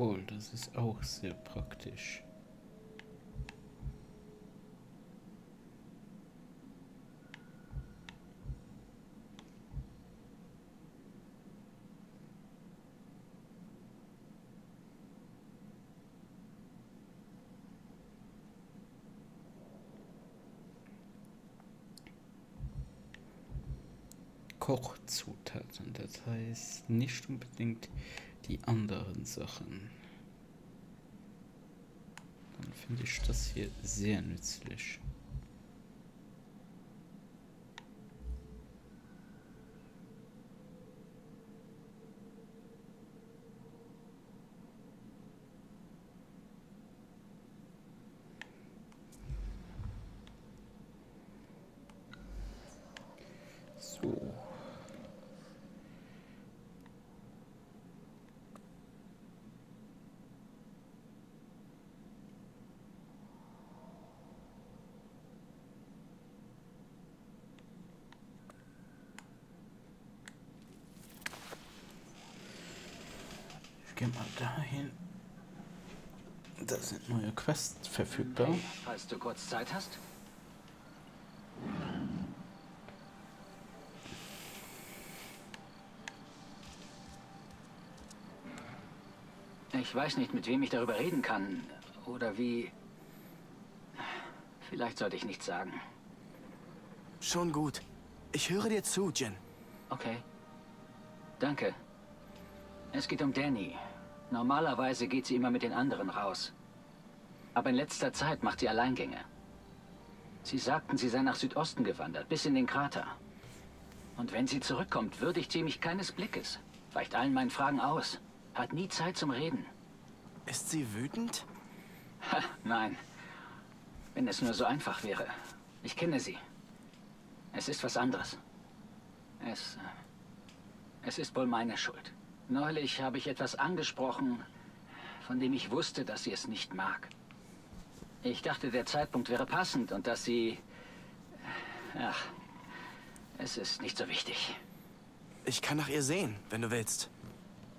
Obwohl, das ist auch sehr praktisch. Kochzutaten, das heißt nicht unbedingt die anderen Sachen. Dann finde ich das hier sehr nützlich. So. Ich gehe mal dahin. Da sind neue Quests verfügbar. Hey, falls du kurz Zeit hast. Ich weiß nicht, mit wem ich darüber reden kann. Oder wie... Vielleicht sollte ich nichts sagen. Schon gut. Ich höre dir zu, Jin. Okay. Danke. Es geht um Danny. Normalerweise geht sie immer mit den anderen raus. Aber in letzter Zeit macht sie Alleingänge. Sie sagten, sie sei nach Südosten gewandert, bis in den Krater. Und wenn sie zurückkommt, würdigt sie mich keines Blickes. Weicht allen meinen Fragen aus. Hat nie Zeit zum Reden. Ist sie wütend? Ha, nein. Wenn es nur so einfach wäre. Ich kenne sie. Es ist was anderes. Es... äh, Es ist wohl meine Schuld. Neulich habe ich etwas angesprochen, von dem ich wusste, dass sie es nicht mag. Ich dachte, der Zeitpunkt wäre passend und dass sie... Ach, es ist nicht so wichtig. Ich kann nach ihr sehen, wenn du willst.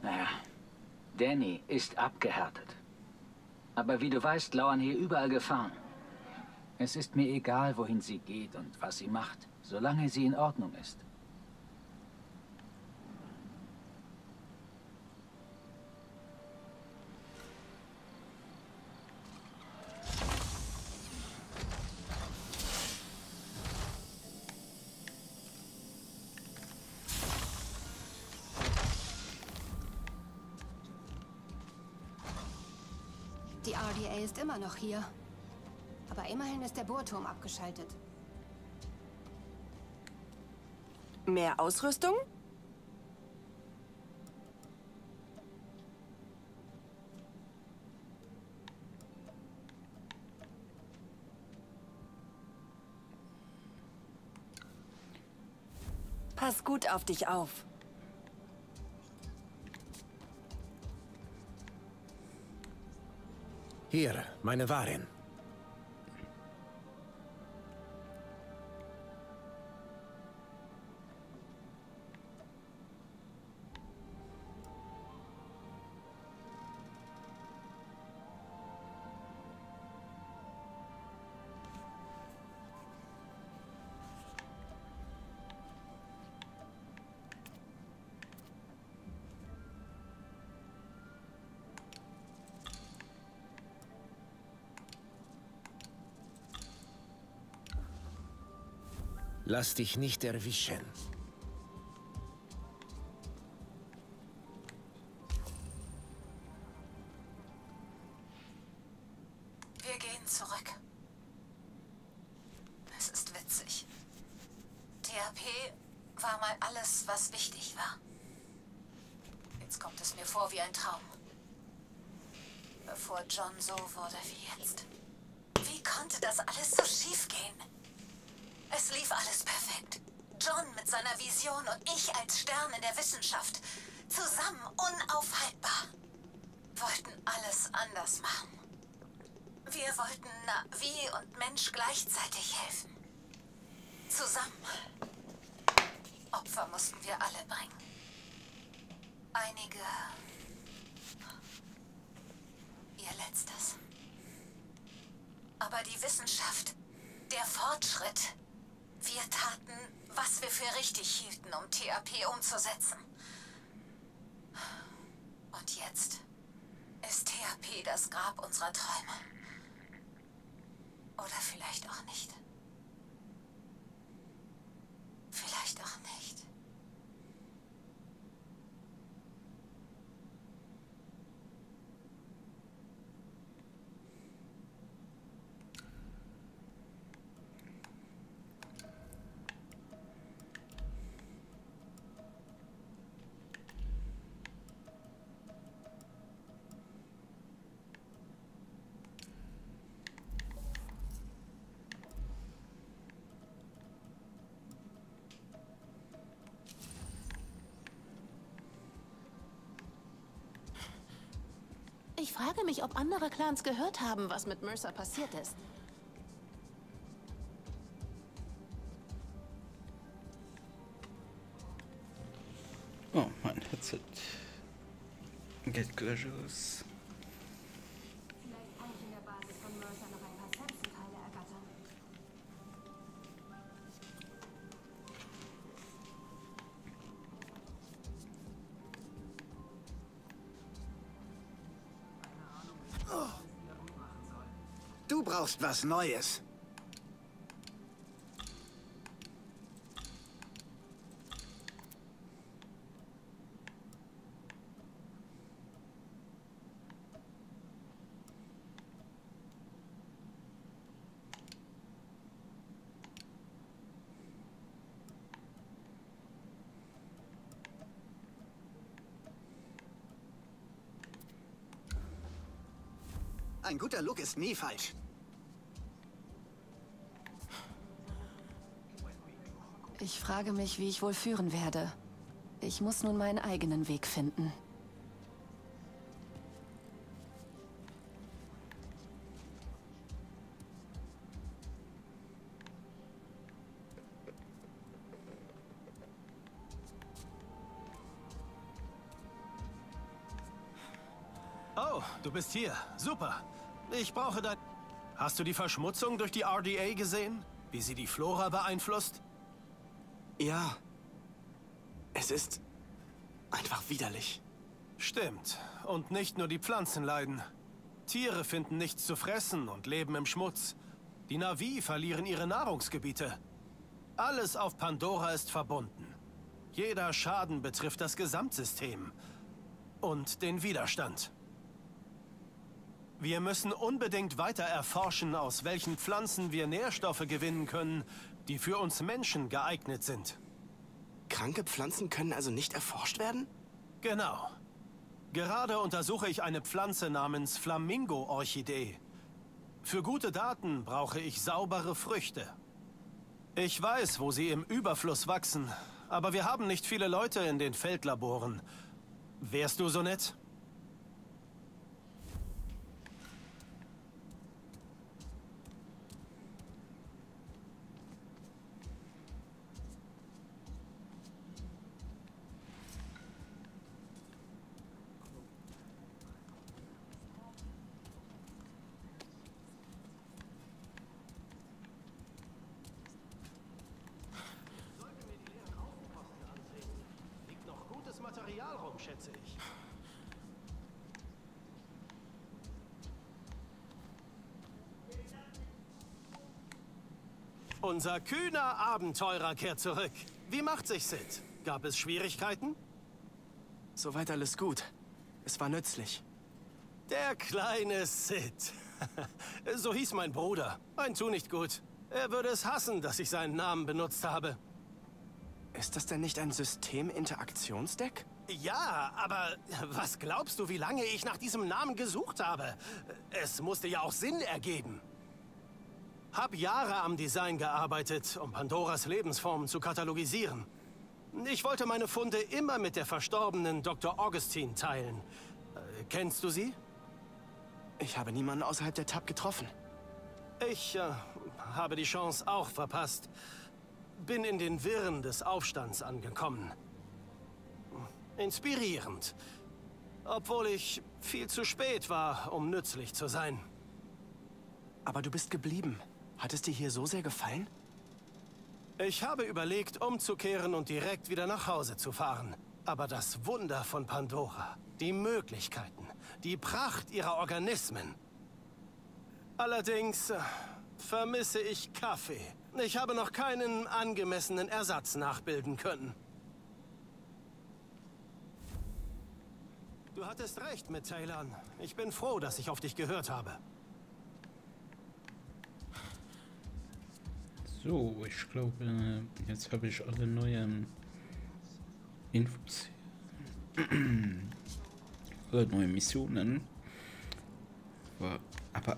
Naja, Danny ist abgehärtet. Aber wie du weißt, lauern hier überall Gefahren. Es ist mir egal, wohin sie geht und was sie macht, solange sie in Ordnung ist. Immer noch hier. Aber immerhin ist der Bohrturm abgeschaltet. Mehr Ausrüstung? Pass gut auf dich auf. Hier, meine Waren. Lass dich nicht erwischen. Wir gehen zurück. Es ist witzig. THP war mal alles, was wichtig war. Jetzt kommt es mir vor wie ein Traum. Bevor John so wurde wie jetzt. Wie konnte das alles so schief gehen? Es lief alles perfekt. John mit seiner Vision und ich als Stern in der Wissenschaft. Zusammen unaufhaltbar. Wollten alles anders machen. Wir wollten Navi und Mensch gleichzeitig helfen. Zusammen. Opfer mussten wir alle bringen. Einige. Ihr letztes. Aber die Wissenschaft, der Fortschritt, wir taten, was wir für richtig hielten, um THP umzusetzen. Und jetzt ist THP das Grab unserer Träume. Oder vielleicht auch nicht. Vielleicht auch nicht. Ich frage mich, ob andere Clans gehört haben, was mit Mercer passiert ist. Oh, mein Headset geht gleich brauchst was Neues. Ein guter Look ist nie falsch. Frage mich, wie ich wohl führen werde. Ich muss nun meinen eigenen Weg finden. Oh, du bist hier. Super. Ich brauche dein... Hast du die Verschmutzung durch die RDA gesehen? Wie sie die Flora beeinflusst? Ja. Es ist einfach widerlich. Stimmt. Und nicht nur die Pflanzen leiden. Tiere finden nichts zu fressen und leben im Schmutz. Die Navi verlieren ihre Nahrungsgebiete. Alles auf Pandora ist verbunden. Jeder Schaden betrifft das Gesamtsystem. Und den Widerstand. Wir müssen unbedingt weiter erforschen, aus welchen Pflanzen wir Nährstoffe gewinnen können, die für uns Menschen geeignet sind. Kranke Pflanzen können also nicht erforscht werden? Genau. Gerade untersuche ich eine Pflanze namens Flamingo-Orchidee. Für gute Daten brauche ich saubere Früchte. Ich weiß, wo sie im Überfluss wachsen, aber wir haben nicht viele Leute in den Feldlaboren. Wärst du so nett? Liegt noch gutes Material rum, schätze ich. Unser kühner Abenteurer kehrt zurück. Wie macht sich Sid? Gab es Schwierigkeiten? Soweit alles gut. Es war nützlich. Der kleine Sid. so hieß mein Bruder. Ein Tu nicht gut. Er würde es hassen, dass ich seinen Namen benutzt habe. Ist das denn nicht ein System-Interaktionsdeck? Ja, aber was glaubst du, wie lange ich nach diesem Namen gesucht habe? Es musste ja auch Sinn ergeben. Hab Jahre am Design gearbeitet, um Pandoras Lebensformen zu katalogisieren. Ich wollte meine Funde immer mit der verstorbenen Dr. Augustine teilen. Äh, kennst du sie? Ich habe niemanden außerhalb der TAP getroffen. Ich äh, habe die Chance auch verpasst. Bin in den Wirren des Aufstands angekommen. Inspirierend. Obwohl ich viel zu spät war, um nützlich zu sein. Aber du bist geblieben. Hat es dir hier so sehr gefallen? Ich habe überlegt, umzukehren und direkt wieder nach Hause zu fahren. Aber das Wunder von Pandora, die Möglichkeiten, die Pracht ihrer Organismen. Allerdings äh, vermisse ich Kaffee. Ich habe noch keinen angemessenen Ersatz nachbilden können. Du hattest recht mit Talon. Ich bin froh, dass ich auf dich gehört habe. So, ich glaube, jetzt habe ich alle neuen Infos. alle neue Missionen. Aber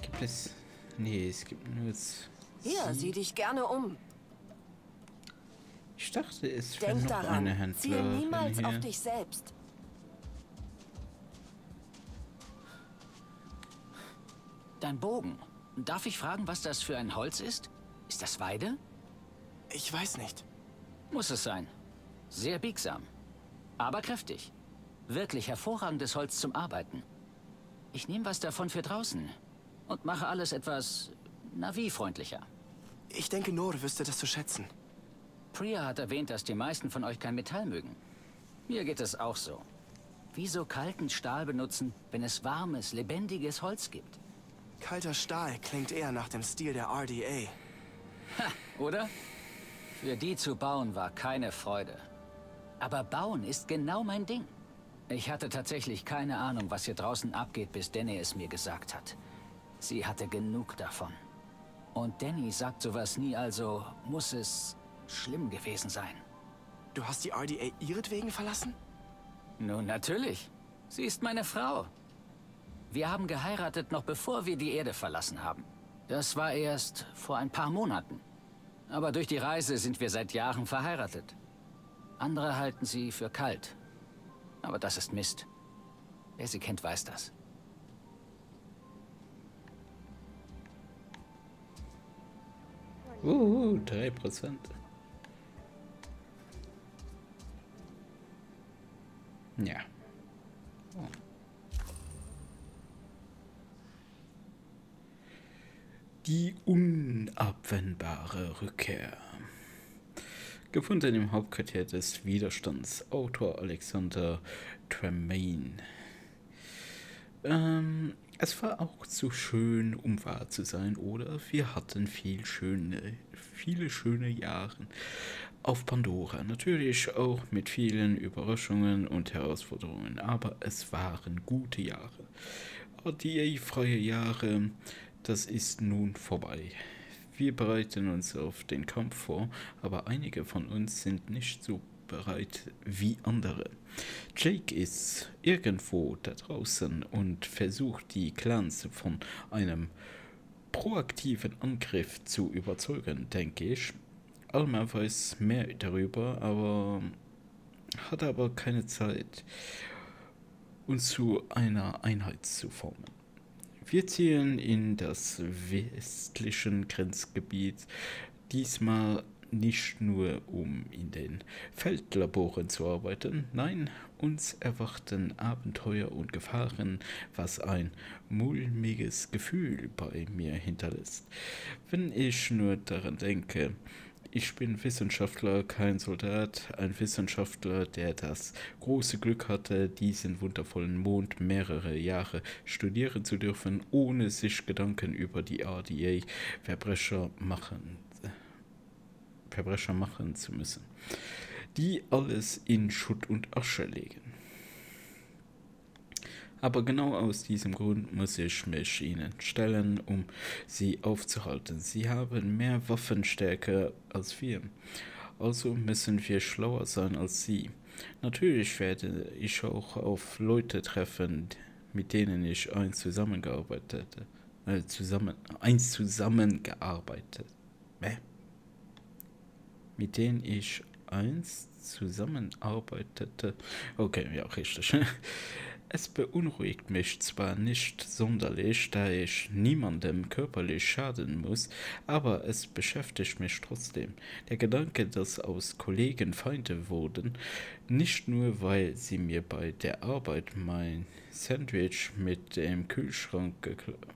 gibt es. Nee, es gibt nur jetzt. Hier, sieh dich gerne um. Ich dachte, es wäre noch daran, eine Händlerin Ziel niemals hier. auf dich selbst. Dein Bogen. Darf ich fragen, was das für ein Holz ist? Ist das Weide? Ich weiß nicht. Muss es sein. Sehr biegsam. Aber kräftig. Wirklich hervorragendes Holz zum Arbeiten. Ich nehme was davon für draußen. Und mache alles etwas Navi-freundlicher. Ich denke, Nor wüsste das zu schätzen. Priya hat erwähnt, dass die meisten von euch kein Metall mögen. Mir geht es auch so. Wieso kalten Stahl benutzen, wenn es warmes, lebendiges Holz gibt? Kalter Stahl klingt eher nach dem Stil der RDA. Ha, oder? Für die zu bauen war keine Freude. Aber bauen ist genau mein Ding. Ich hatte tatsächlich keine Ahnung, was hier draußen abgeht, bis Danny es mir gesagt hat. Sie hatte genug davon. Und Danny sagt sowas nie, also muss es schlimm gewesen sein. Du hast die RDA ihretwegen verlassen? Nun, natürlich. Sie ist meine Frau. Wir haben geheiratet, noch bevor wir die Erde verlassen haben. Das war erst vor ein paar Monaten. Aber durch die Reise sind wir seit Jahren verheiratet. Andere halten sie für kalt. Aber das ist Mist. Wer sie kennt, weiß das. Uh, 3%. Ja. Die unabwendbare Rückkehr. Gefunden im Hauptquartier des Widerstands. Autor Alexander Tremaine. Ähm, es war auch zu schön, um wahr zu sein, oder? Wir hatten viel schöne, viele schöne Jahre auf Pandora. Natürlich auch mit vielen Überraschungen und Herausforderungen, aber es waren gute Jahre. RDA-freie Jahre, das ist nun vorbei. Wir bereiten uns auf den Kampf vor, aber einige von uns sind nicht so bereit wie andere. Jake ist irgendwo da draußen und versucht die Clans von einem proaktiven Angriff zu überzeugen, denke ich. Alma weiß mehr darüber, aber hat aber keine Zeit, uns zu einer Einheit zu formen. Wir zielen in das westlichen Grenzgebiet, diesmal nicht nur um in den Feldlaboren zu arbeiten, nein, uns erwarten Abenteuer und Gefahren, was ein mulmiges Gefühl bei mir hinterlässt. Wenn ich nur daran denke, ich bin Wissenschaftler, kein Soldat, ein Wissenschaftler, der das große Glück hatte, diesen wundervollen Mond mehrere Jahre studieren zu dürfen, ohne sich Gedanken über die RDA Verbrecher machen Verbrecher machen zu müssen, die alles in Schutt und Asche legen. Aber genau aus diesem Grund muss ich mich ihnen stellen, um sie aufzuhalten. Sie haben mehr Waffenstärke als wir. Also müssen wir schlauer sein als sie. Natürlich werde ich auch auf Leute treffen, mit denen ich einst zusammengearbeitet äh, zusammen einst zusammengearbeitet. Äh? Mit denen ich einst zusammenarbeitete. Okay, ja, richtig. Es beunruhigt mich zwar nicht sonderlich, da ich niemandem körperlich schaden muss, aber es beschäftigt mich trotzdem. Der Gedanke, dass aus Kollegen Feinde wurden, nicht nur weil sie mir bei der Arbeit mein Sandwich mit dem Kühlschrank geklaut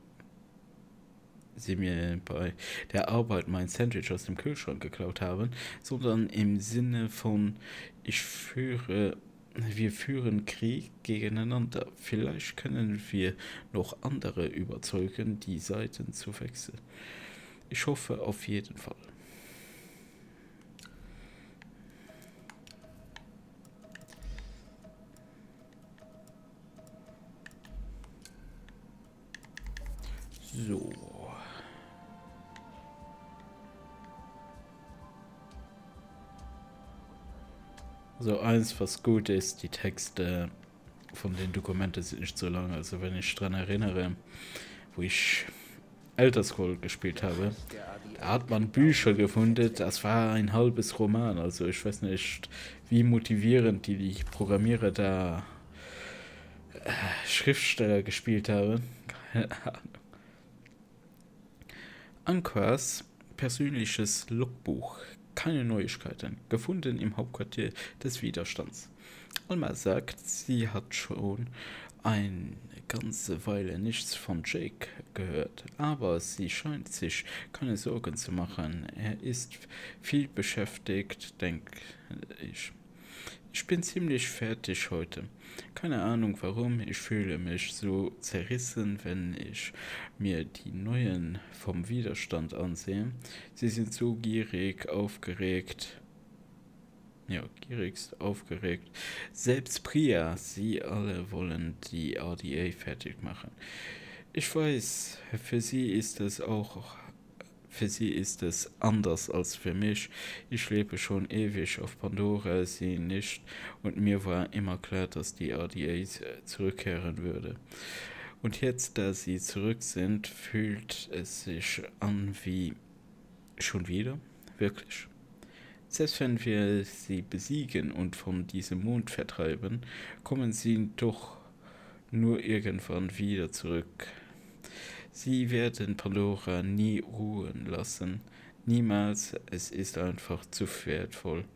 sie mir bei der Arbeit mein Sandwich aus dem Kühlschrank geklaut haben, sondern im Sinne von ich führe wir führen Krieg gegeneinander. Vielleicht können wir noch andere überzeugen, die Seiten zu wechseln. Ich hoffe auf jeden Fall. So. So eins, was gut ist, die Texte von den Dokumenten sind nicht so lang. Also wenn ich daran erinnere, wo ich Elder Scroll gespielt habe, da hat man Bücher gefunden, das war ein halbes Roman. Also ich weiß nicht, wie motivierend die, die Programmierer da äh, Schriftsteller gespielt haben. Keine Ahnung. Anquas persönliches Logbuch keine Neuigkeiten gefunden im Hauptquartier des Widerstands. Alma sagt, sie hat schon eine ganze Weile nichts von Jake gehört, aber sie scheint sich keine Sorgen zu machen. Er ist viel beschäftigt, denke ich. Ich bin ziemlich fertig heute. Keine Ahnung warum, ich fühle mich so zerrissen, wenn ich mir die neuen vom Widerstand ansehe. Sie sind so gierig, aufgeregt. Ja, gierigst aufgeregt. Selbst Priya, sie alle wollen die RDA fertig machen. Ich weiß, für sie ist es auch für sie ist es anders als für mich. Ich lebe schon ewig auf Pandora, sie nicht, und mir war immer klar, dass die RDA zurückkehren würde. Und jetzt, da sie zurück sind, fühlt es sich an wie schon wieder, wirklich. Selbst wenn wir sie besiegen und von diesem Mond vertreiben, kommen sie doch nur irgendwann wieder zurück. Sie werden Pandora nie ruhen lassen. Niemals, es ist einfach zu wertvoll.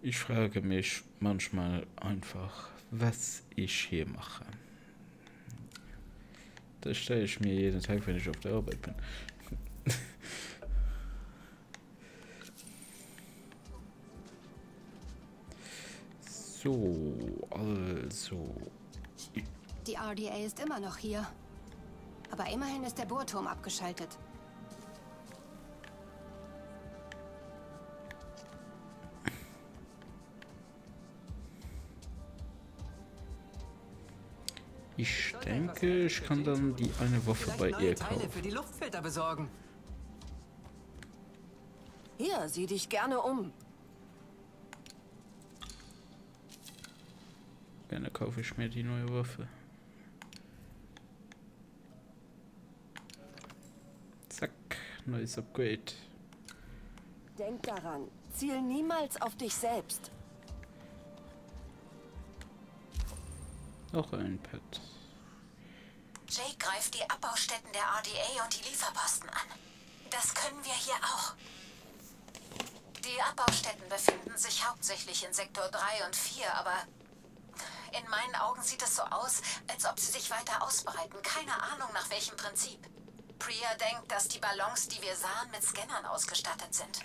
Ich frage mich manchmal einfach, was ich hier mache. Das stelle ich mir jeden Tag, wenn ich auf der Arbeit bin. so, also. Die RDA ist immer noch hier. Aber immerhin ist der Bohrturm abgeschaltet. Ich denke, ich kann dann die eine Waffe bei ihr kaufen. für die Luftfilter besorgen. Hier, sieh dich gerne um. Gerne kaufe ich mir die neue Waffe. Neues Upgrade. Denk daran, ziel niemals auf dich selbst. Noch ein Pad. Jake greift die Abbaustätten der RDA und die Lieferposten an. Das können wir hier auch. Die Abbaustätten befinden sich hauptsächlich in Sektor 3 und 4, aber in meinen Augen sieht es so aus, als ob sie sich weiter ausbreiten. Keine Ahnung, nach welchem Prinzip. Priya denkt, dass die Ballons, die wir sahen, mit Scannern ausgestattet sind.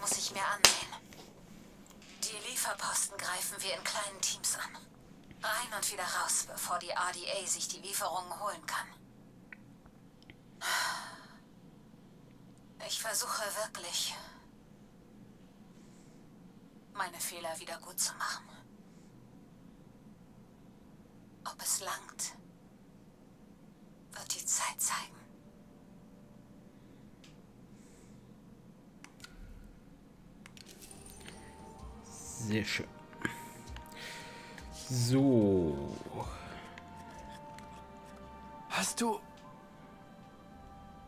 Muss ich mir ansehen. Die Lieferposten greifen wir in kleinen Teams an. Rein und wieder raus, bevor die RDA sich die Lieferungen holen kann. Ich versuche wirklich, meine Fehler wieder gut zu machen. Ob es langt, wird die Zeit zeigen. Sehr schön. So. Hast du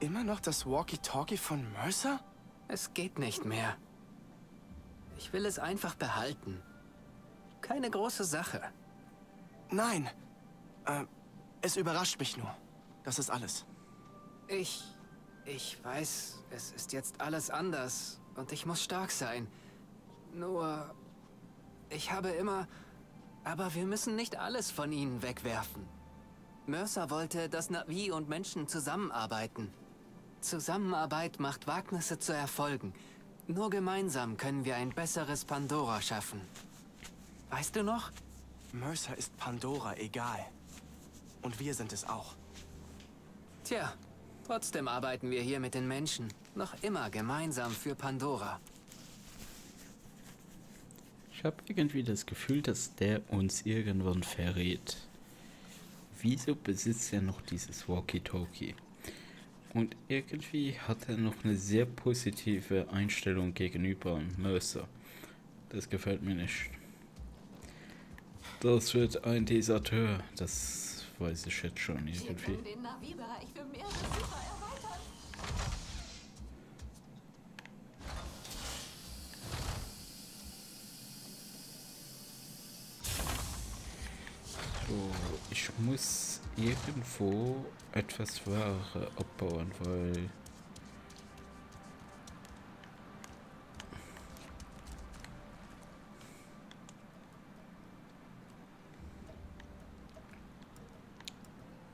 immer noch das Walkie-Talkie von Mercer? Es geht nicht mehr. Ich will es einfach behalten. Keine große Sache. Nein, Äh, es überrascht mich nur. Das ist alles. Ich... Ich weiß, es ist jetzt alles anders und ich muss stark sein. Nur... Ich habe immer... Aber wir müssen nicht alles von ihnen wegwerfen. Mercer wollte, dass Navi und Menschen zusammenarbeiten. Zusammenarbeit macht Wagnisse zu Erfolgen. Nur gemeinsam können wir ein besseres Pandora schaffen. Weißt du noch? Mercer ist Pandora egal. Und wir sind es auch. Tja, trotzdem arbeiten wir hier mit den Menschen. Noch immer gemeinsam für Pandora. Ich habe irgendwie das Gefühl, dass der uns irgendwann verrät. Wieso besitzt er noch dieses Walkie-Talkie? Und irgendwie hat er noch eine sehr positive Einstellung gegenüber Mercer. Das gefällt mir nicht. Das wird ein Deserteur, das weiß ich jetzt schon irgendwie. Wir können den Navi-Bereich für mehrere Super erweitern. So, ich muss irgendwo etwas Ware abbauen, weil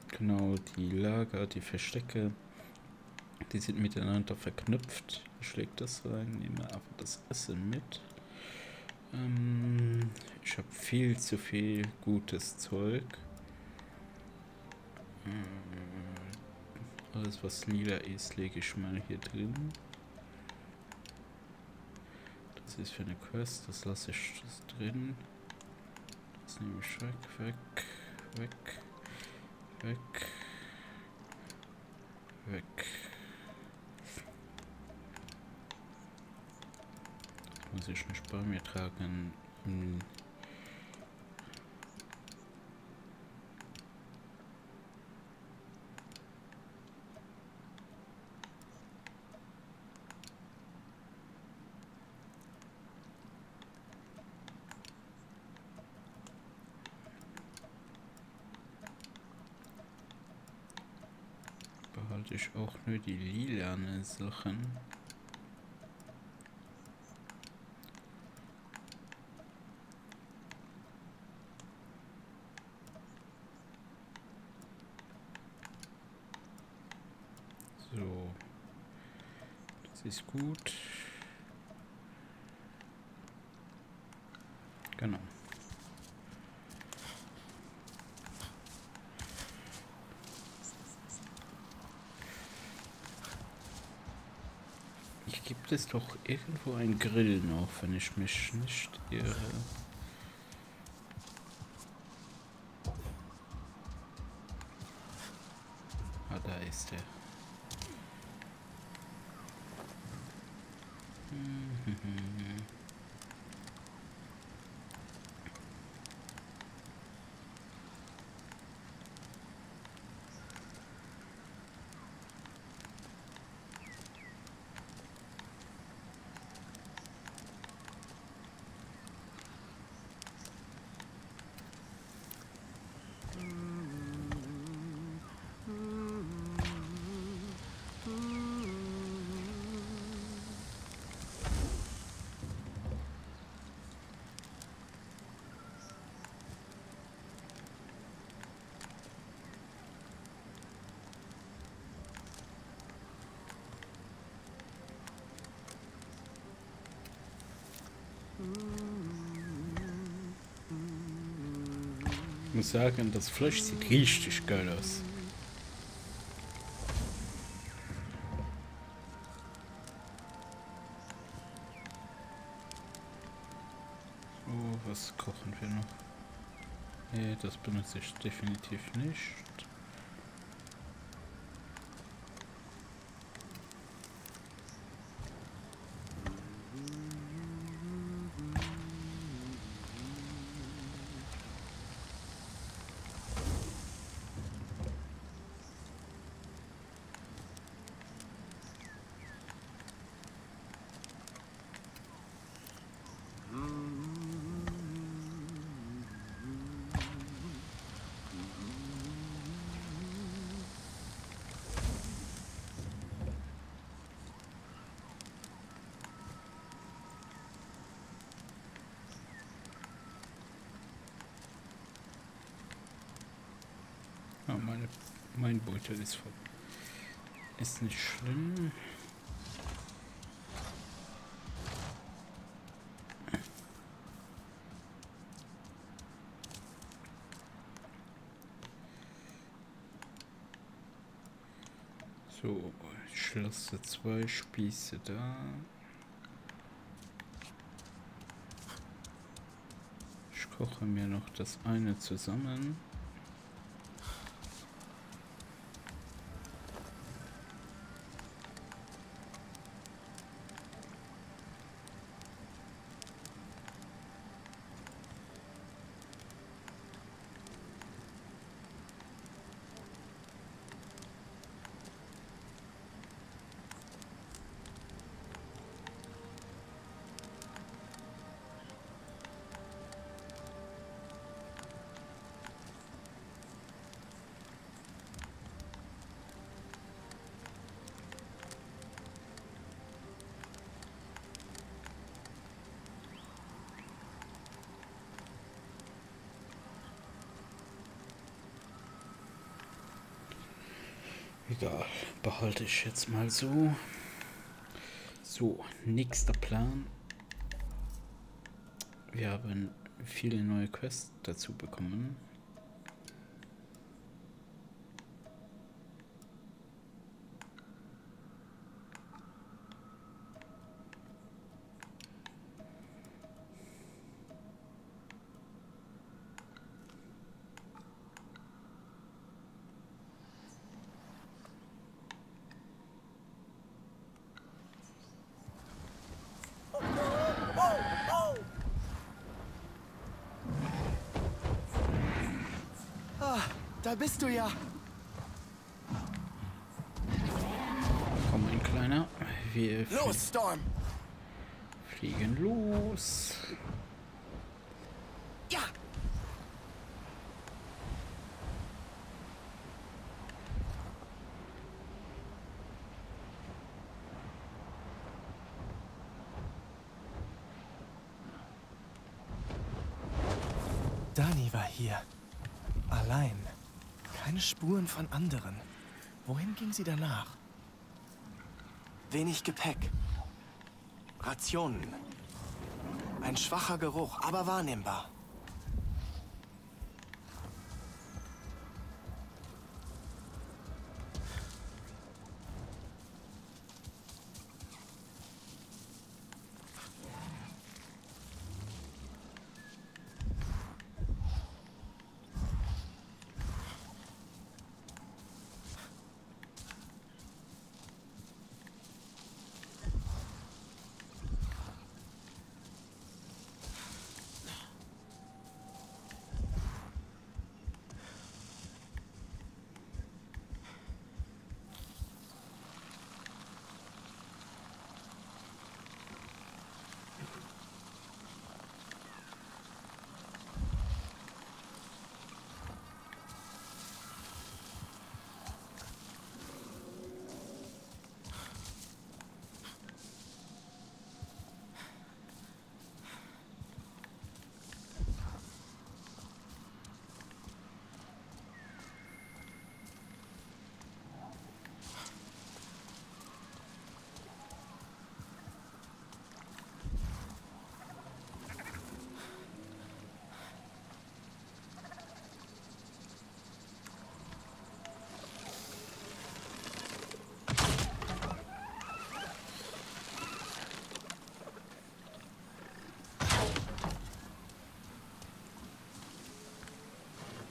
genau die Lager, die Verstecke, die sind miteinander verknüpft. Ich lege das rein, nehme aber das Essen mit. Ähm, ich habe viel zu viel gutes Zeug. Äh, alles was lila ist, lege ich mal hier drin. Das ist für eine Quest, das lasse ich das drin. Das nehme ich weg, weg, weg, weg, weg. Muss ich nicht bei mir tragen. Hm. Behalte ich auch nur die lilane Sachen. So. Das ist gut. Genau. Es doch irgendwo ein Grill noch, wenn ich mich nicht irre. Ah, da ist er. Mhm. Ich muss sagen, das Fleisch sieht richtig geil aus. So, was kochen wir noch? Nee, das benutze ich definitiv nicht. Beutel ist voll. Ist nicht schlimm. So, ich lasse zwei Spieße da. Ich koche mir noch das eine zusammen. Behalte ich jetzt mal so. So, nächster Plan. Wir haben viele neue Quests dazu bekommen. Ah, da bist du ja. Komm, mein Kleiner. Wir Los, Storm. fliegen los. Ja. Dani war hier. Allein. Keine Spuren von anderen. Wohin ging sie danach? Wenig Gepäck. Rationen. Ein schwacher Geruch, aber wahrnehmbar.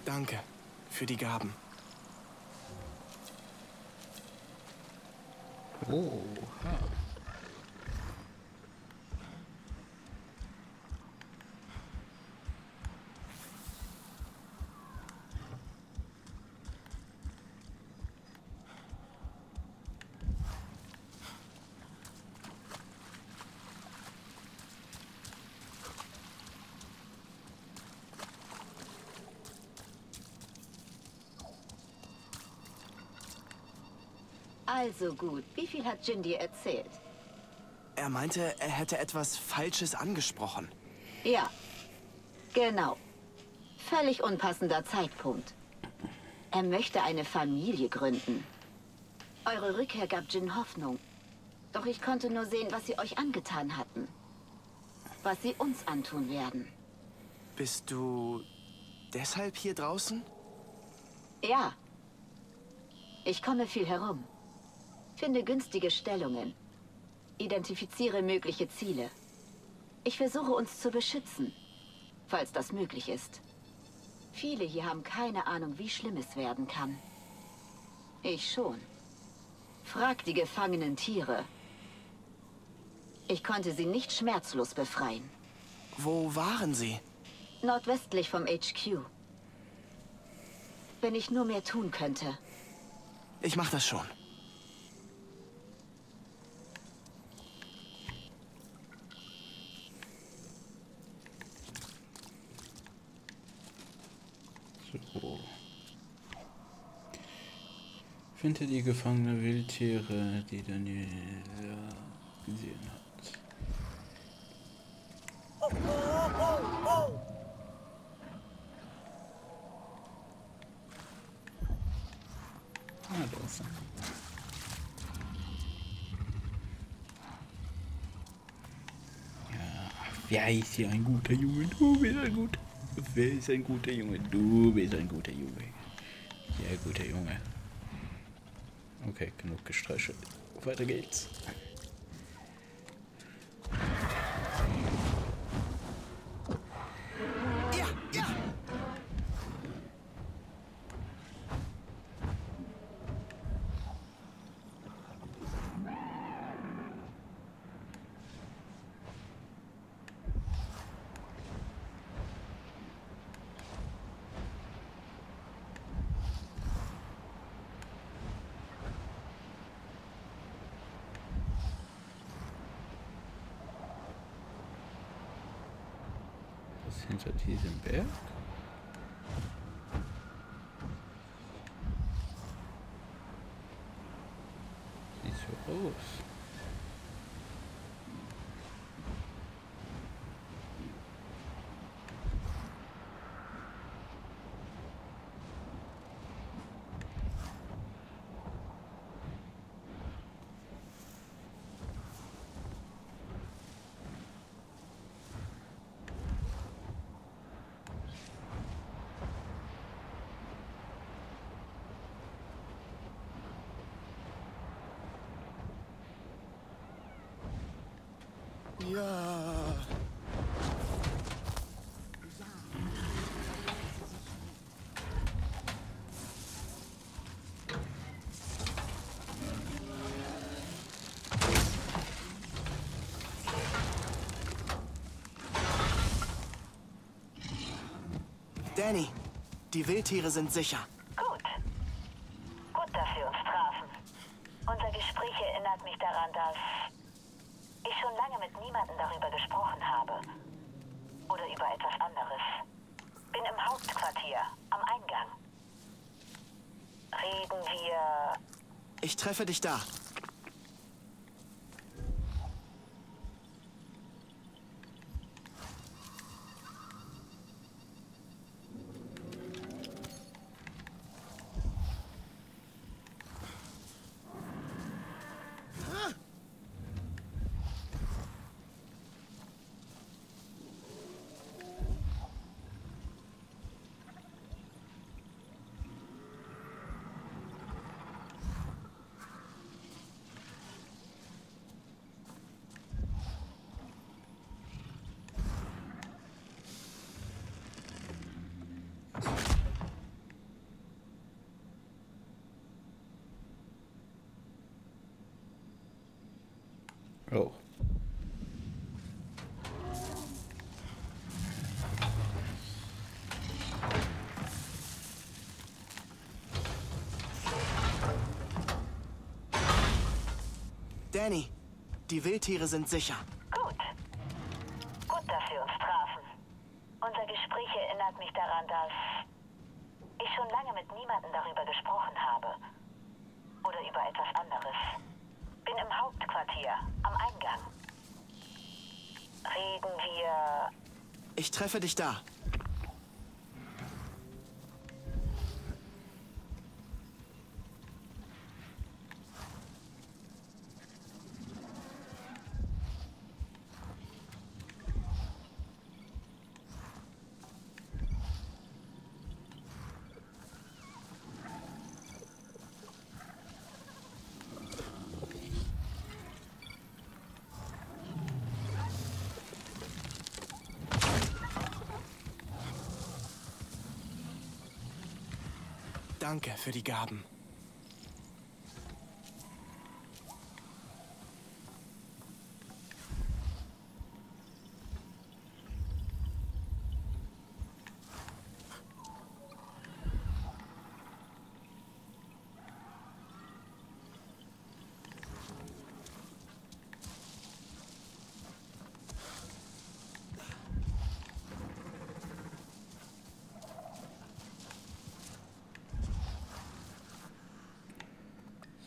Danke für die Gaben. Oh, Also gut, wie viel hat Jin dir erzählt? Er meinte, er hätte etwas Falsches angesprochen. Ja, genau. Völlig unpassender Zeitpunkt. Er möchte eine Familie gründen. Eure Rückkehr gab Jin Hoffnung. Doch ich konnte nur sehen, was sie euch angetan hatten. Was sie uns antun werden. Bist du deshalb hier draußen? Ja. Ich komme viel herum. Finde günstige Stellungen. Identifiziere mögliche Ziele. Ich versuche uns zu beschützen, falls das möglich ist. Viele hier haben keine Ahnung, wie schlimm es werden kann. Ich schon. Frag die gefangenen Tiere. Ich konnte sie nicht schmerzlos befreien. Wo waren sie? Nordwestlich vom HQ. Wenn ich nur mehr tun könnte. Ich mach das schon. So. Finde die gefangene Wildtiere, die Daniela gesehen hat. Ah, da ist er. Ja, wer ist hier ein guter Junge? Du bist ein guter. Wer ist ein guter Junge? Du bist ein guter Junge. Ja, guter Junge. Okay, genug gestreichelt. Weiter geht's. Ja, ja. Was ist hinter diesem Berg? Sieht so aus. Ja. Danny, die Wildtiere sind sicher. Gut. Gut, dass wir uns trafen. Unser Gespräch erinnert mich daran, dass ich schon lange mit niemandem darüber gesprochen habe. Oder über etwas anderes. Bin im Hauptquartier, am Eingang. Reden wir... Ich treffe dich da. Oh. Danny, die Wildtiere sind sicher. Gut. Gut, dass wir uns trafen. Unser Gespräch erinnert mich daran, dass ich schon lange mit niemandem darüber gesprochen habe. Oder über etwas anderes. Bin im Hauptquartier, am Eingang. Reden wir... Ich treffe dich da. Danke für die Gaben.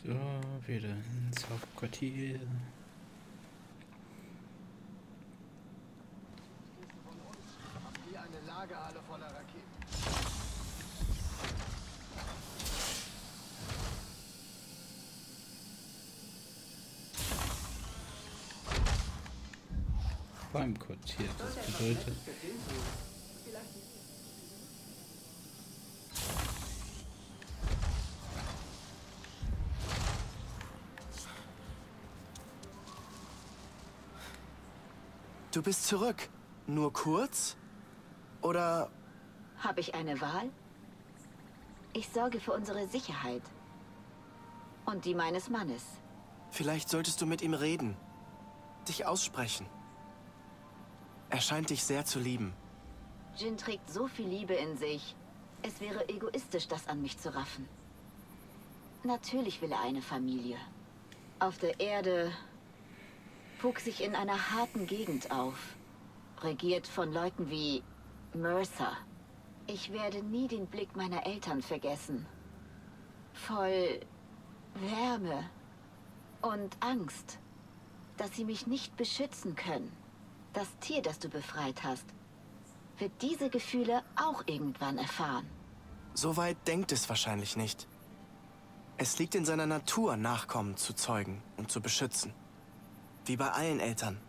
So, wieder Raketen. Beim Quartier, das bedeutet. Du bist zurück. Nur kurz? Oder Habe ich eine Wahl? Ich sorge für unsere Sicherheit. Und die meines Mannes. vielleicht solltest du mit ihm reden? Dich aussprechen. Er scheint dich sehr zu lieben. Jin trägt so viel Liebe in sich. Es wäre egoistisch, das an mich zu raffen. Natürlich will er eine Familie. Auf der Erde wuchs ich in einer harten Gegend auf. Regiert von Leuten wie Mercer. Ich werde nie den Blick meiner Eltern vergessen. Voll Wärme und Angst, dass sie mich nicht beschützen können. Das Tier, das du befreit hast, wird diese Gefühle auch irgendwann erfahren. So weit denkt es wahrscheinlich nicht. Es liegt in seiner Natur, Nachkommen zu zeugen und zu beschützen. Wie bei allen Eltern,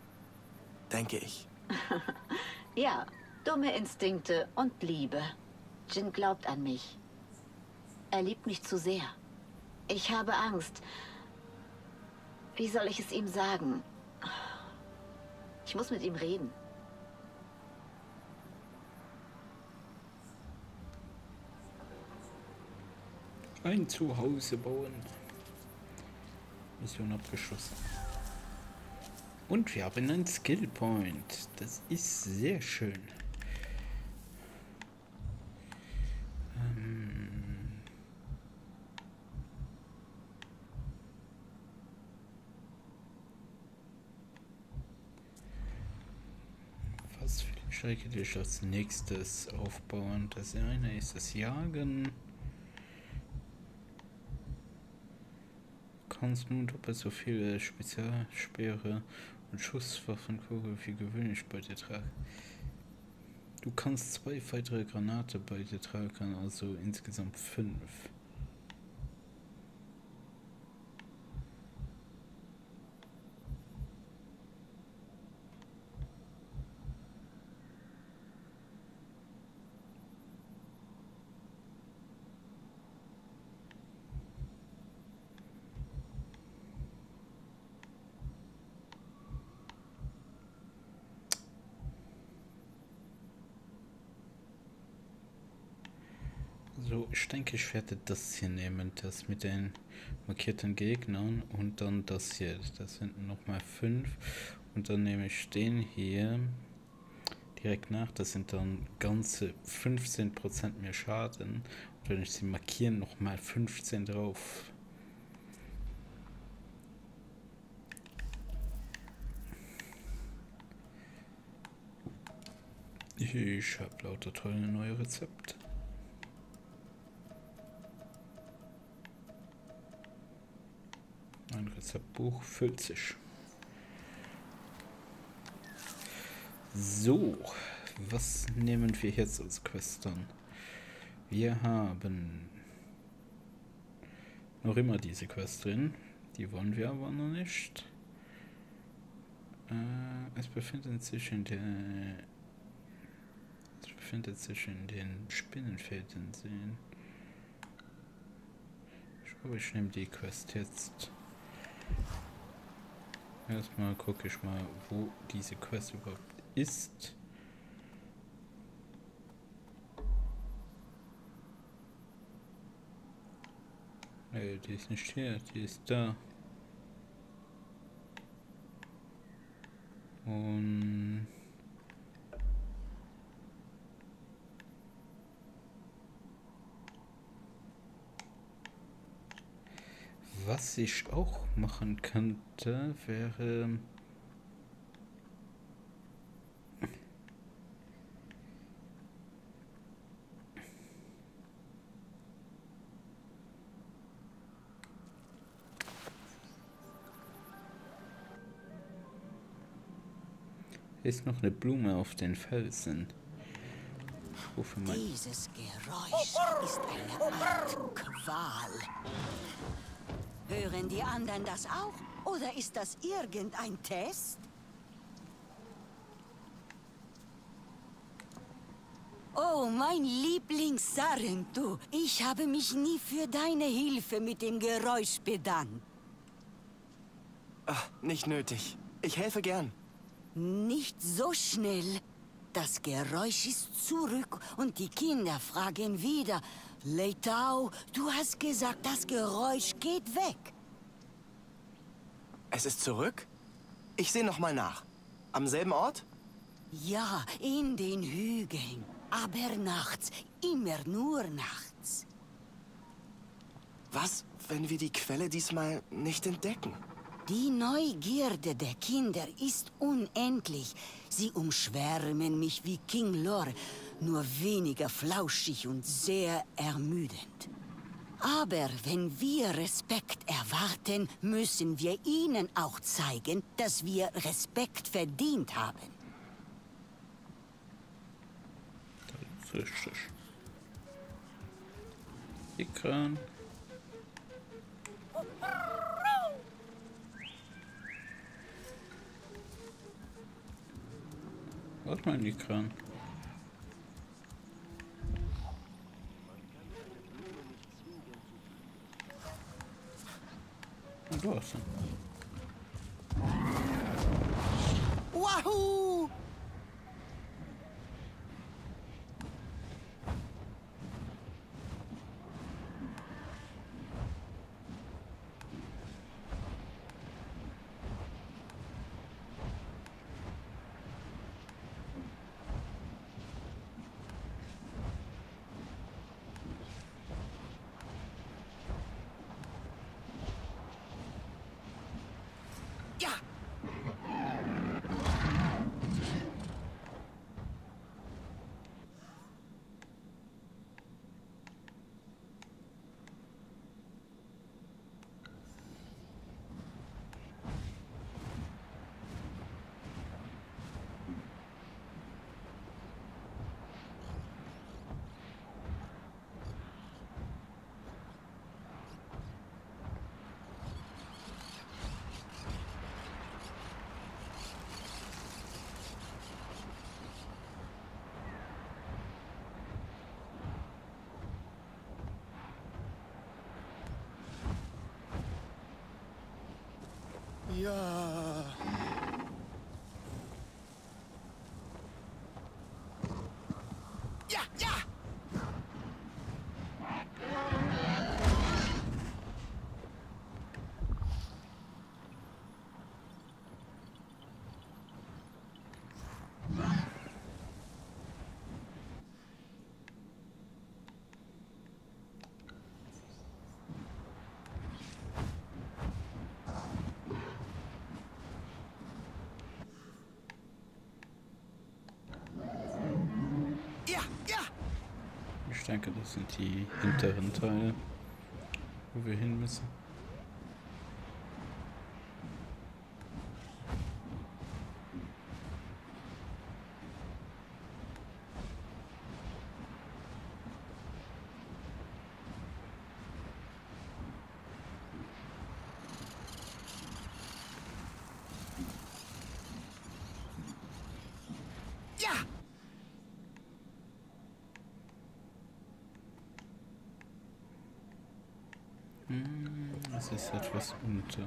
denke ich. Ja, dumme Instinkte und Liebe. Jin glaubt an mich. Er liebt mich zu sehr. Ich habe Angst. Wie soll ich es ihm sagen? Ich muss mit ihm reden. Ein Zuhause bauen. Mission abgeschlossen. Und wir haben einen Skill Point. Das ist sehr schön. Ähm Was für die Strecke ich als nächstes aufbauen? Das eine ist das Jagen. kannst nun doppelt so viele Spezialspeere und Schusswaffenkugel wie gewöhnlich bei dir tragen. Du kannst zwei weitere Granate bei dir tragen, also insgesamt fünf. So, ich denke, ich werde das hier nehmen, das mit den markierten Gegnern und dann das hier. Das sind nochmal fünf. Und dann nehme ich den hier direkt nach. Das sind dann ganze 15% mehr Schaden. Und wenn ich sie markieren, nochmal 15 drauf. Ich habe lauter tolle neue Rezepte. Mein Rezeptbuch füllt sich. So, was nehmen wir jetzt als Quest an? Wir haben noch immer diese Quest drin. Die wollen wir aber noch nicht. Äh, es befindet sich in der es sich in den Spinnenfäden sehen. Ich glaube, ich nehme die Quest jetzt. Erstmal gucke ich mal, wo diese Quest überhaupt ist. Nee, die ist nicht hier, die ist da. Und was ich auch machen könnte, wäre ist noch eine Blume auf den Felsen. Ich rufe mal. Dieses Geräusch ist eine Art Qual. Hören die anderen das auch? Oder ist das irgendein Test? Oh, mein Lieblings Sarentu, ich habe mich nie für deine Hilfe mit dem Geräusch bedankt. Ach, nicht nötig. Ich helfe gern. Nicht so schnell. Das Geräusch ist zurück und die Kinder fragen wieder. Leitao, du hast gesagt, das Geräusch geht weg. Es ist zurück? Ich sehe noch mal nach. Am selben Ort? Ja, in den Hügeln. Aber nachts, immer nur nachts. Was, wenn wir die Quelle diesmal nicht entdecken? Die Neugierde der Kinder ist unendlich. Sie umschwärmen mich wie King Lor, nur weniger flauschig und sehr ermüdend. Aber wenn wir Respekt erwarten, müssen wir ihnen auch zeigen, dass wir Respekt verdient haben. Richtig. Ikran. Warte mal, Ikran. Und du hast ihn. Wahoo! Ja! Ja. Ja, ja! Ja, ja! Ich denke, das sind die hinteren Teile, wo wir hin müssen. Ja! Es ist etwas unter.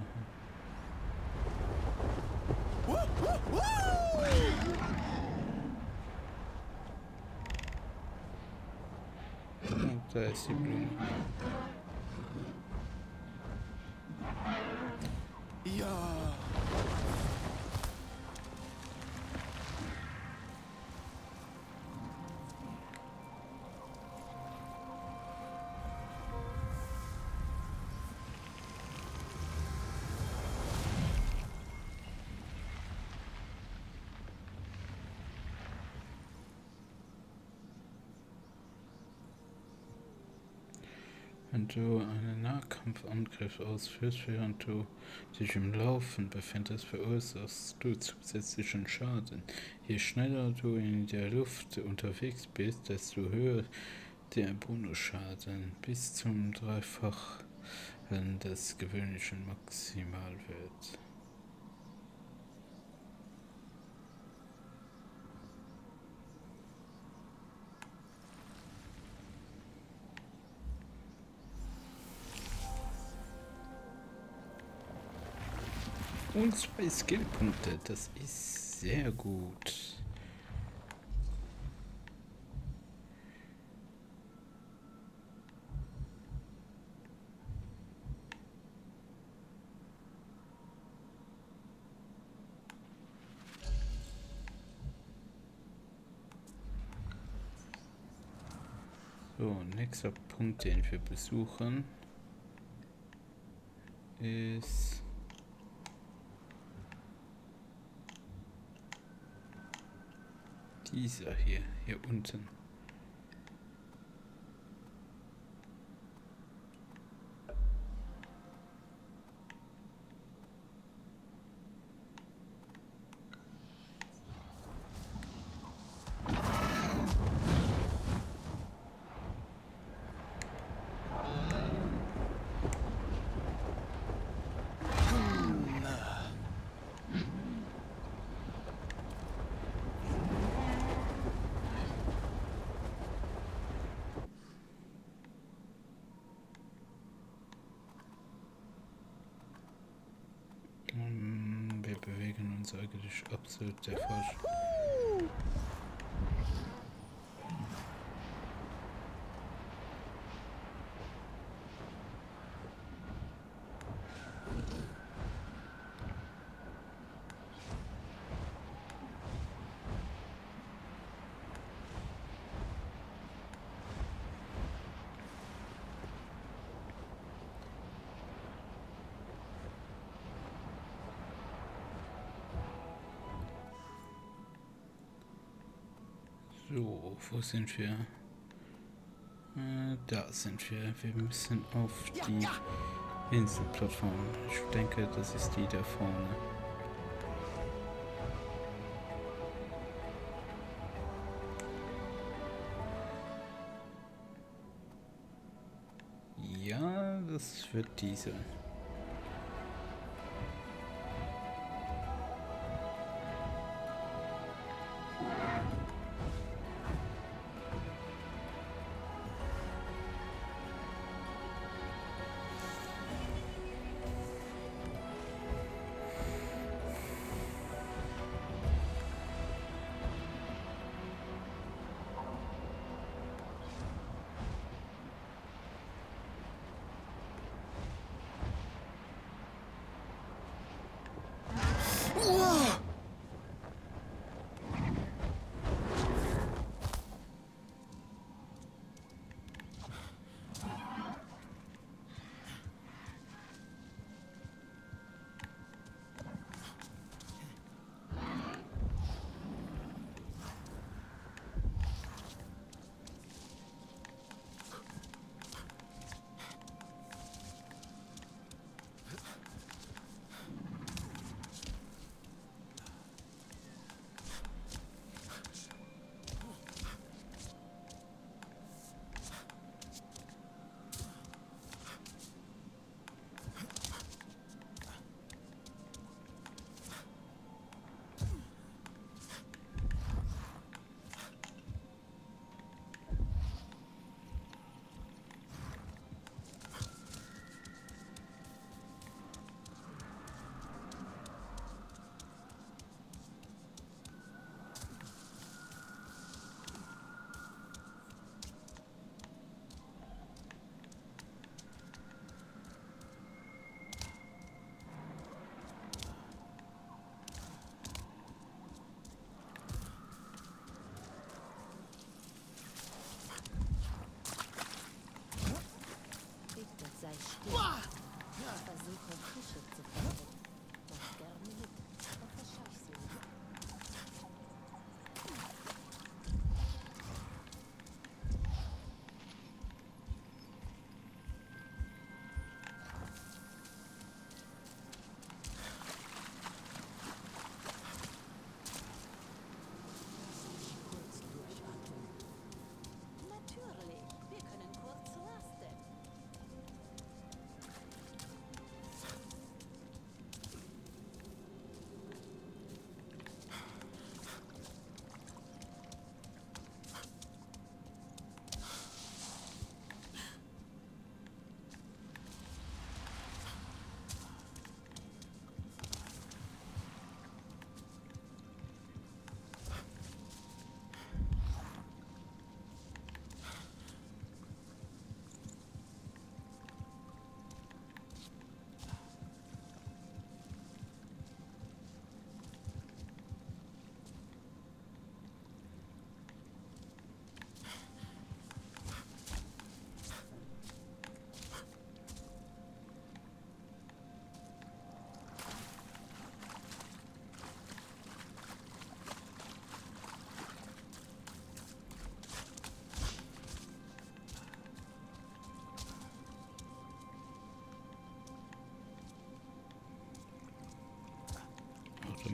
Und da ist die Blume. Wenn du einen Nahkampfangriff ausführst, während du dich im Laufen befindest, verursachst du zusätzlichen Schaden. Je schneller du in der Luft unterwegs bist, desto höher der Bonusschaden bis zum Dreifachen des gewöhnlichen Maximalwerts. Und zwei Skillpunkte, das ist sehr gut. So, nächster Punkt, den wir besuchen, ist dieser hier, hier unten. Wir bewegen uns eigentlich absolut der falsch. So, wo sind wir? Äh, da sind wir. Wir müssen auf die Inselplattform. Ich denke, das ist die da vorne. Ja, das wird diese.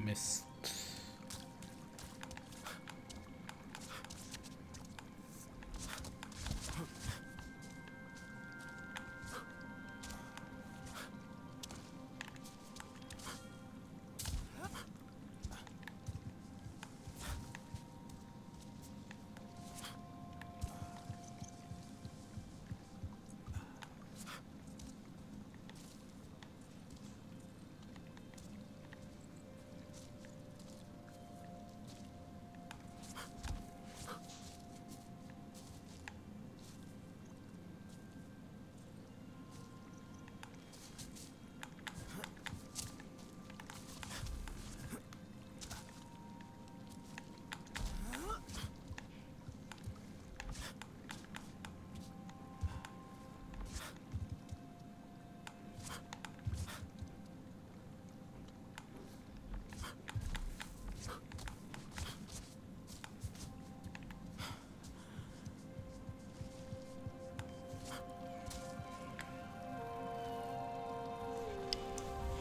miss.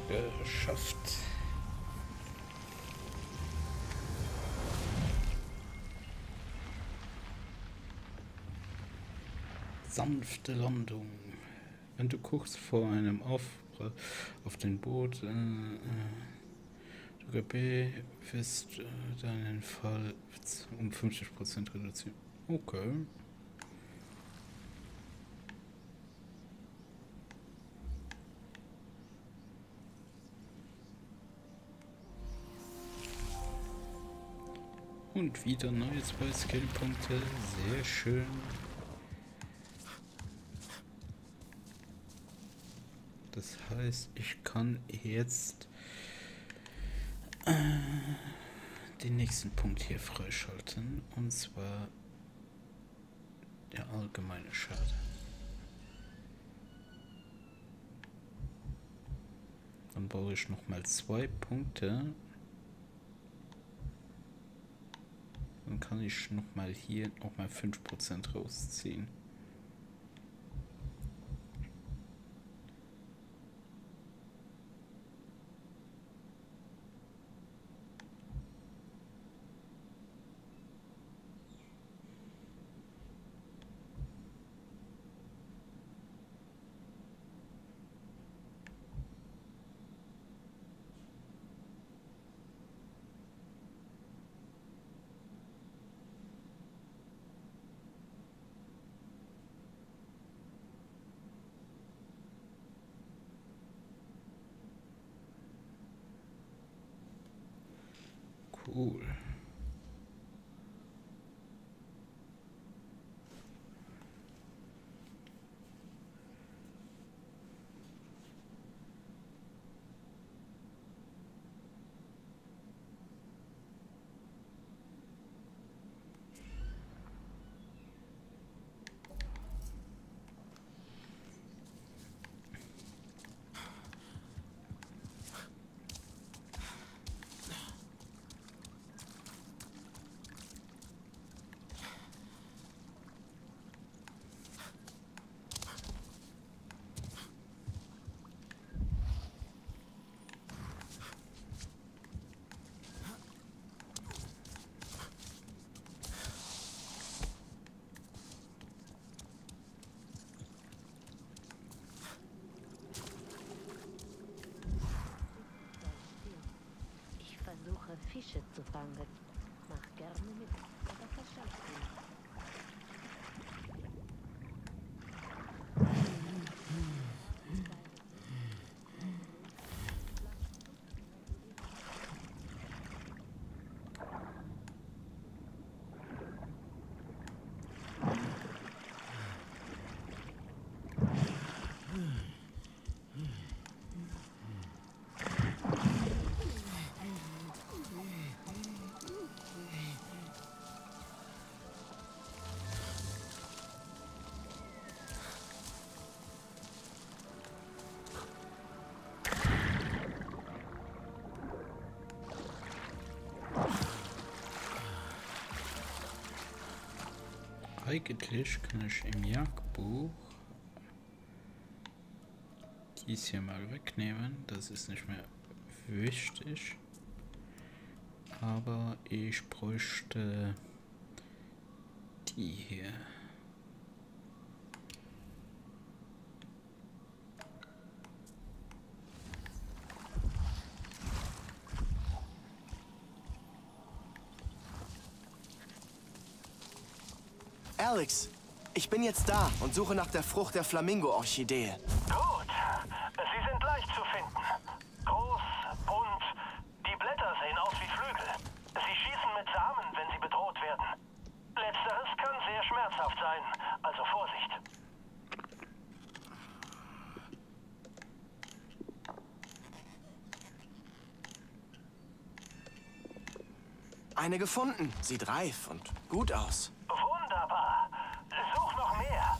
Geschafft. Sanfte Landung. Wenn du kurz vor einem Aufprall auf den Boot äh, äh, B wirst äh, deinen Fall um 50% reduzieren. Okay. Und wieder neue zwei Skillpunkte. Sehr schön. Das heißt, ich kann jetzt äh, den nächsten Punkt hier freischalten. Und zwar der allgemeine Schaden. Dann baue ich noch mal zwei Punkte Dann kann ich noch mal hier noch mal 5% rausziehen. Fische zu fangen. Mach gerne mit, Eigentlich kann ich im Jagdbuch dies hier mal wegnehmen. Das ist nicht mehr wichtig. Aber ich bräuchte die hier. Alex, ich bin jetzt da und suche nach der Frucht der Flamingo-Orchidee. Gut. Sie sind leicht zu finden. Groß, bunt. Die Blätter sehen aus wie Flügel. Sie schießen mit Samen, wenn sie bedroht werden. Letzteres kann sehr schmerzhaft sein, also Vorsicht. Eine gefunden. Sieht reif und gut aus. Wunderbar. Such noch mehr.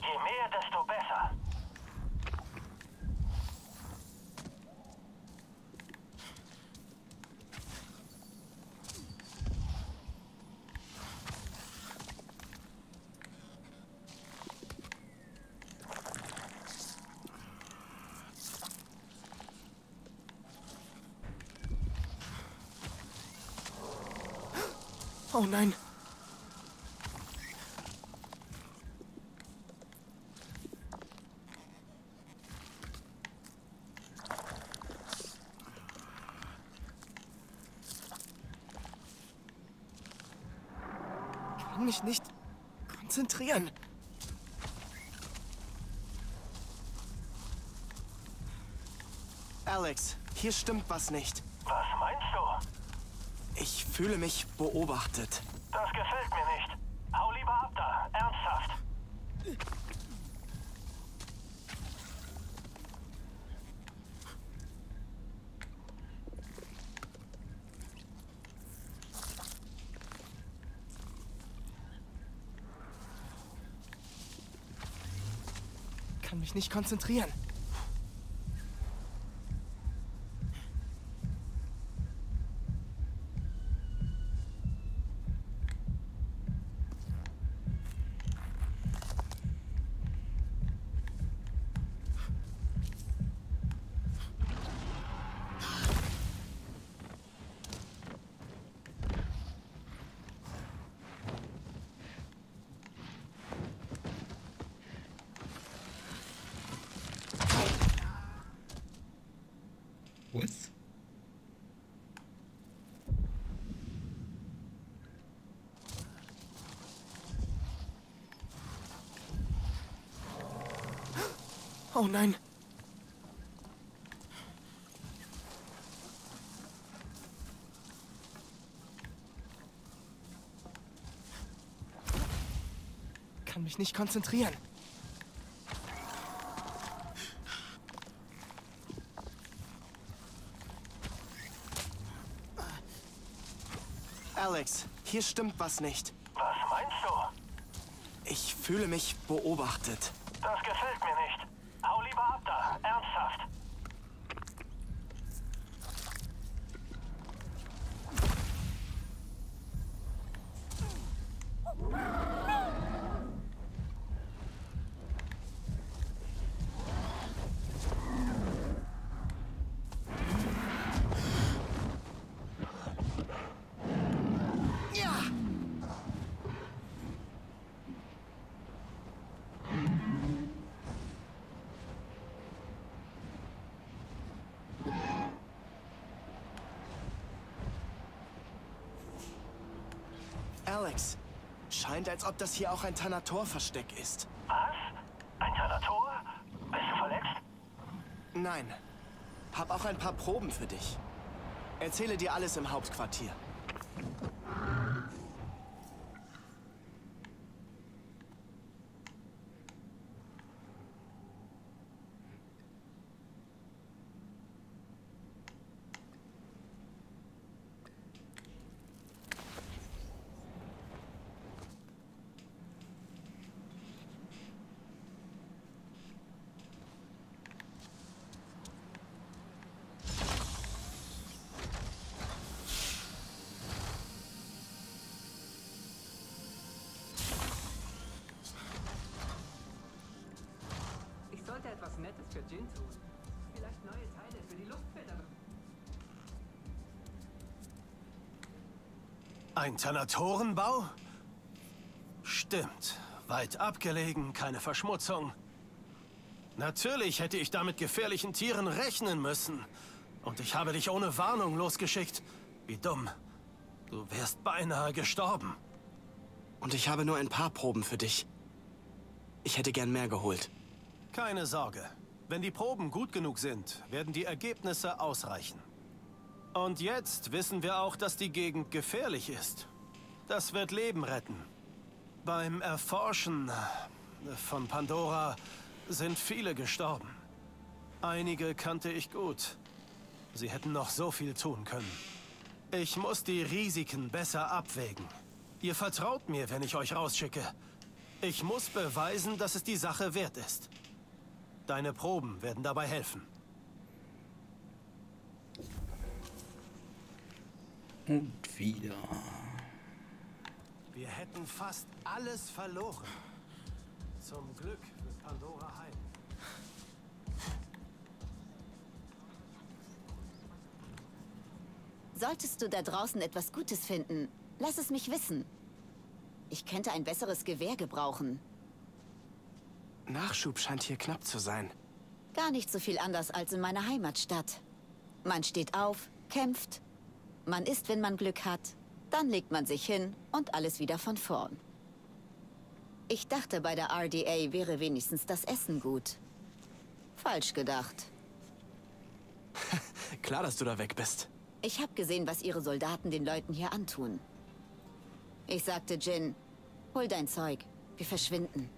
Je mehr, desto besser. Oh nein. kann mich nicht konzentrieren. Alex, hier stimmt was nicht. Was meinst du? Ich fühle mich beobachtet. Das gefällt mir nicht. Hau lieber ab da. Ernsthaft. Kann mich nicht konzentrieren. Oh nein. Kann mich nicht konzentrieren. Alex, hier stimmt was nicht. Was meinst du? Ich fühle mich beobachtet. Das gefällt mir nicht. Hau lieber ab da. Ernsthaft. Ja! Alex, scheint, als ob das hier auch ein Tanator-Versteck ist. Was? Ein Tanator? Bist du verletzt? Nein. Hab auch ein paar Proben für dich. Erzähle dir alles im Hauptquartier. Ein Tanatorenbau? Stimmt. Weit abgelegen, keine Verschmutzung. Natürlich hätte ich da mit gefährlichen Tieren rechnen müssen. Und ich habe dich ohne Warnung losgeschickt. Wie dumm. Du wärst beinahe gestorben. Und ich habe nur ein paar Proben für dich. Ich hätte gern mehr geholt. Keine Sorge. Wenn die Proben gut genug sind, werden die Ergebnisse ausreichen. Und jetzt wissen wir auch, dass die Gegend gefährlich ist. Das wird Leben retten. Beim Erforschen von Pandora sind viele gestorben. Einige kannte ich gut. Sie hätten noch so viel tun können. Ich muss die Risiken besser abwägen. Ihr vertraut mir, wenn ich euch rausschicke. Ich muss beweisen, dass es die Sache wert ist. Deine Proben werden dabei helfen. Und wieder. Wir hätten fast alles verloren. Zum Glück ist Pandora heim. Solltest du da draußen etwas Gutes finden, lass es mich wissen. Ich könnte ein besseres Gewehr gebrauchen. Nachschub scheint hier knapp zu sein. Gar nicht so viel anders als in meiner Heimatstadt. Man steht auf, kämpft. Man isst, wenn man Glück hat. Dann legt man sich hin und alles wieder von vorn. Ich dachte, bei der RDA wäre wenigstens das Essen gut. Falsch gedacht. Klar, dass du da weg bist. Ich habe gesehen, was ihre Soldaten den Leuten hier antun. Ich sagte Jin, hol dein Zeug. Wir verschwinden.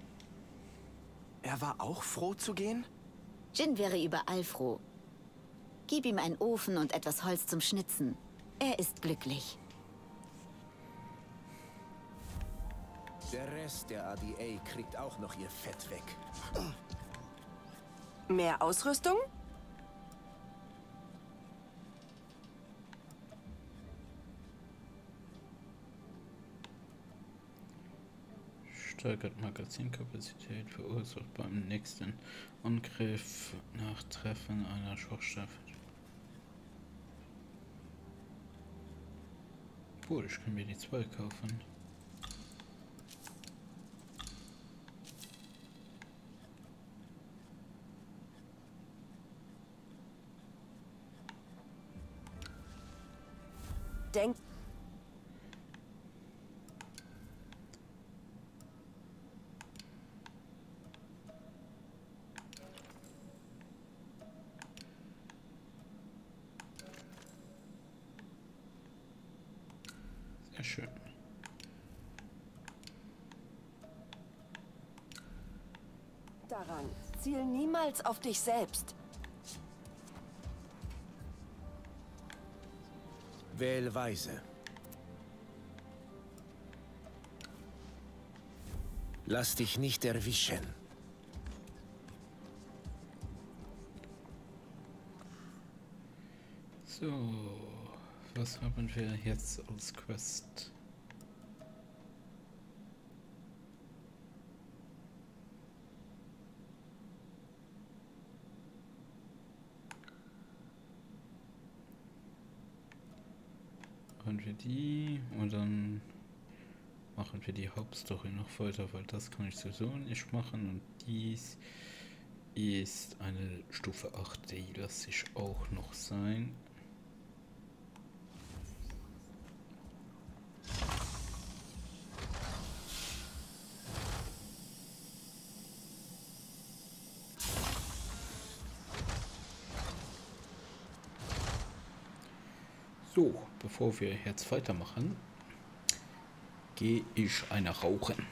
Er war auch froh zu gehen? Jin wäre überall froh. Gib ihm einen Ofen und etwas Holz zum Schnitzen. Er ist glücklich. Der Rest der ADA kriegt auch noch ihr Fett weg. Mehr Ausrüstung? Steigert Magazinkapazität verursacht beim nächsten Angriff nach Treffen einer Schwachstelle. Obwohl, ich kann mir die zwei kaufen. Denk. Sehr schön. Daran. Ziel niemals auf dich selbst. Wähl weise. Lass dich nicht erwischen. So, was haben wir jetzt als Quest? Machen wir die und dann machen wir die Hauptstory noch weiter, weil das kann ich sowieso nicht machen und dies ist eine Stufe 8, die lasse ich auch noch sein. So, bevor wir jetzt weitermachen, gehe ich eine rauchen.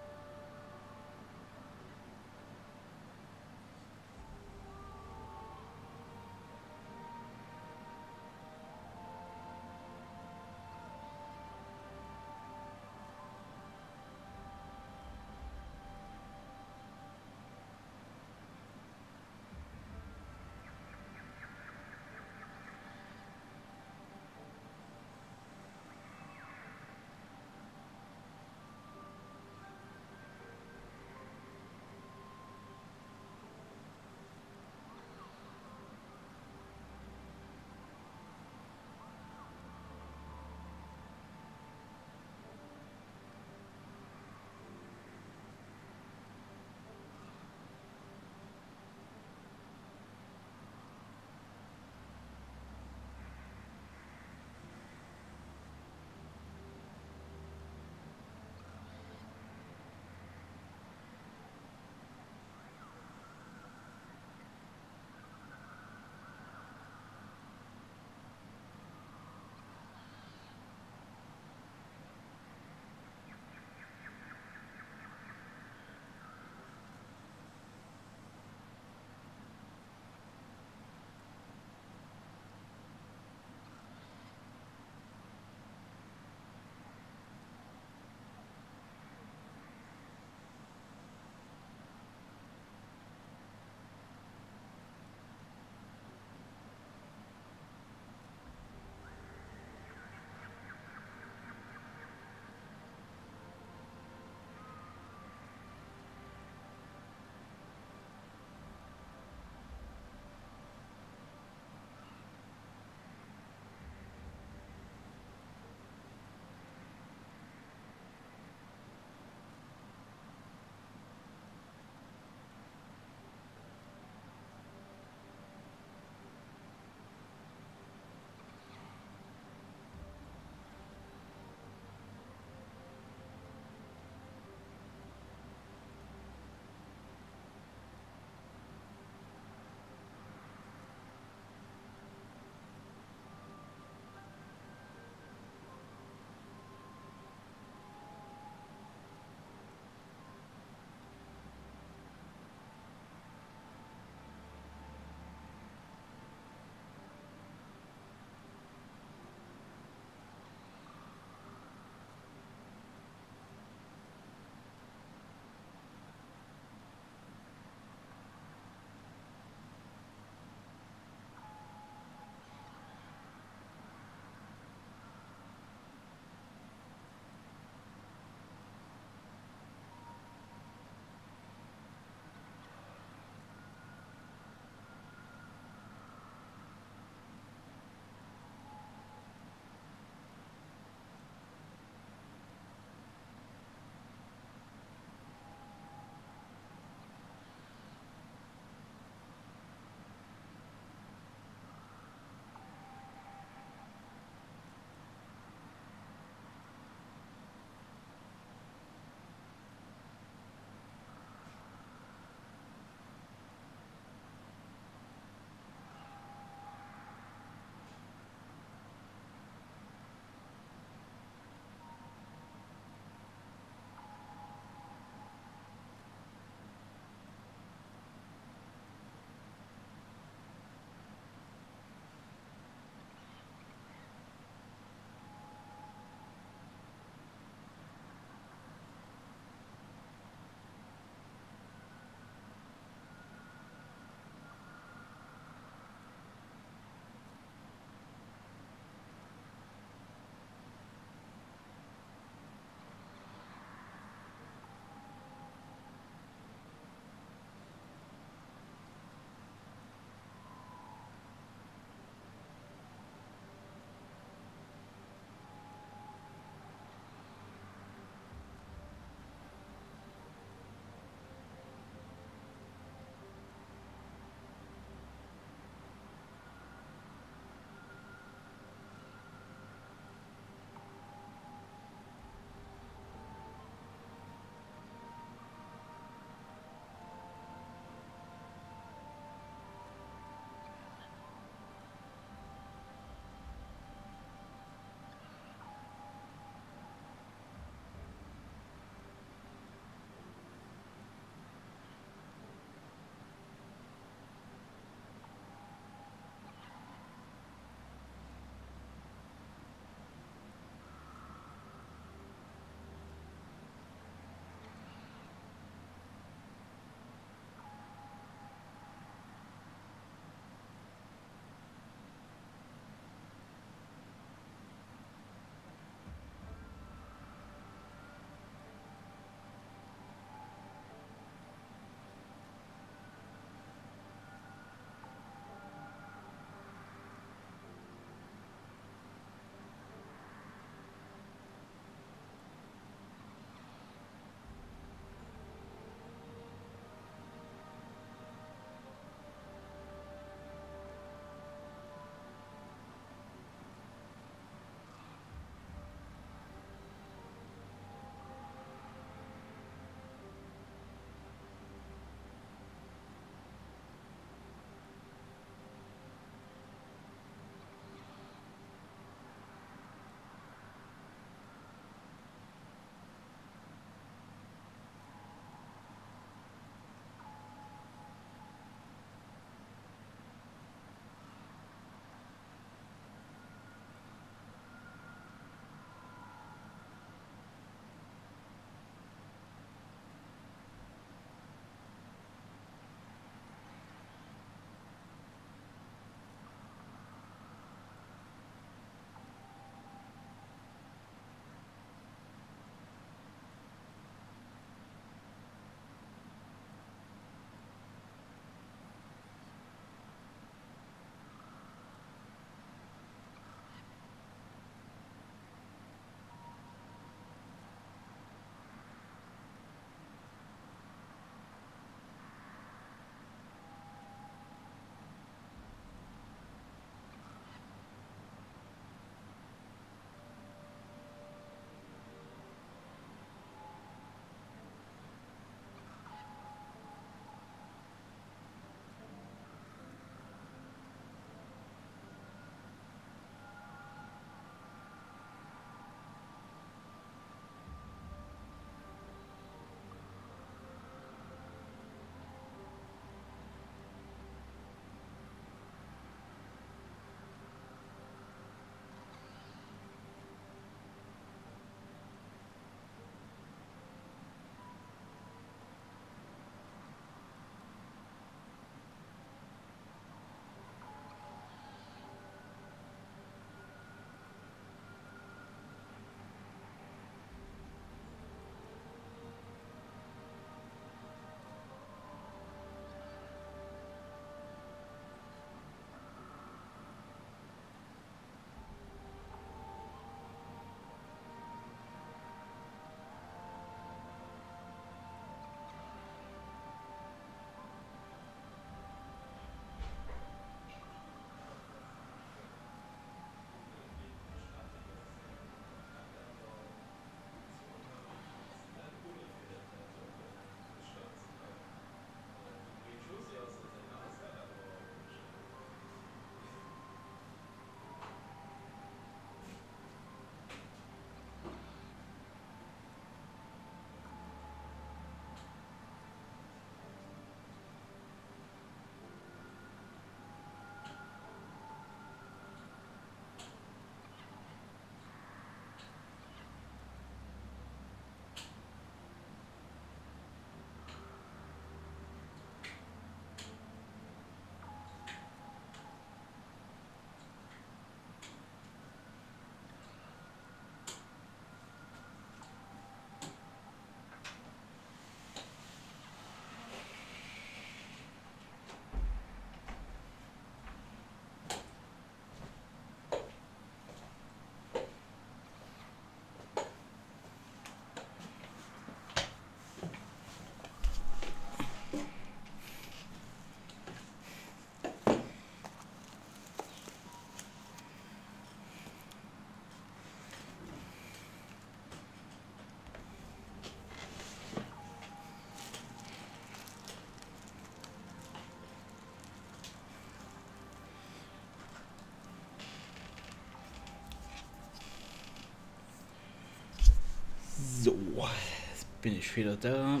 Bin ich wieder da.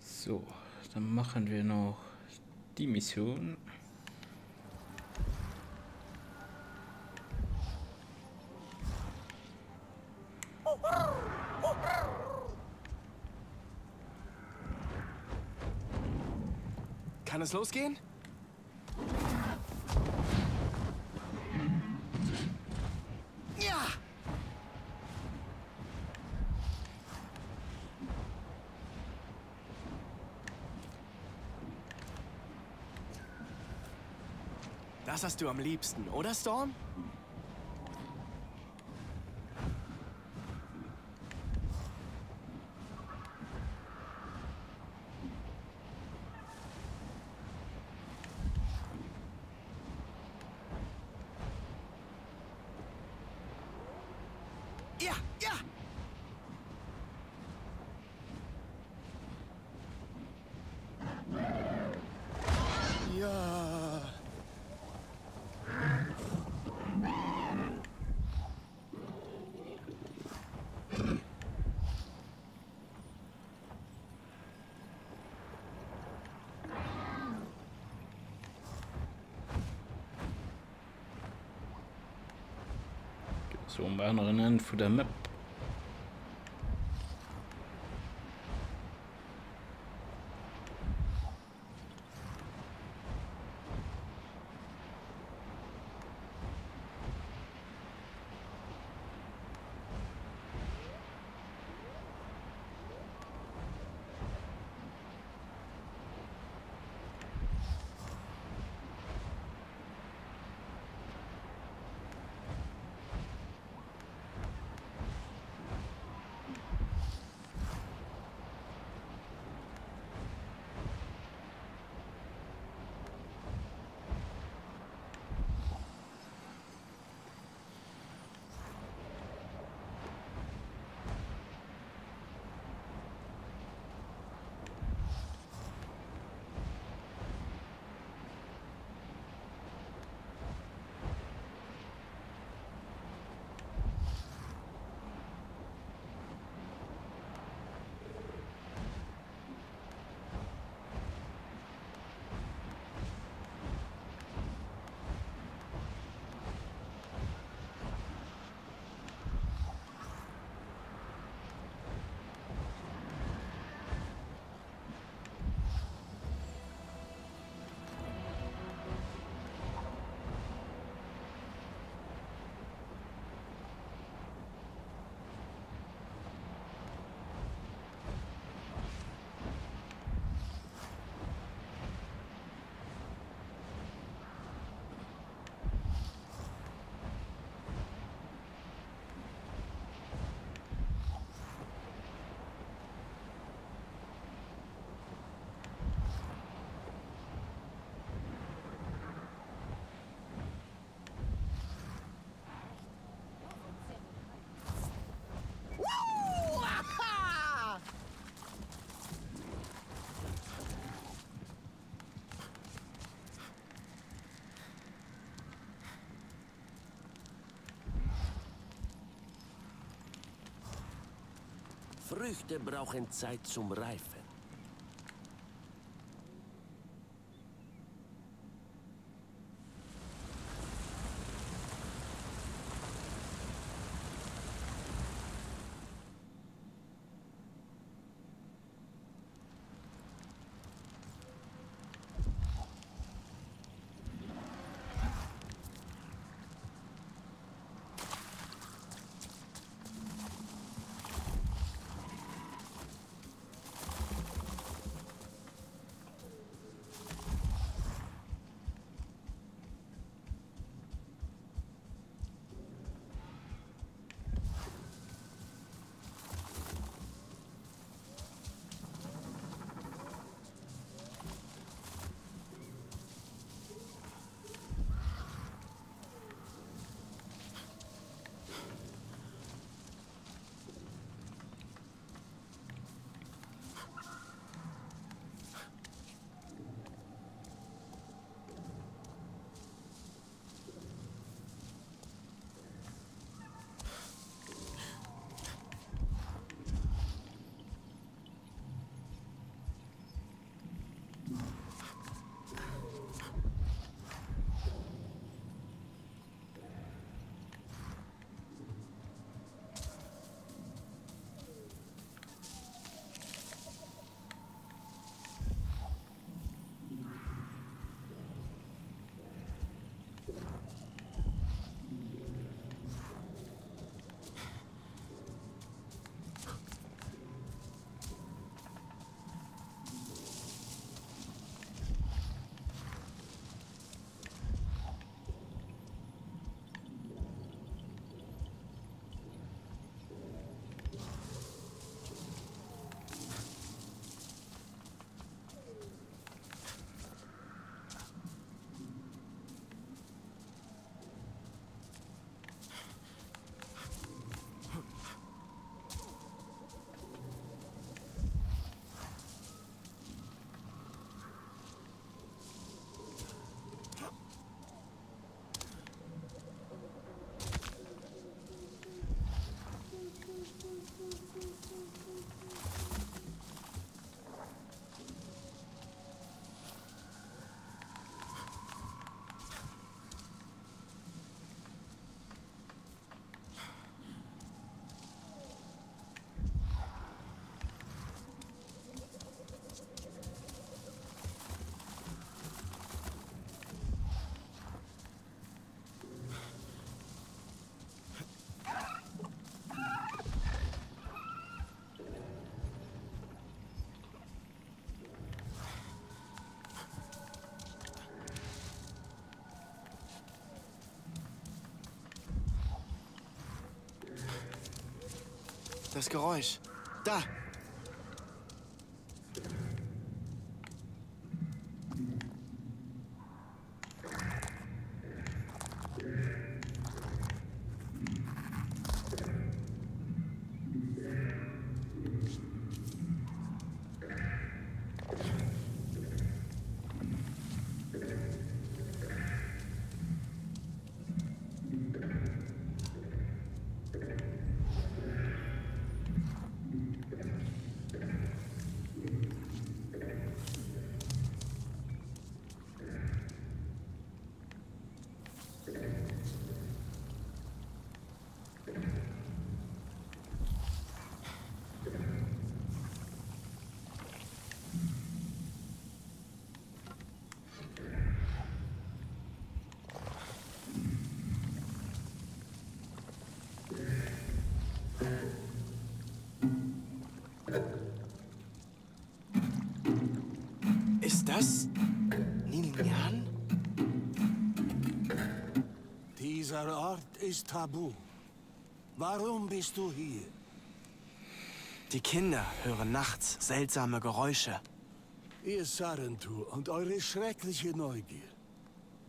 So, dann machen wir noch die Mission. Kann es losgehen? Ja! Das hast du am liebsten, oder Storm? Ja, ja! Ja. So anderen Ende von der Map. Früchte brauchen Zeit zum Reifen. Das Geräusch. Da. Dieser Ort ist tabu. Warum bist du hier? Die Kinder hören nachts seltsame Geräusche. Ihr Sarentu und eure schreckliche Neugier.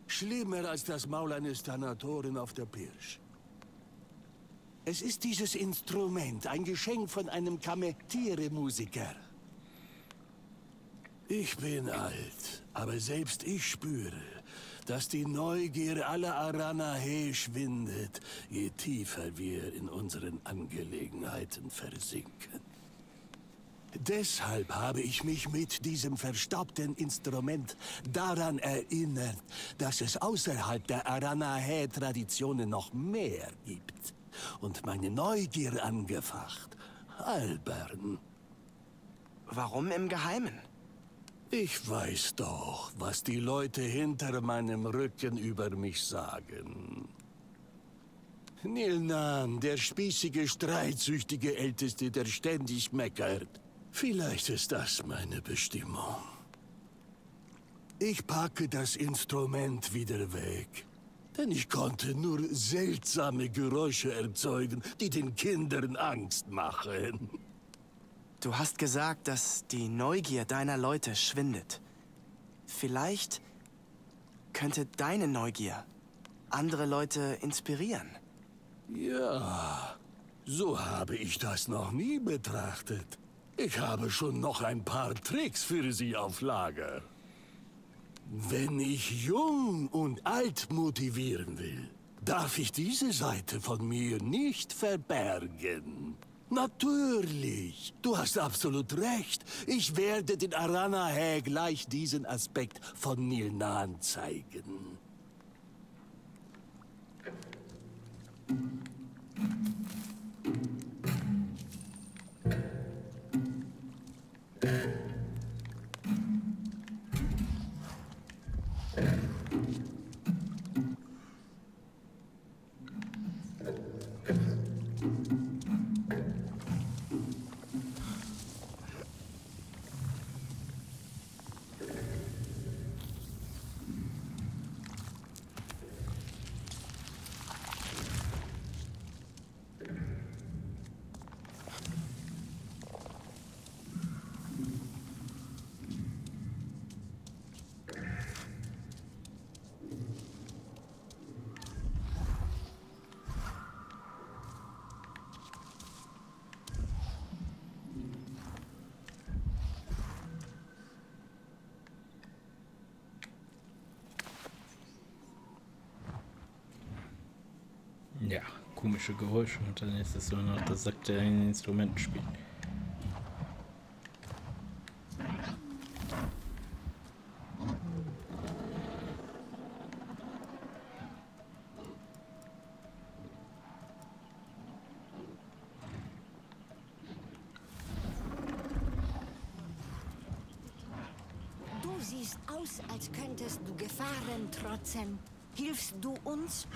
Schlimmer als das Maul eines Thanatoren auf der Pirsch. Es ist dieses Instrument, ein Geschenk von einem Kametiere-Musiker. Ich bin alt, aber selbst ich spüre, dass die Neugier aller Aranahe schwindet, je tiefer wir in unseren Angelegenheiten versinken. Deshalb habe ich mich mit diesem verstaubten Instrument daran erinnert, dass es außerhalb der Aranahe-Traditionen noch mehr gibt. Und meine Neugier angefacht. Albern. Warum im Geheimen? Ich weiß doch, was die Leute hinter meinem Rücken über mich sagen. Nilnan, der spießige, streitsüchtige Älteste, der ständig meckert. Vielleicht ist das meine Bestimmung. Ich packe das Instrument wieder weg. Denn ich konnte nur seltsame Geräusche erzeugen, die den Kindern Angst machen. Du hast gesagt, dass die Neugier deiner Leute schwindet. Vielleicht könnte deine Neugier andere Leute inspirieren. Ja, so habe ich das noch nie betrachtet. Ich habe schon noch ein paar Tricks für Sie auf Lager. Wenn ich jung und alt motivieren will, darf ich diese Seite von mir nicht verbergen. Natürlich. Du hast absolut recht. Ich werde den Aranahe gleich diesen Aspekt von Nilnan zeigen. Geräusche und dann ist es so noch, das sagt er ein Instrument spielt. Du siehst aus, als könntest du Gefahren trotzen. Hilfst du uns?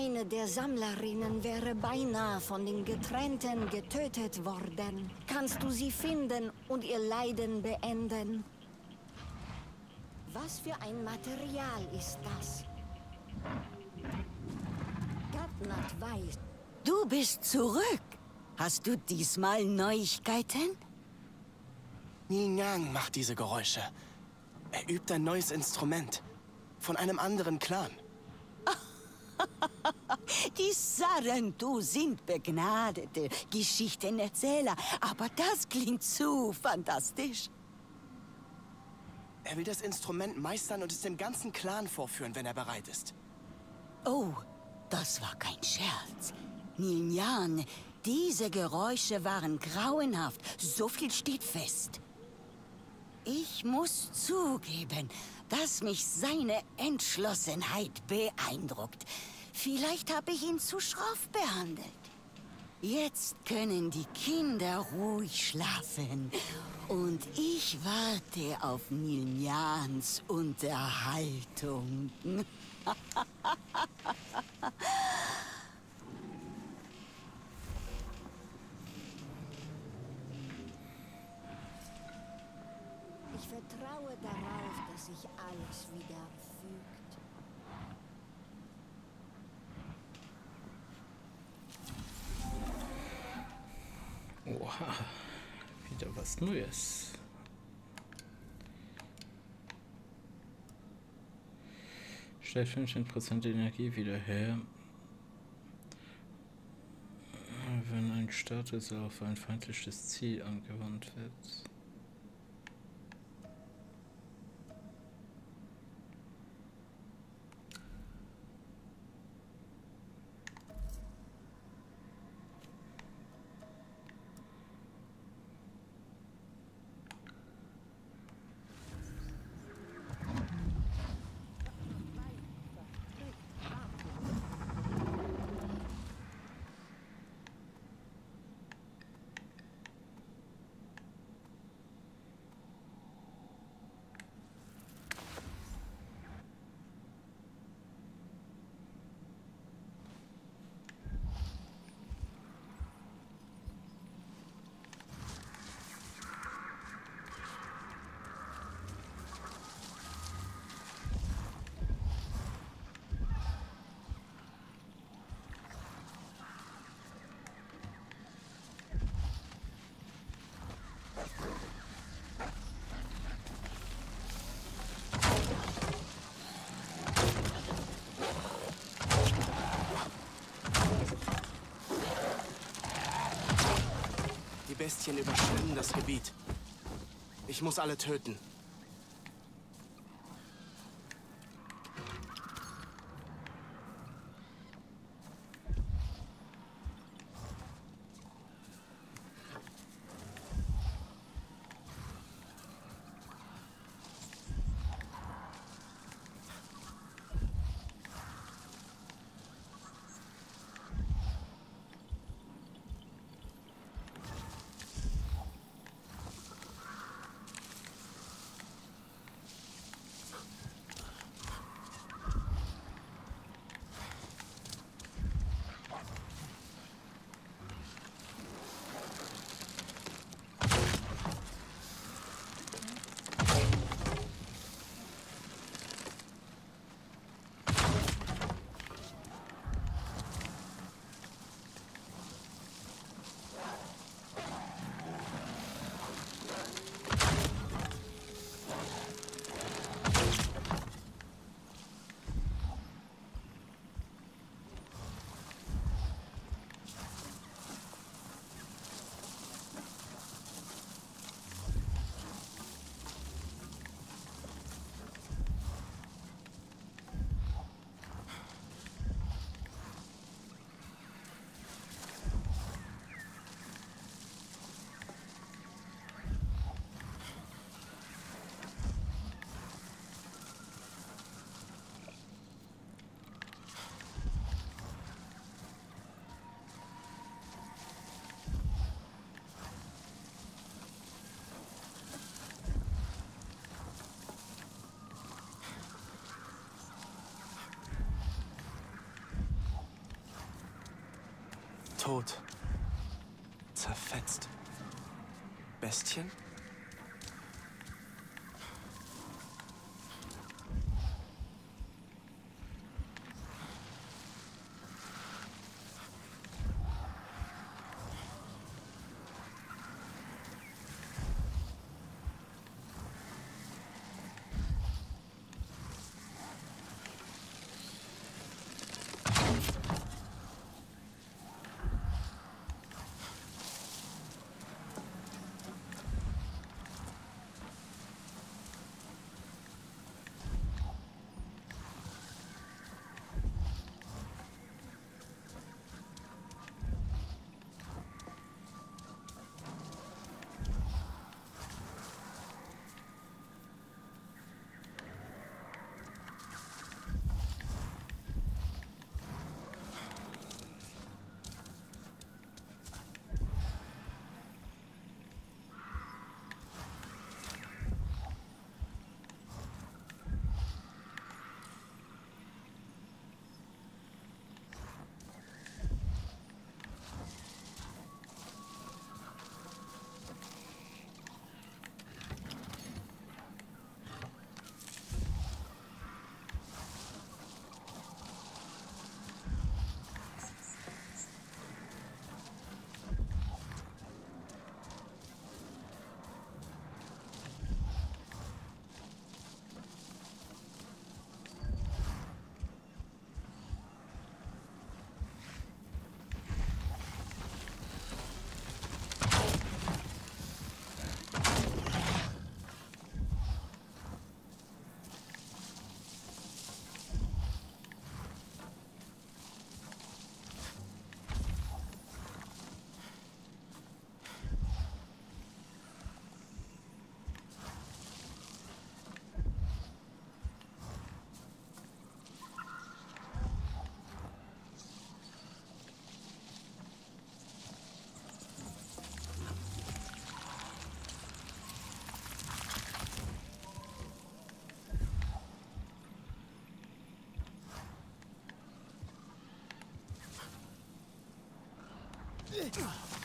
Eine der Sammlerinnen wäre beinahe von den Getrennten getötet worden. Kannst du sie finden und ihr Leiden beenden? Was für ein Material ist das? Gatnat weiß. Du bist zurück. Hast du diesmal Neuigkeiten? Nil Yang macht diese Geräusche. Er übt ein neues Instrument. Von einem anderen Clan. Die Sarentu sind begnadete Geschichtenerzähler, aber das klingt zu fantastisch. Er will das Instrument meistern und es dem ganzen Clan vorführen, wenn er bereit ist. Oh, das war kein Scherz. Niljan, diese Geräusche waren grauenhaft. So viel steht fest. Ich muss zugeben, dass mich seine Entschlossenheit beeindruckt. Vielleicht habe ich ihn zu schroff behandelt. Jetzt können die Kinder ruhig schlafen. Und ich warte auf Niljans Unterhaltung. Ich vertraue darauf, dass sich alles wieder fügt. Oha, wieder was Neues. Stellt 15% Energie wieder her, wenn ein Status auf ein feindliches Ziel angewandt wird. Die Bestien überschwemmen das Gebiet. Ich muss alle töten. Tot. Zerfetzt. Bestien? Ugh.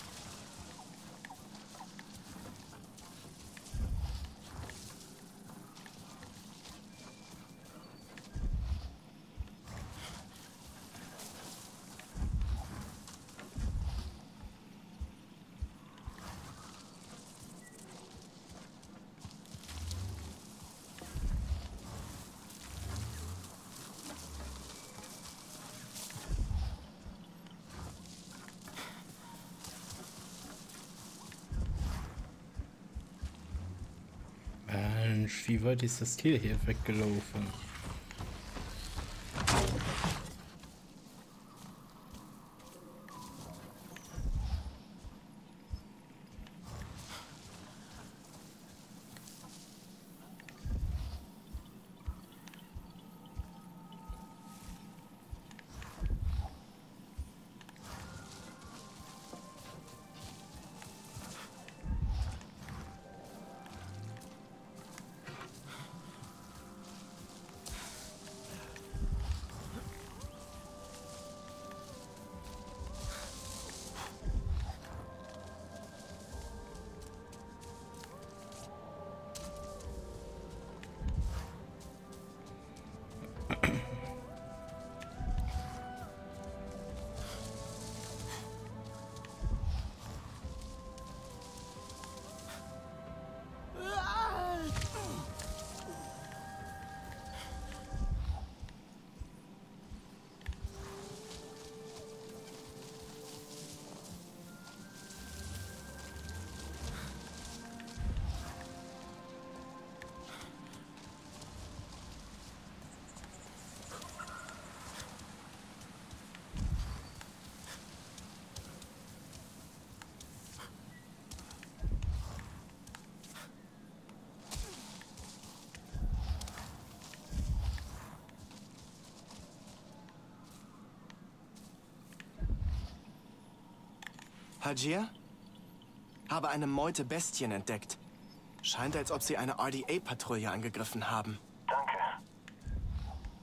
Mensch, wie weit ist das Tier hier weggelaufen? Hajir? Habe eine Meute Bestien entdeckt. Scheint, als ob sie eine RDA-Patrouille angegriffen haben. Danke,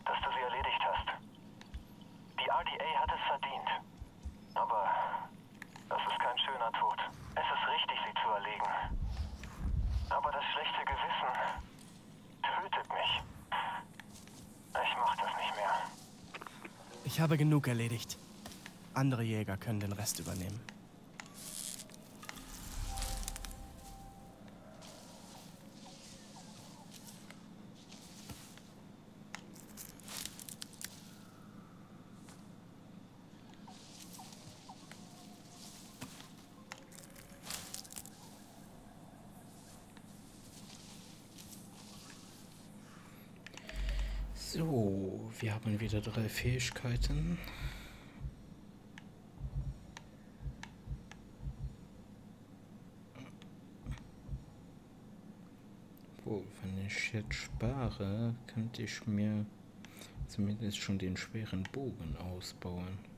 dass du sie erledigt hast. Die RDA hat es verdient. Aber das ist kein schöner Tod. Es ist richtig, sie zu erlegen. Aber das schlechte Gewissen tötet mich. Ich mach das nicht mehr. Ich habe genug erledigt. Andere Jäger können den Rest übernehmen. So, wir haben wieder drei Fähigkeiten. Wo, wenn ich jetzt spare, könnte ich mir zumindest schon den schweren Bogen ausbauen.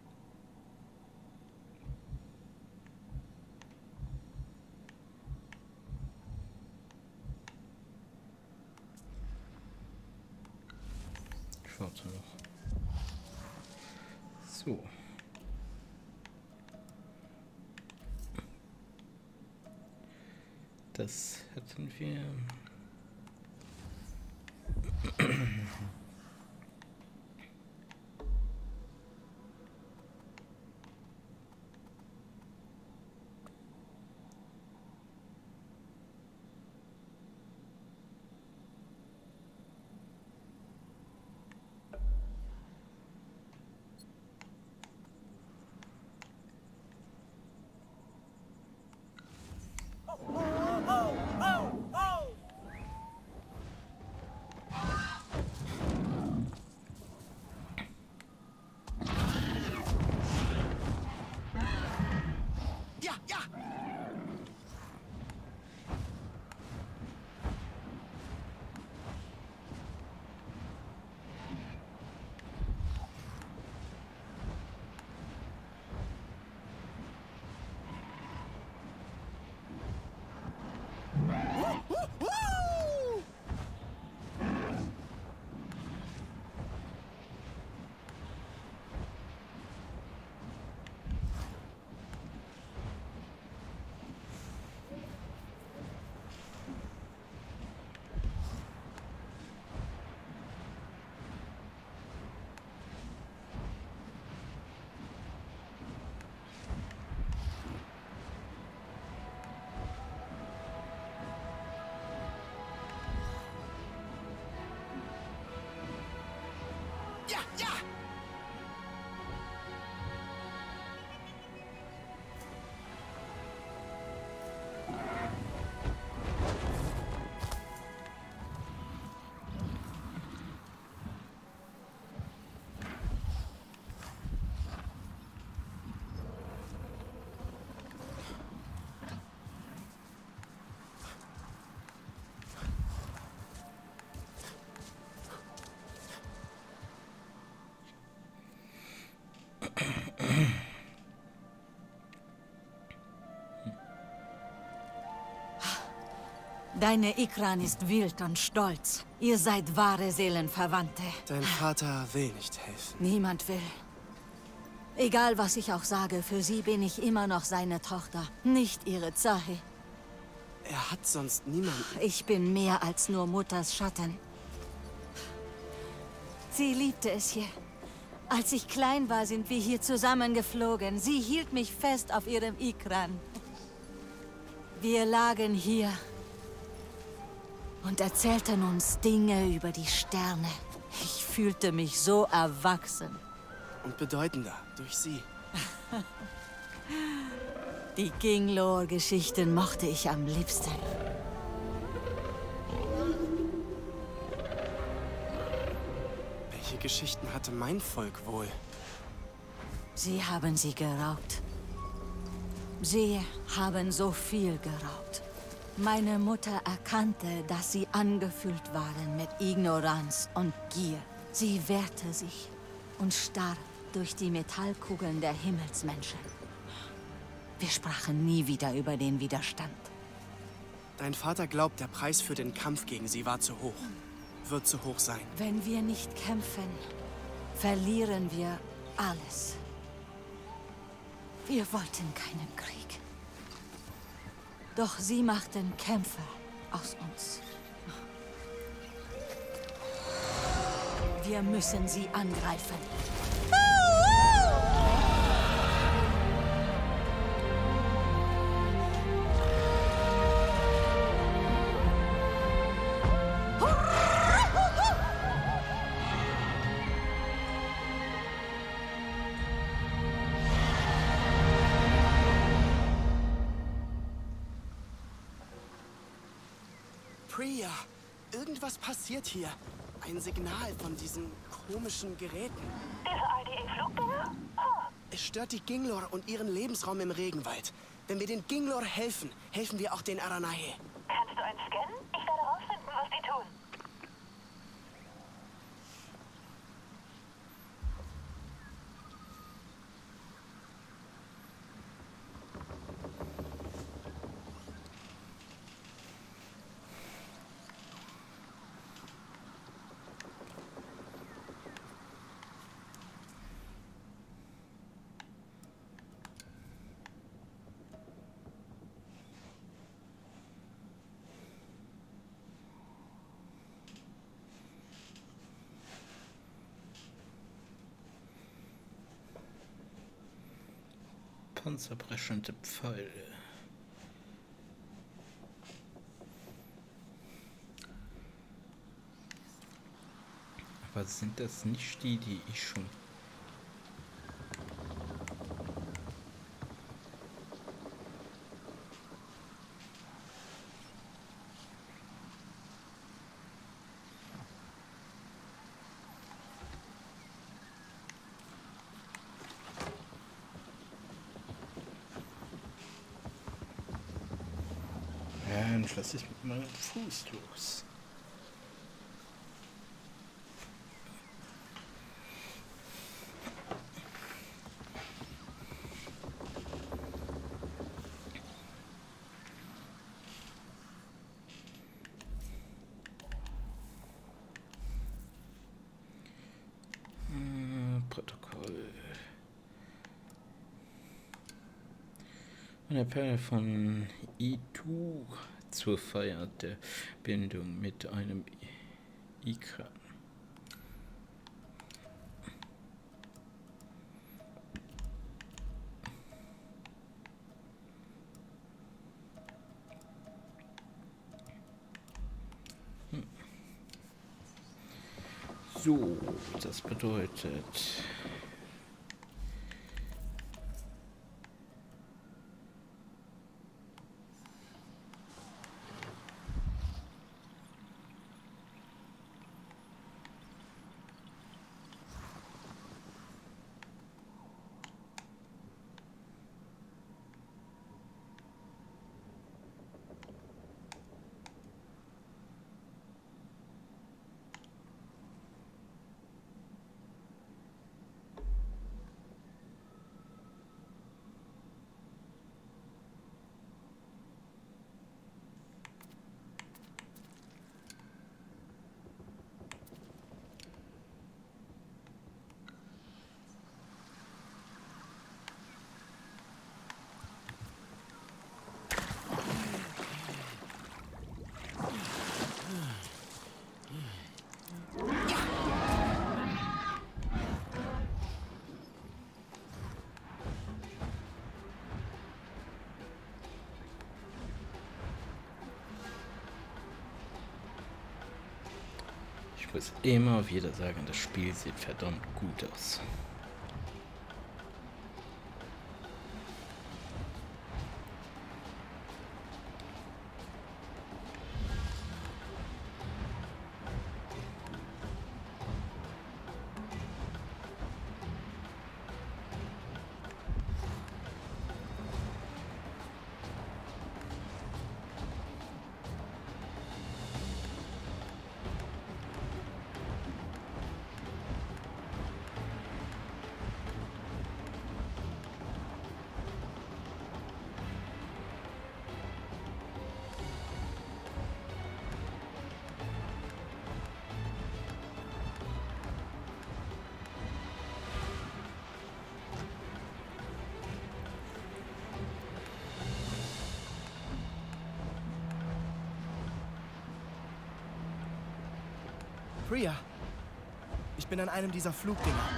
Deine Ikran ist wild und stolz. Ihr seid wahre Seelenverwandte. Dein Vater will nicht helfen. Niemand will. Egal, was ich auch sage, für sie bin ich immer noch seine Tochter, nicht ihre Zahi. Er hat sonst niemanden. Ich bin mehr als nur Mutters Schatten. Sie liebte es hier. Als ich klein war, sind wir hier zusammengeflogen. Sie hielt mich fest auf ihrem Ikran. Wir lagen hier und erzählten uns Dinge über die Sterne. Ich fühlte mich so erwachsen. Und bedeutender durch sie. Die Ginglor-Geschichten mochte ich am liebsten. Welche Geschichten hatte mein Volk wohl? Sie haben sie geraubt. Sie haben so viel geraubt. Meine Mutter erkannte, dass sie angefüllt waren mit Ignoranz und Gier. Sie wehrte sich und starb durch die Metallkugeln der Himmelsmenschen. Wir sprachen nie wieder über den Widerstand. Dein Vater glaubt, der Preis für den Kampf gegen sie war zu hoch. Wird zu hoch sein. Wenn wir nicht kämpfen, verlieren wir alles. Wir wollten keinen Krieg. Doch sie machten Kämpfer aus uns. Wir müssen sie angreifen. Passiert hier. Ein Signal von diesen komischen Geräten. Diese RDA-Flugdinger? Es stört die Ginglor und ihren Lebensraum im Regenwald. Wenn wir den Ginglor helfen, helfen wir auch den Aranahe. Panzerbrechende Pfeile. Aber sind das nicht die, die ich schon... Dann lasse ich mit meinem Fuß los. Protokoll. Eine Perle von Itu zur Feier der Bindung mit einem Ikran. Hm. So, das bedeutet... muss immer wieder sagen, das Spiel sieht verdammt gut aus. Bin an einem dieser Flugdinger.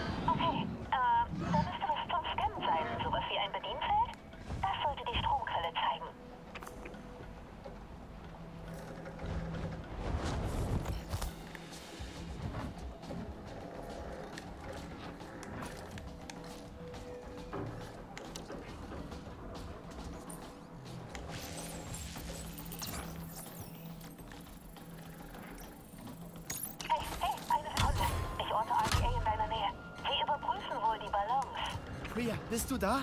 Bist du da?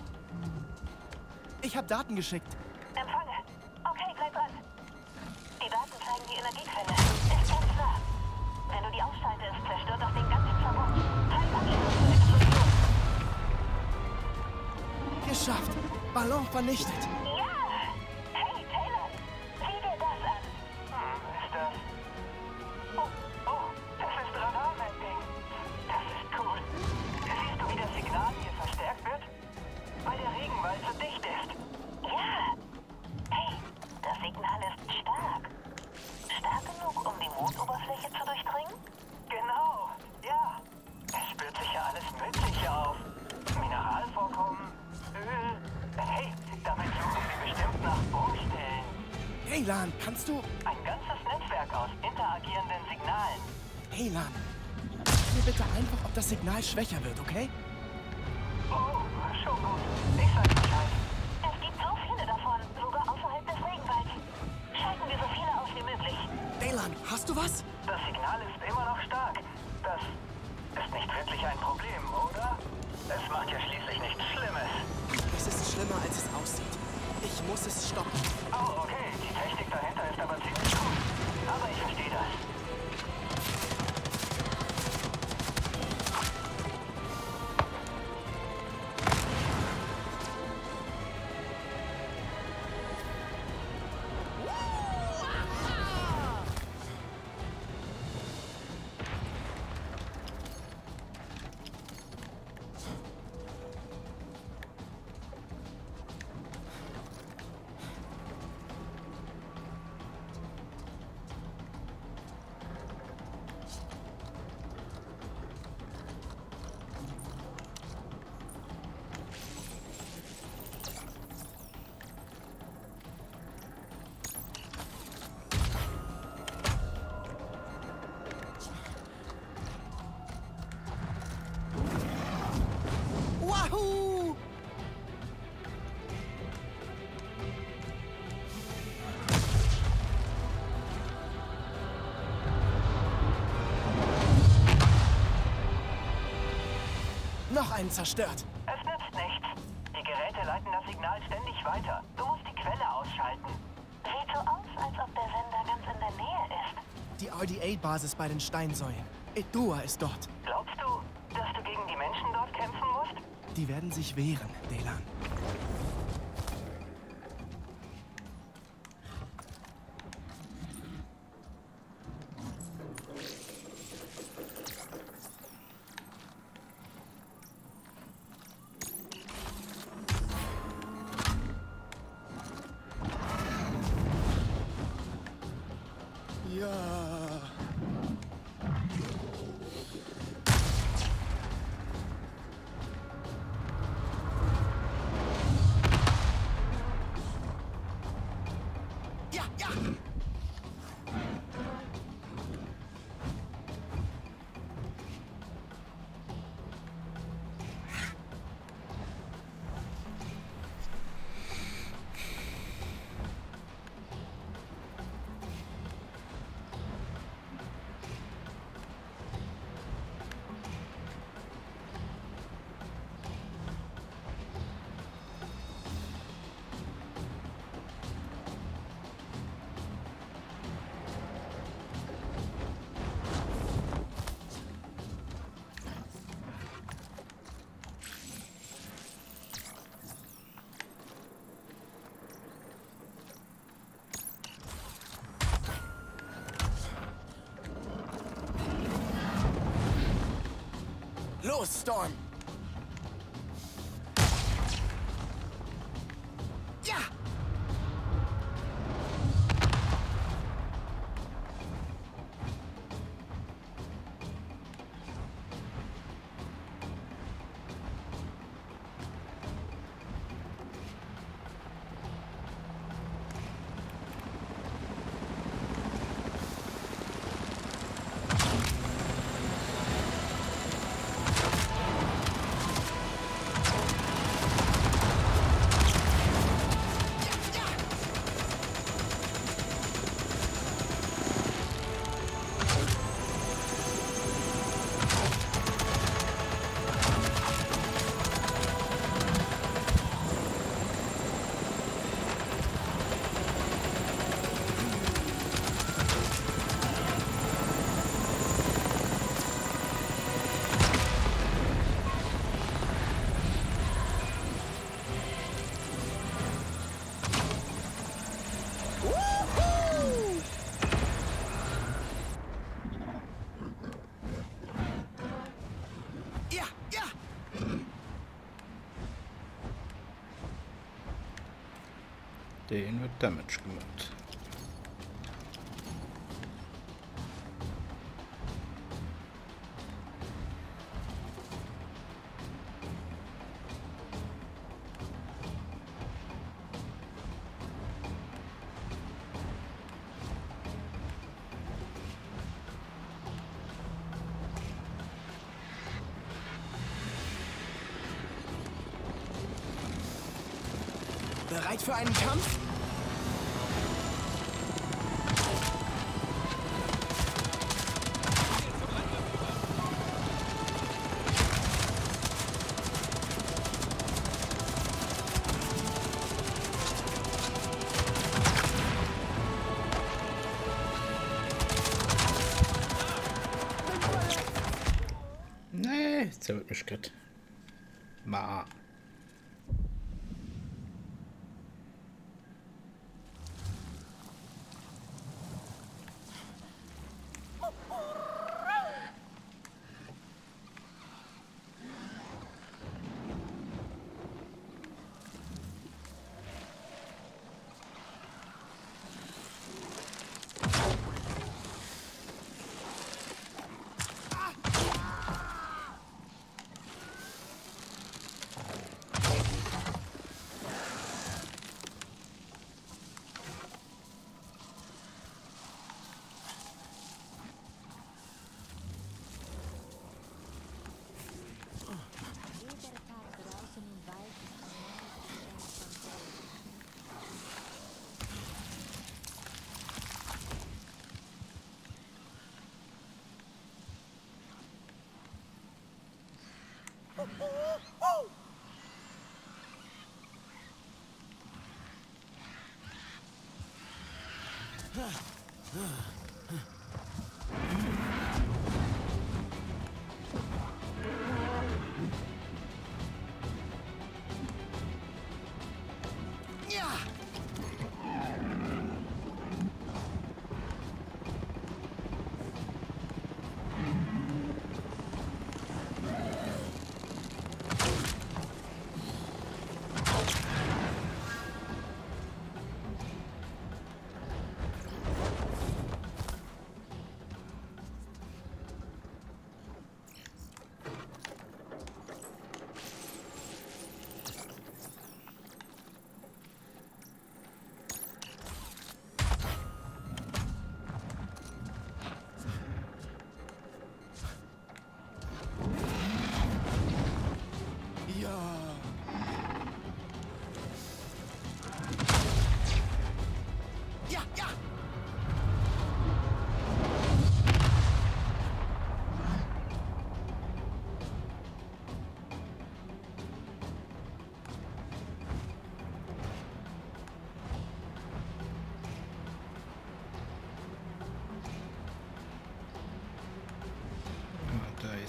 Ich habe Daten geschickt. Empfange. Okay, bleib dran. Die Daten zeigen die Energiequelle. Ist ganz nah. Wenn du die ausschaltest, zerstört das den ganzen Verbund. Anschluss zur Explosion. Geschafft. Ballon vernichtet. Kannst du... Ein ganzes Netzwerk aus interagierenden Signalen. Hey, Lan. Sag mir bitte einfach, ob das Signal schwächer einen zerstört. Es nützt nichts. Die Geräte leiten das Signal ständig weiter. Du musst die Quelle ausschalten. Sieht so aus, als ob der Sender ganz in der Nähe ist. Die RDA-Basis bei den Steinsäulen. Edrua ist dort. Glaubst du, dass du gegen die Menschen dort kämpfen musst? Die werden sich wehren, Delan. blow storm. Den wird Damage gemacht. Bereit für einen Kampf? Nee, jetzt wird mich gerade. Ma. Ja!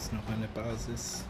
Ist noch eine Basis.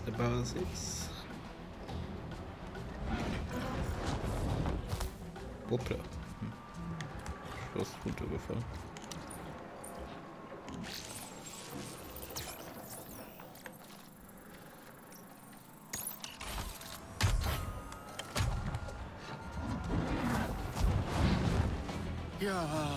Basis. Hoppla. Hm. Ich ist runtergefallen. Ja,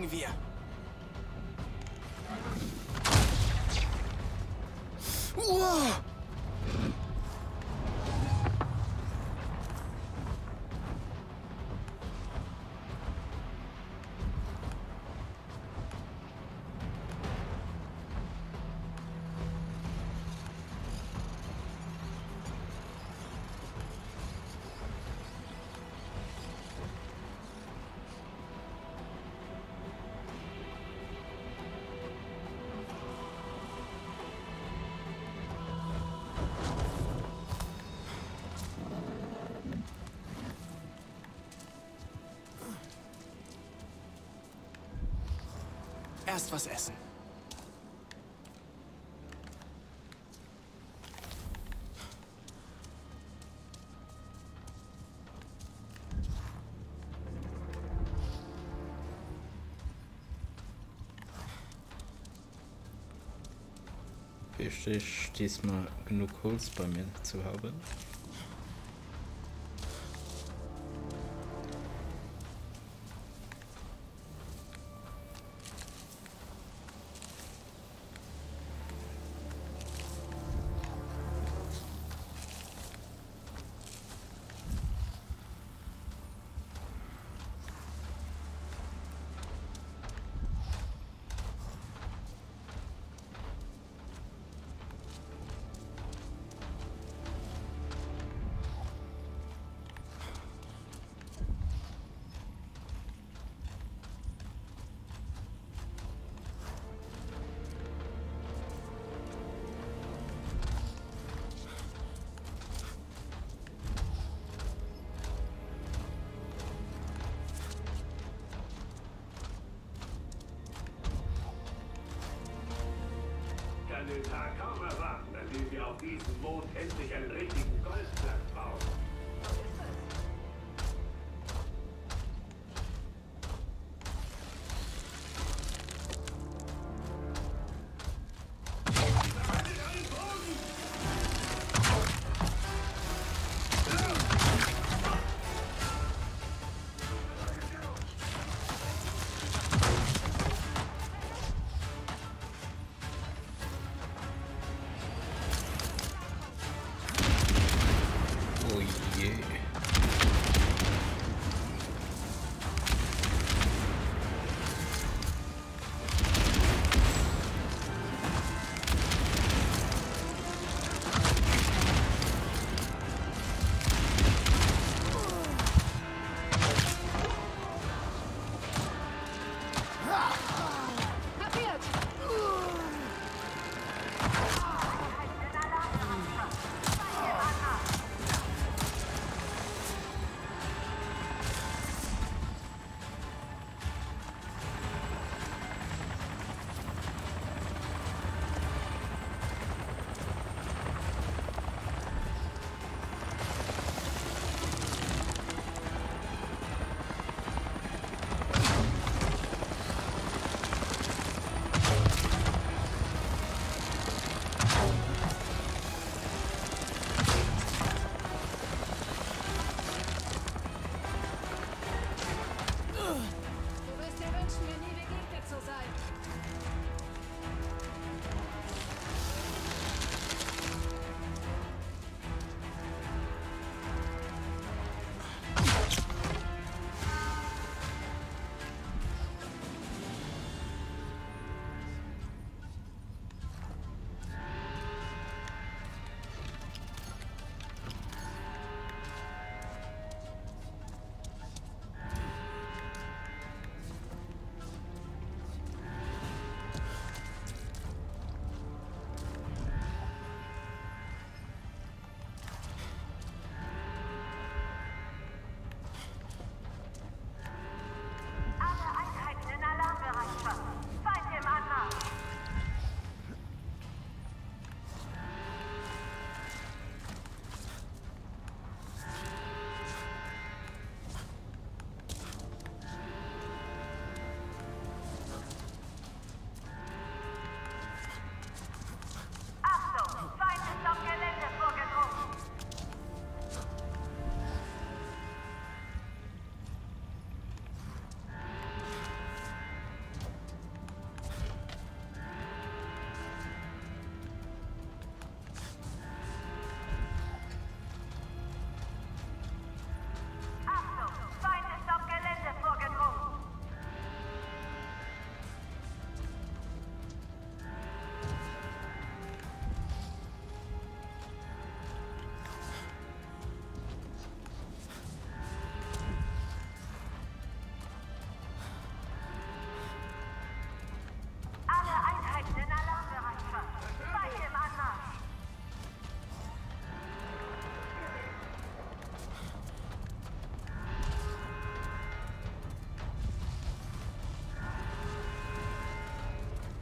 Fliegen wir! Erst was essen. Wichtig, diesmal genug Holz bei mir zu haben.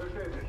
Understanding.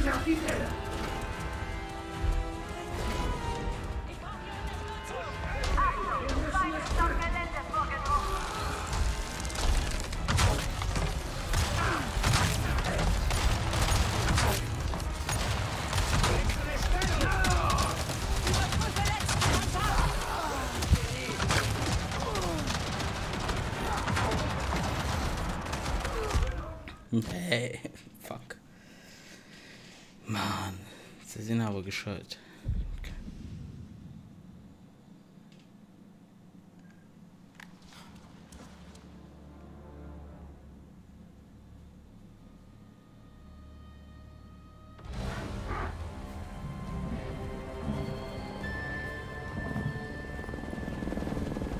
Mich auf die Stelle! Achtung, Feind ist auf Gelände vorgedrungen. Nee, fuck. Mann, Sie sind aber gescheit. Okay.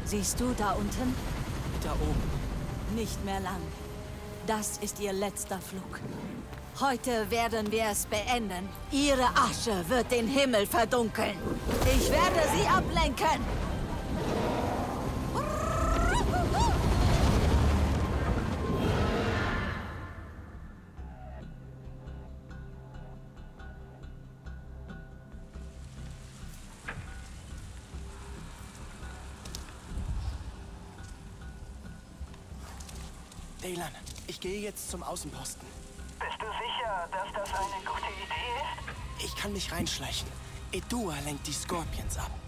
Siehst du da unten? Da oben. Nicht mehr lang. Das ist ihr letzter Flug. Heute werden wir es beenden. Ihre Asche wird den Himmel verdunkeln. Ich werde sie ablenken. Daylan, ich gehe jetzt zum Außenposten. Bist du sicher, dass das eine gute Idee ist? Reinschleichen. Edua lenkt die Scorpions ab.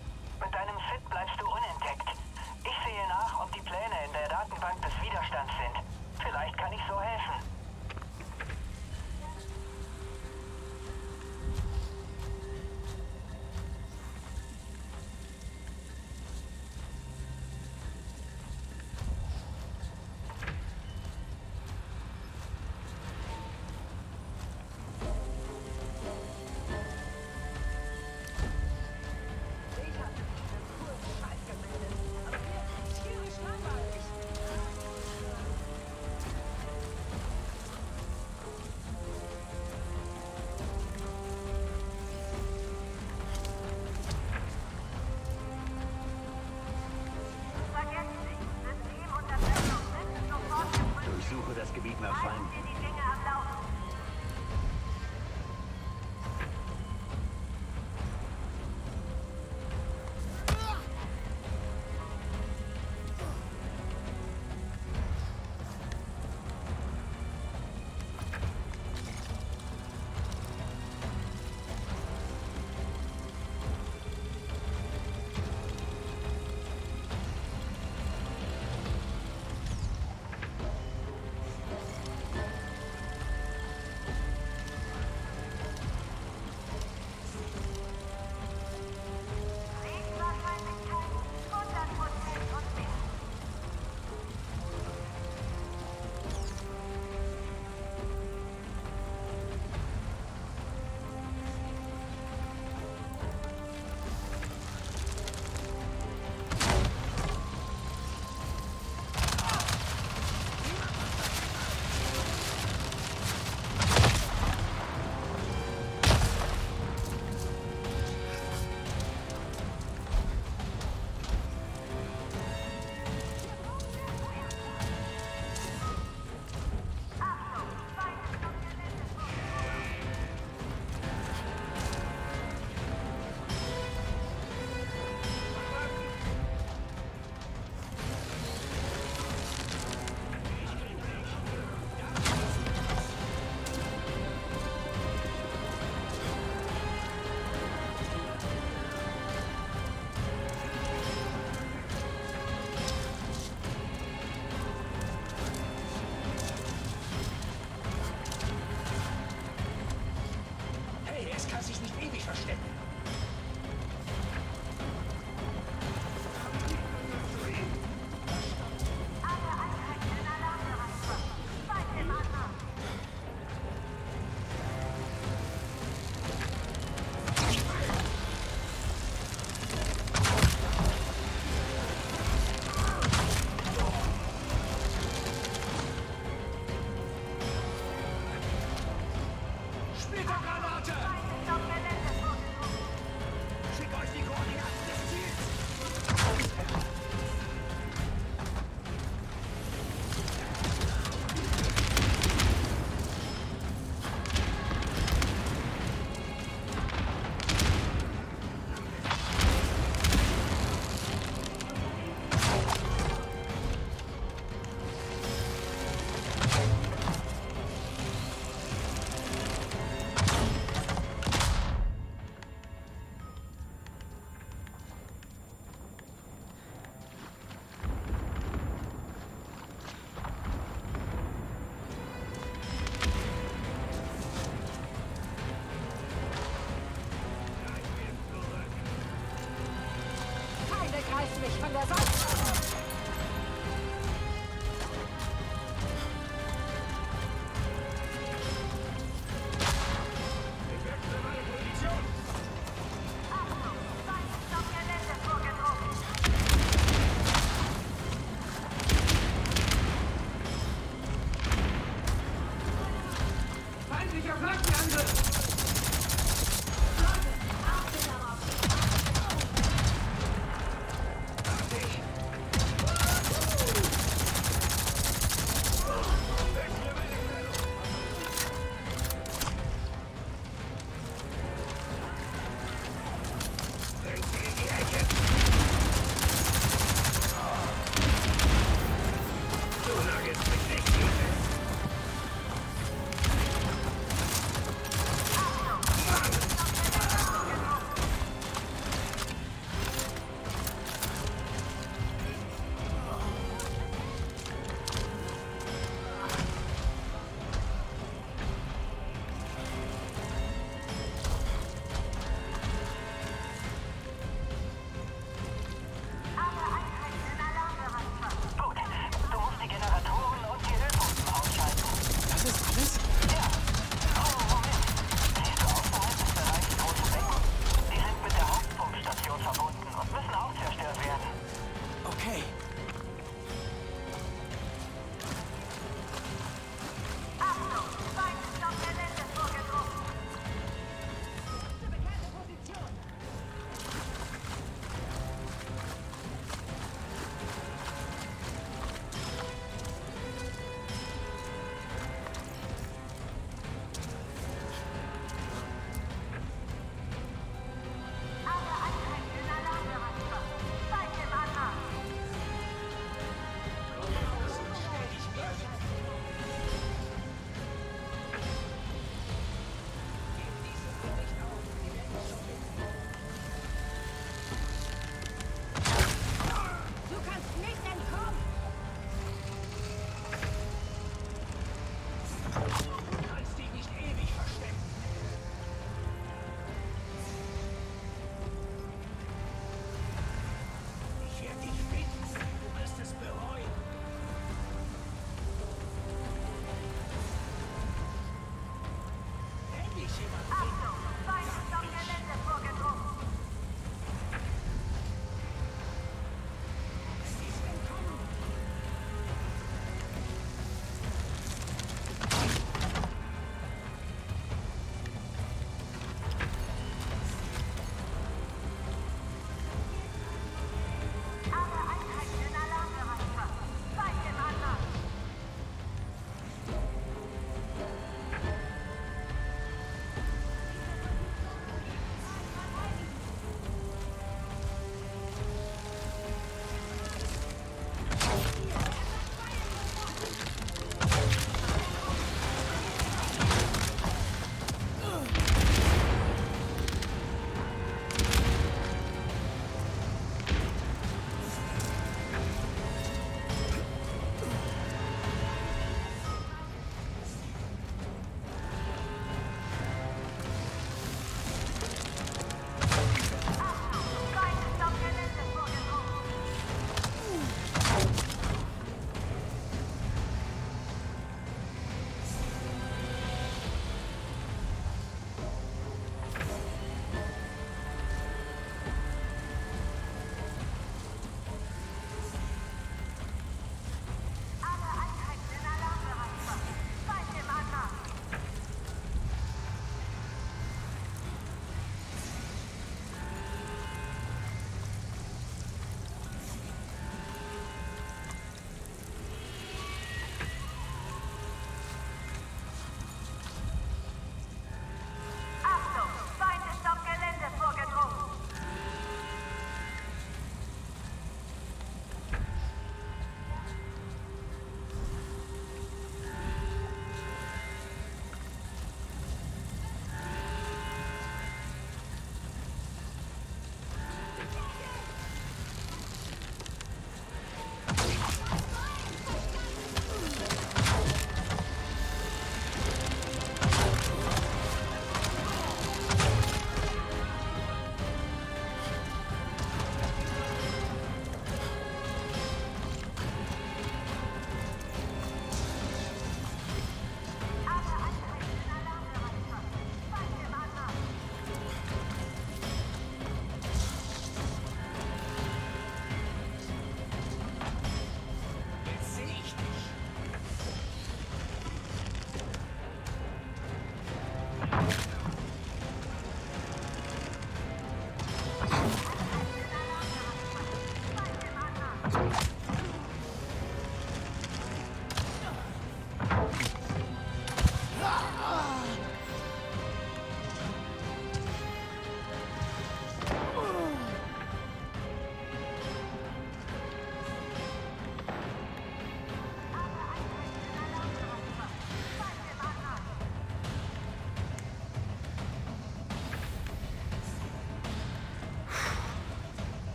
Hiroshima.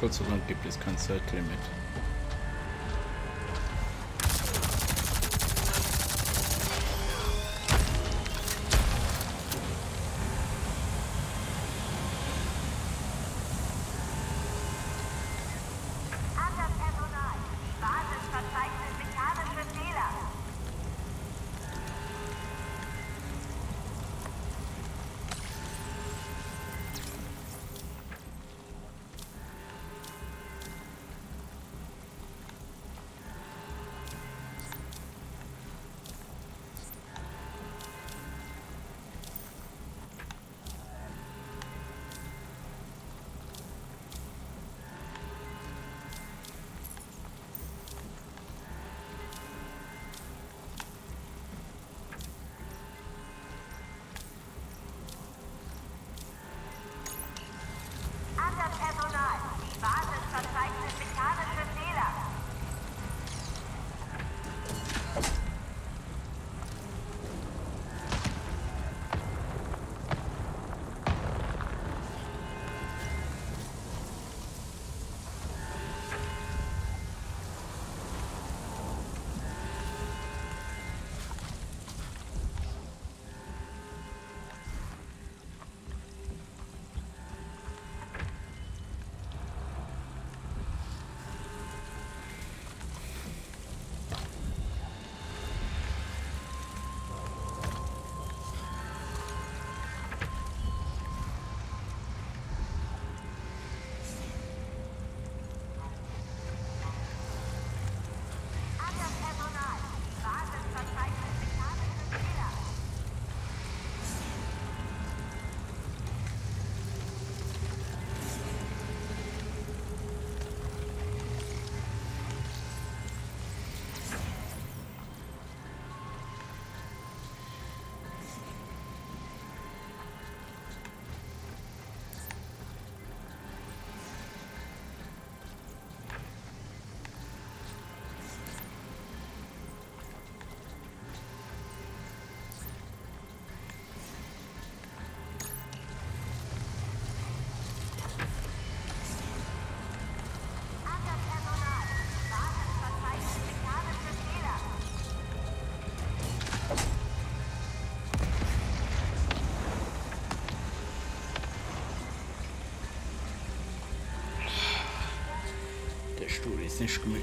Gott sei Dank gibt es kein Zeitlimit. Der Stuhl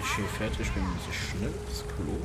ich hier fertig bin, muss ich schnell ins Klo.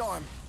Storm!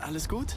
Alles gut?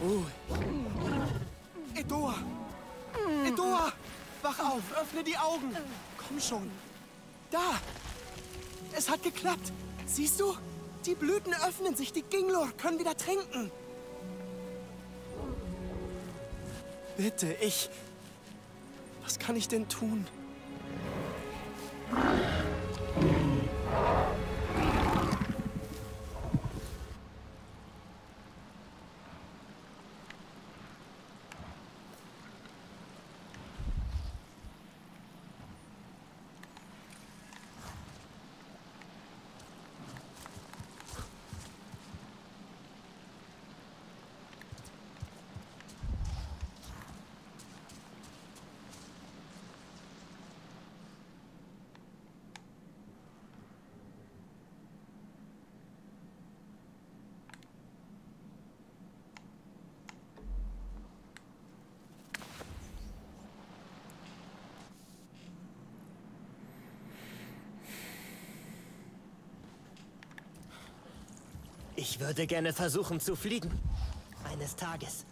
Ruhe. Edoa! Edoa! Wach auf, öffne die Augen! Komm schon! Da! Es hat geklappt! Siehst du? Die Blüten öffnen sich, die Ginglor können wieder trinken! Bitte, ich... Was kann ich denn tun? Ich würde gerne versuchen zu fliegen. Eines Tages.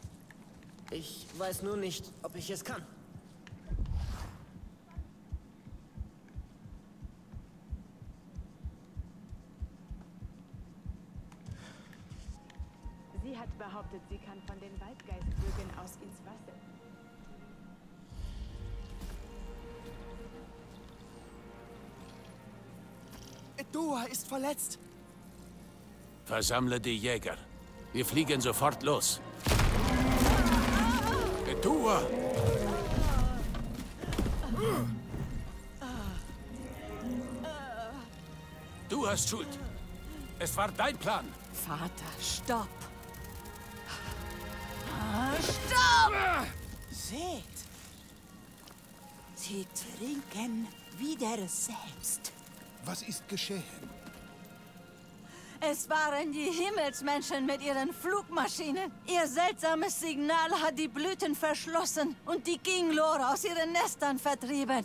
Ich weiß nur nicht, ob ich es kann. Sie hat behauptet, sie kann von den Waldgeistvögeln aus ins Wasser. Edoa ist verletzt. Versammle die Jäger. Wir fliegen sofort los. Etua! Du hast Schuld. Es war dein Plan. Vater, stopp! Ah, Stopp! Seht! Sie trinken wieder selbst. Was ist geschehen? Es waren die Himmelsmenschen mit ihren Flugmaschinen. Ihr seltsames Signal hat die Blüten verschlossen und die Ginglor aus ihren Nestern vertrieben.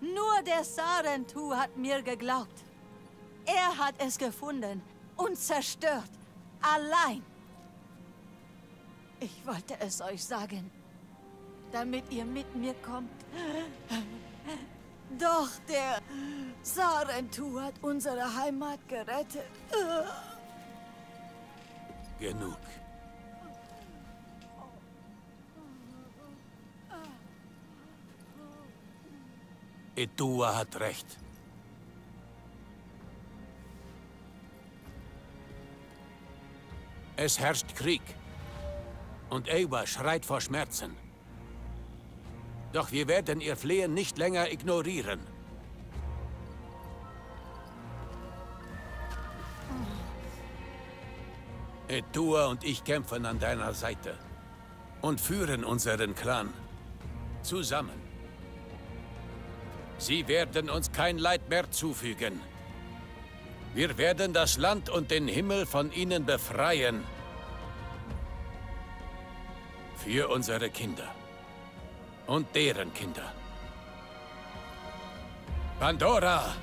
Nur der Sarentu hat mir geglaubt. Er hat es gefunden und zerstört. Allein. Ich wollte es euch sagen, damit ihr mit mir kommt. Doch der Sarentu hat unsere Heimat gerettet. Genug. Etua hat recht. Es herrscht Krieg. Und Ewa schreit vor Schmerzen. Doch wir werden ihr Flehen nicht länger ignorieren. Etua und ich kämpfen an deiner Seite und führen unseren Clan zusammen. Sie werden uns kein Leid mehr zufügen. Wir werden das Land und den Himmel von ihnen befreien. Für unsere Kinder. Und deren Kinder. Pandora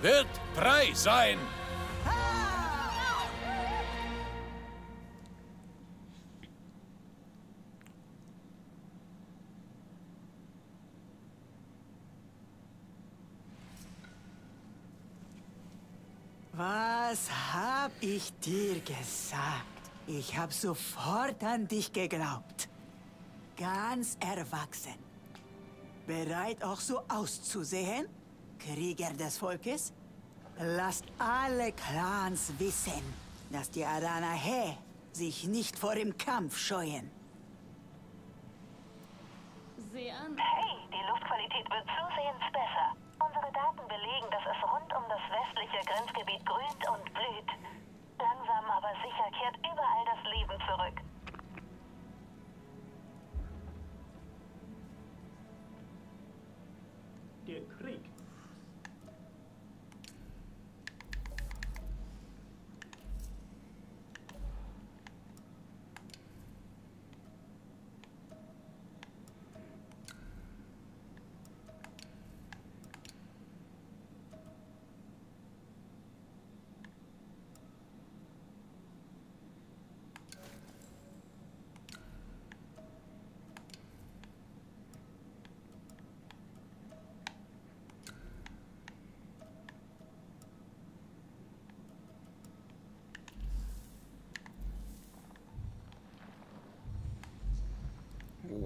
wird frei sein! Was hab ich dir gesagt? Ich hab sofort an dich geglaubt. Ganz erwachsen. Bereit auch so auszusehen? Krieger des Volkes? Lasst alle Clans wissen, dass die Aranahe sich nicht vor dem Kampf scheuen. Hey, die Luftqualität wird zusehends besser. Unsere Daten belegen, dass es rund um das westliche Grenzgebiet grünt und blüht. Langsam aber sicher kehrt überall das Leben zurück. Der Krieg.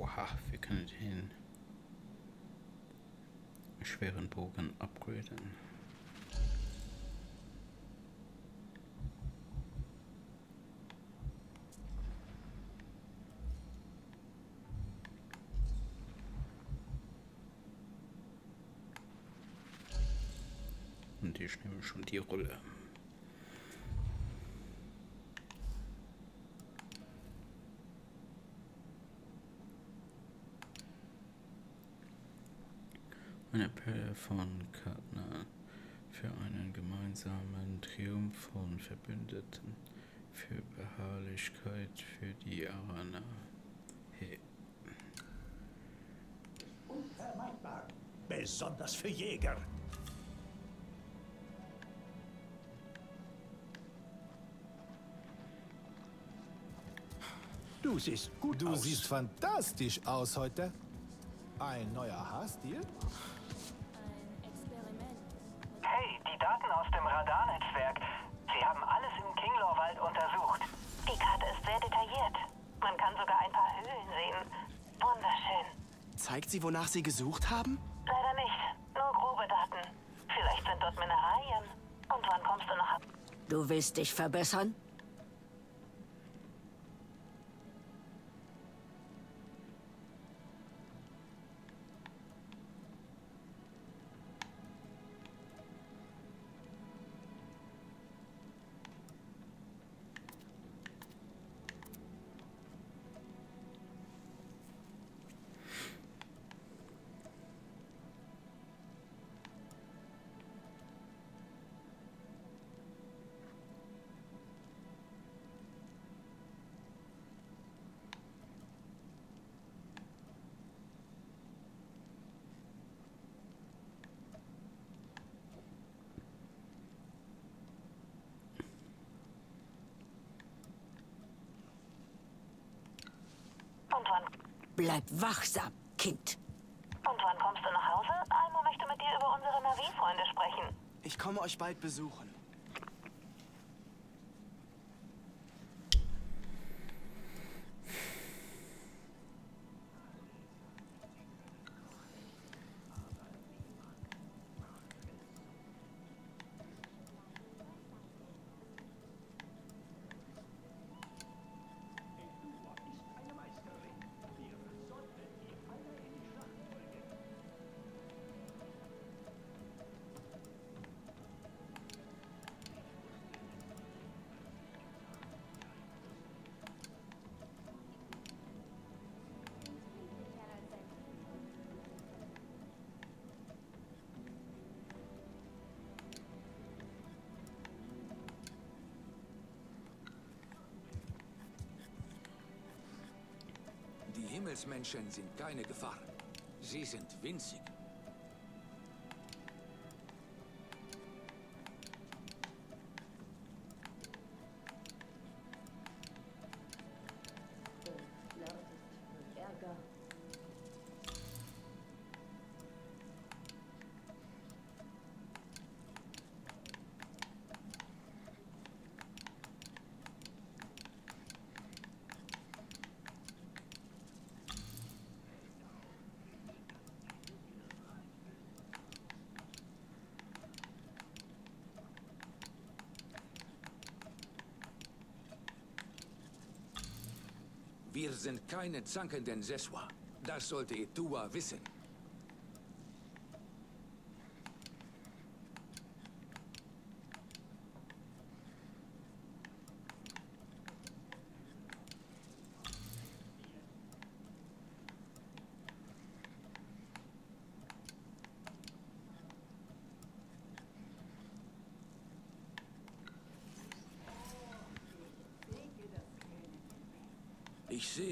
Oha, wir können den schweren Bogen upgraden. Und ich nehme schon die Rolle. Ein Appell von Kartner für einen gemeinsamen Triumph von Verbündeten, für Beharrlichkeit für die Arana. Hey. Unvermeidbar. Besonders für Jäger. Du siehst gut Du aus. siehst fantastisch aus heute. Ein neuer Haarstil? Radarnetzwerk. Sie haben alles im Kinglorwald untersucht. Die Karte ist sehr detailliert. Man kann sogar ein paar Höhlen sehen. Wunderschön. Zeigt sie, wonach Sie gesucht haben? Leider nicht. Nur grobe Daten. Vielleicht sind dort Mineralien. Und wann kommst du noch? Du willst dich verbessern? Bleib wachsam, Kind. Und wann kommst du nach Hause? Almo möchte mit dir über unsere Navi-Freunde sprechen. Ich komme euch bald besuchen. Himmelsmenschen sind keine Gefahr. Sie sind winzig. Wir sind keine zankenden Seswa. Das sollte Etua wissen.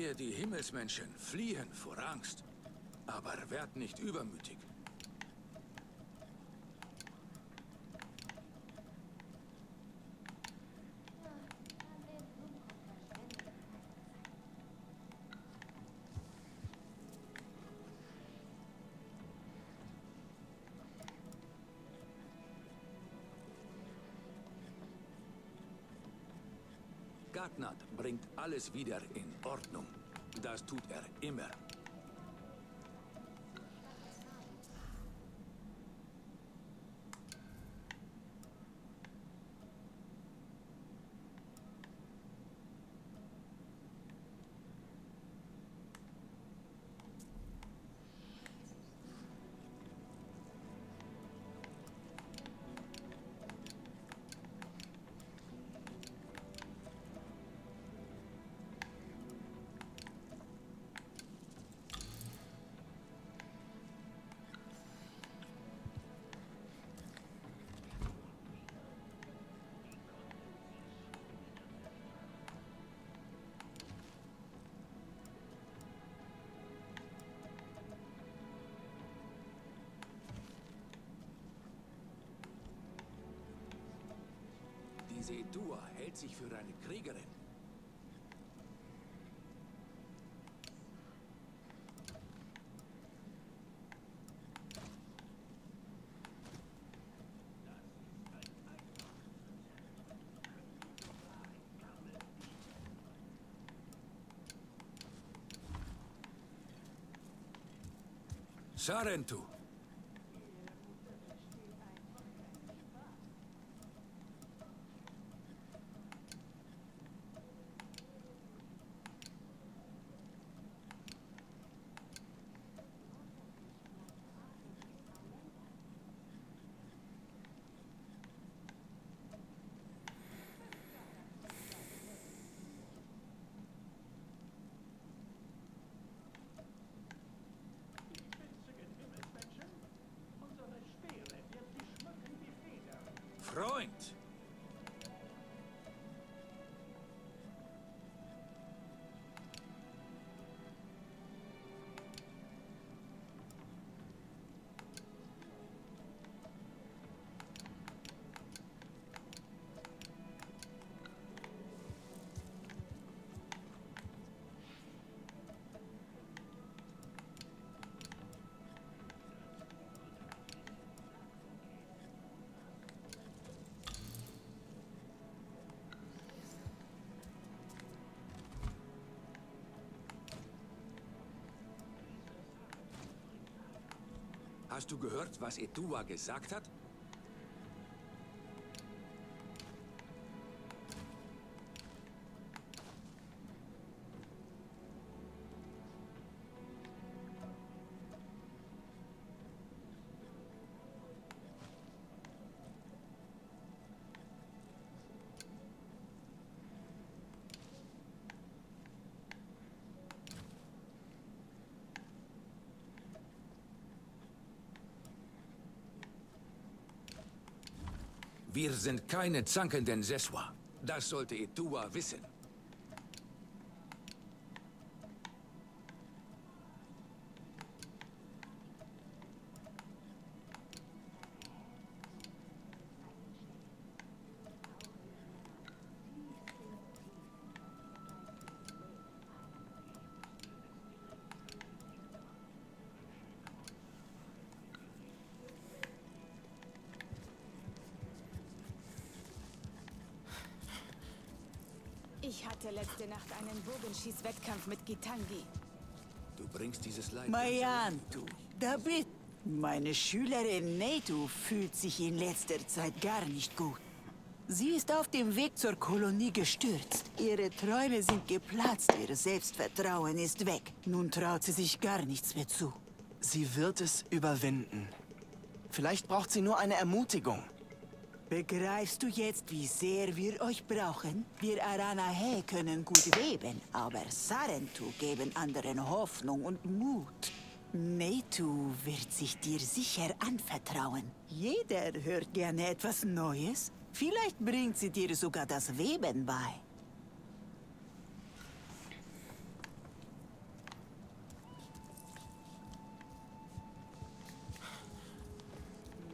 Sehe die Himmelsmenschen fliehen vor Angst. Aber werd nicht übermütig. Gartnat bringt alles wieder in Ordnung. Das tut er immer. Diese Etua hält sich für eine Kriegerin. Sarentu. Hast du gehört, was Etua gesagt hat? Wir sind keine zankenden Seswa. Das sollte Etua wissen. Hatte letzte Nacht einen Bogenschießwettkampf mit Gitangi. Du bringst dieses Leid... Mayantu, David, meine Schülerin Netu fühlt sich in letzter Zeit gar nicht gut. Sie ist auf dem Weg zur Kolonie gestürzt. Ihre Träume sind geplatzt, ihr Selbstvertrauen ist weg. Nun traut sie sich gar nichts mehr zu. Sie wird es überwinden. Vielleicht braucht sie nur eine Ermutigung. Begreifst du jetzt, wie sehr wir euch brauchen? Wir Aranahe können gut weben, aber Sarentu geben anderen Hoffnung und Mut. Netu wird sich dir sicher anvertrauen. Jeder hört gerne etwas Neues. Vielleicht bringt sie dir sogar das Weben bei.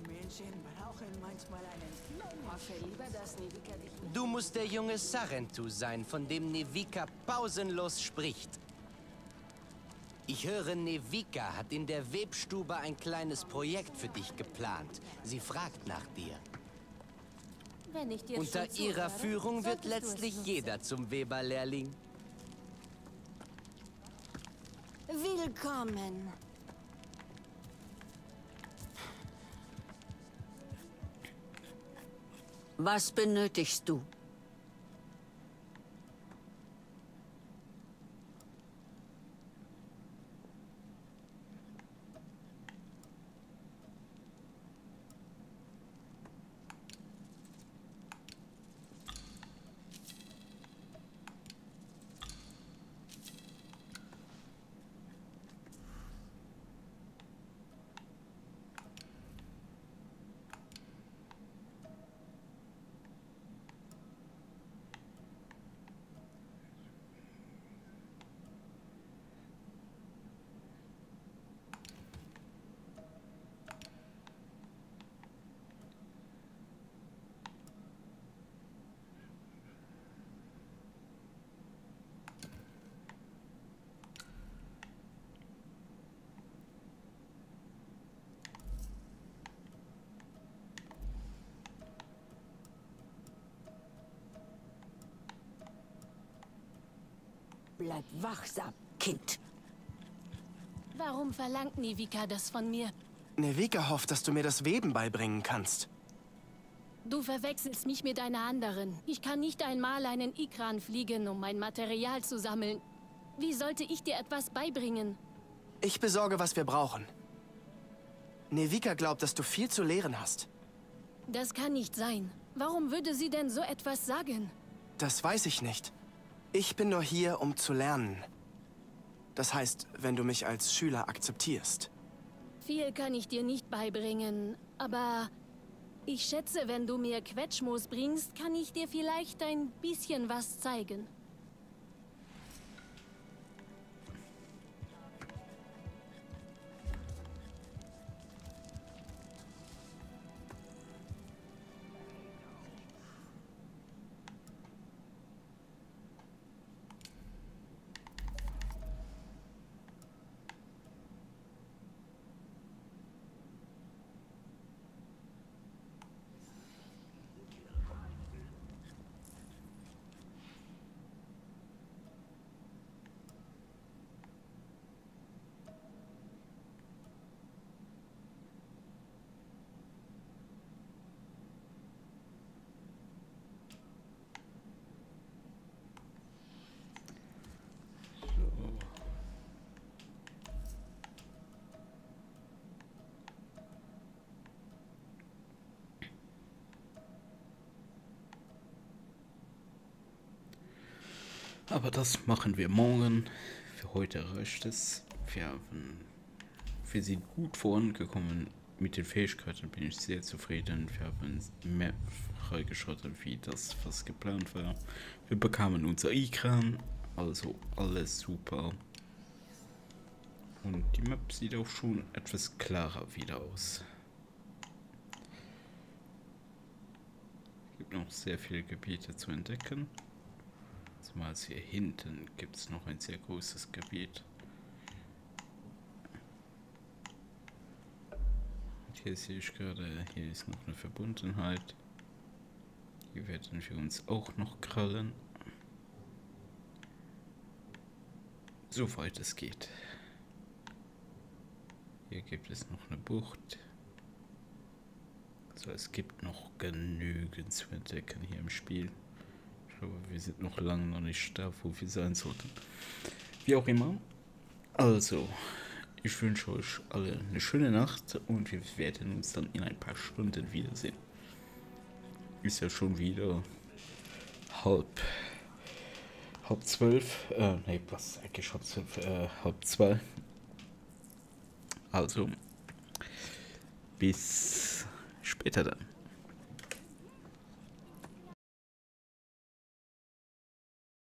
Menschen brauchen manchmal einen kleinen... Hoffe lieber, dass Nevika dich nicht... Du musst der junge Sarentu sein, von dem Nevika pausenlos spricht. Ich höre, Nevika hat in der Webstube ein kleines Projekt für dich geplant. Sie fragt nach dir. Wenn ich dir Unter schon ihrer zuhöre, Führung wird letztlich jeder zum Weberlehrling. Willkommen. Was benötigst du? Bleib wachsam, Kind. Warum verlangt Nevika das von mir? Nevika hofft, dass du mir das Weben beibringen kannst. Du verwechselst mich mit einer anderen. Ich kann nicht einmal einen Ikran fliegen, um mein Material zu sammeln. Wie sollte ich dir etwas beibringen? Ich besorge, was wir brauchen. Nevika glaubt, dass du viel zu lehren hast. Das kann nicht sein. Warum würde sie denn so etwas sagen? Das weiß ich nicht. Ich bin nur hier, um zu lernen. Das heißt, wenn du mich als Schüler akzeptierst. Viel kann ich dir nicht beibringen, aber ich schätze, wenn du mir Quetschmoos bringst, kann ich dir vielleicht ein bisschen was zeigen. Aber das machen wir morgen. Für heute reicht es. Wir, haben, wir sind gut vorangekommen. Mit den Fähigkeiten bin ich sehr zufrieden. Wir haben mehr freigeschaltet, wie das was geplant war. Wir bekamen unser Ikran. Also alles super. Und die Map sieht auch schon etwas klarer wieder aus. Es gibt noch sehr viele Gebiete zu entdecken. Zumal hier hinten gibt es noch ein sehr großes Gebiet. Und hier sehe ich gerade, hier ist noch eine Verbundenheit. Hier werden wir uns auch noch krallen. Soweit es geht. Hier gibt es noch eine Bucht. Also es gibt noch genügend zu entdecken hier im Spiel. Glaube, wir sind noch lange noch nicht da, wo wir sein sollten. Wie auch immer. Also, ich wünsche euch alle eine schöne Nacht und wir werden uns dann in ein paar Stunden wiedersehen. Ist ja schon wieder halb halb zwölf. Äh, nee, was eigentlich halb zwölf, äh, halb zwei. Also, bis später dann.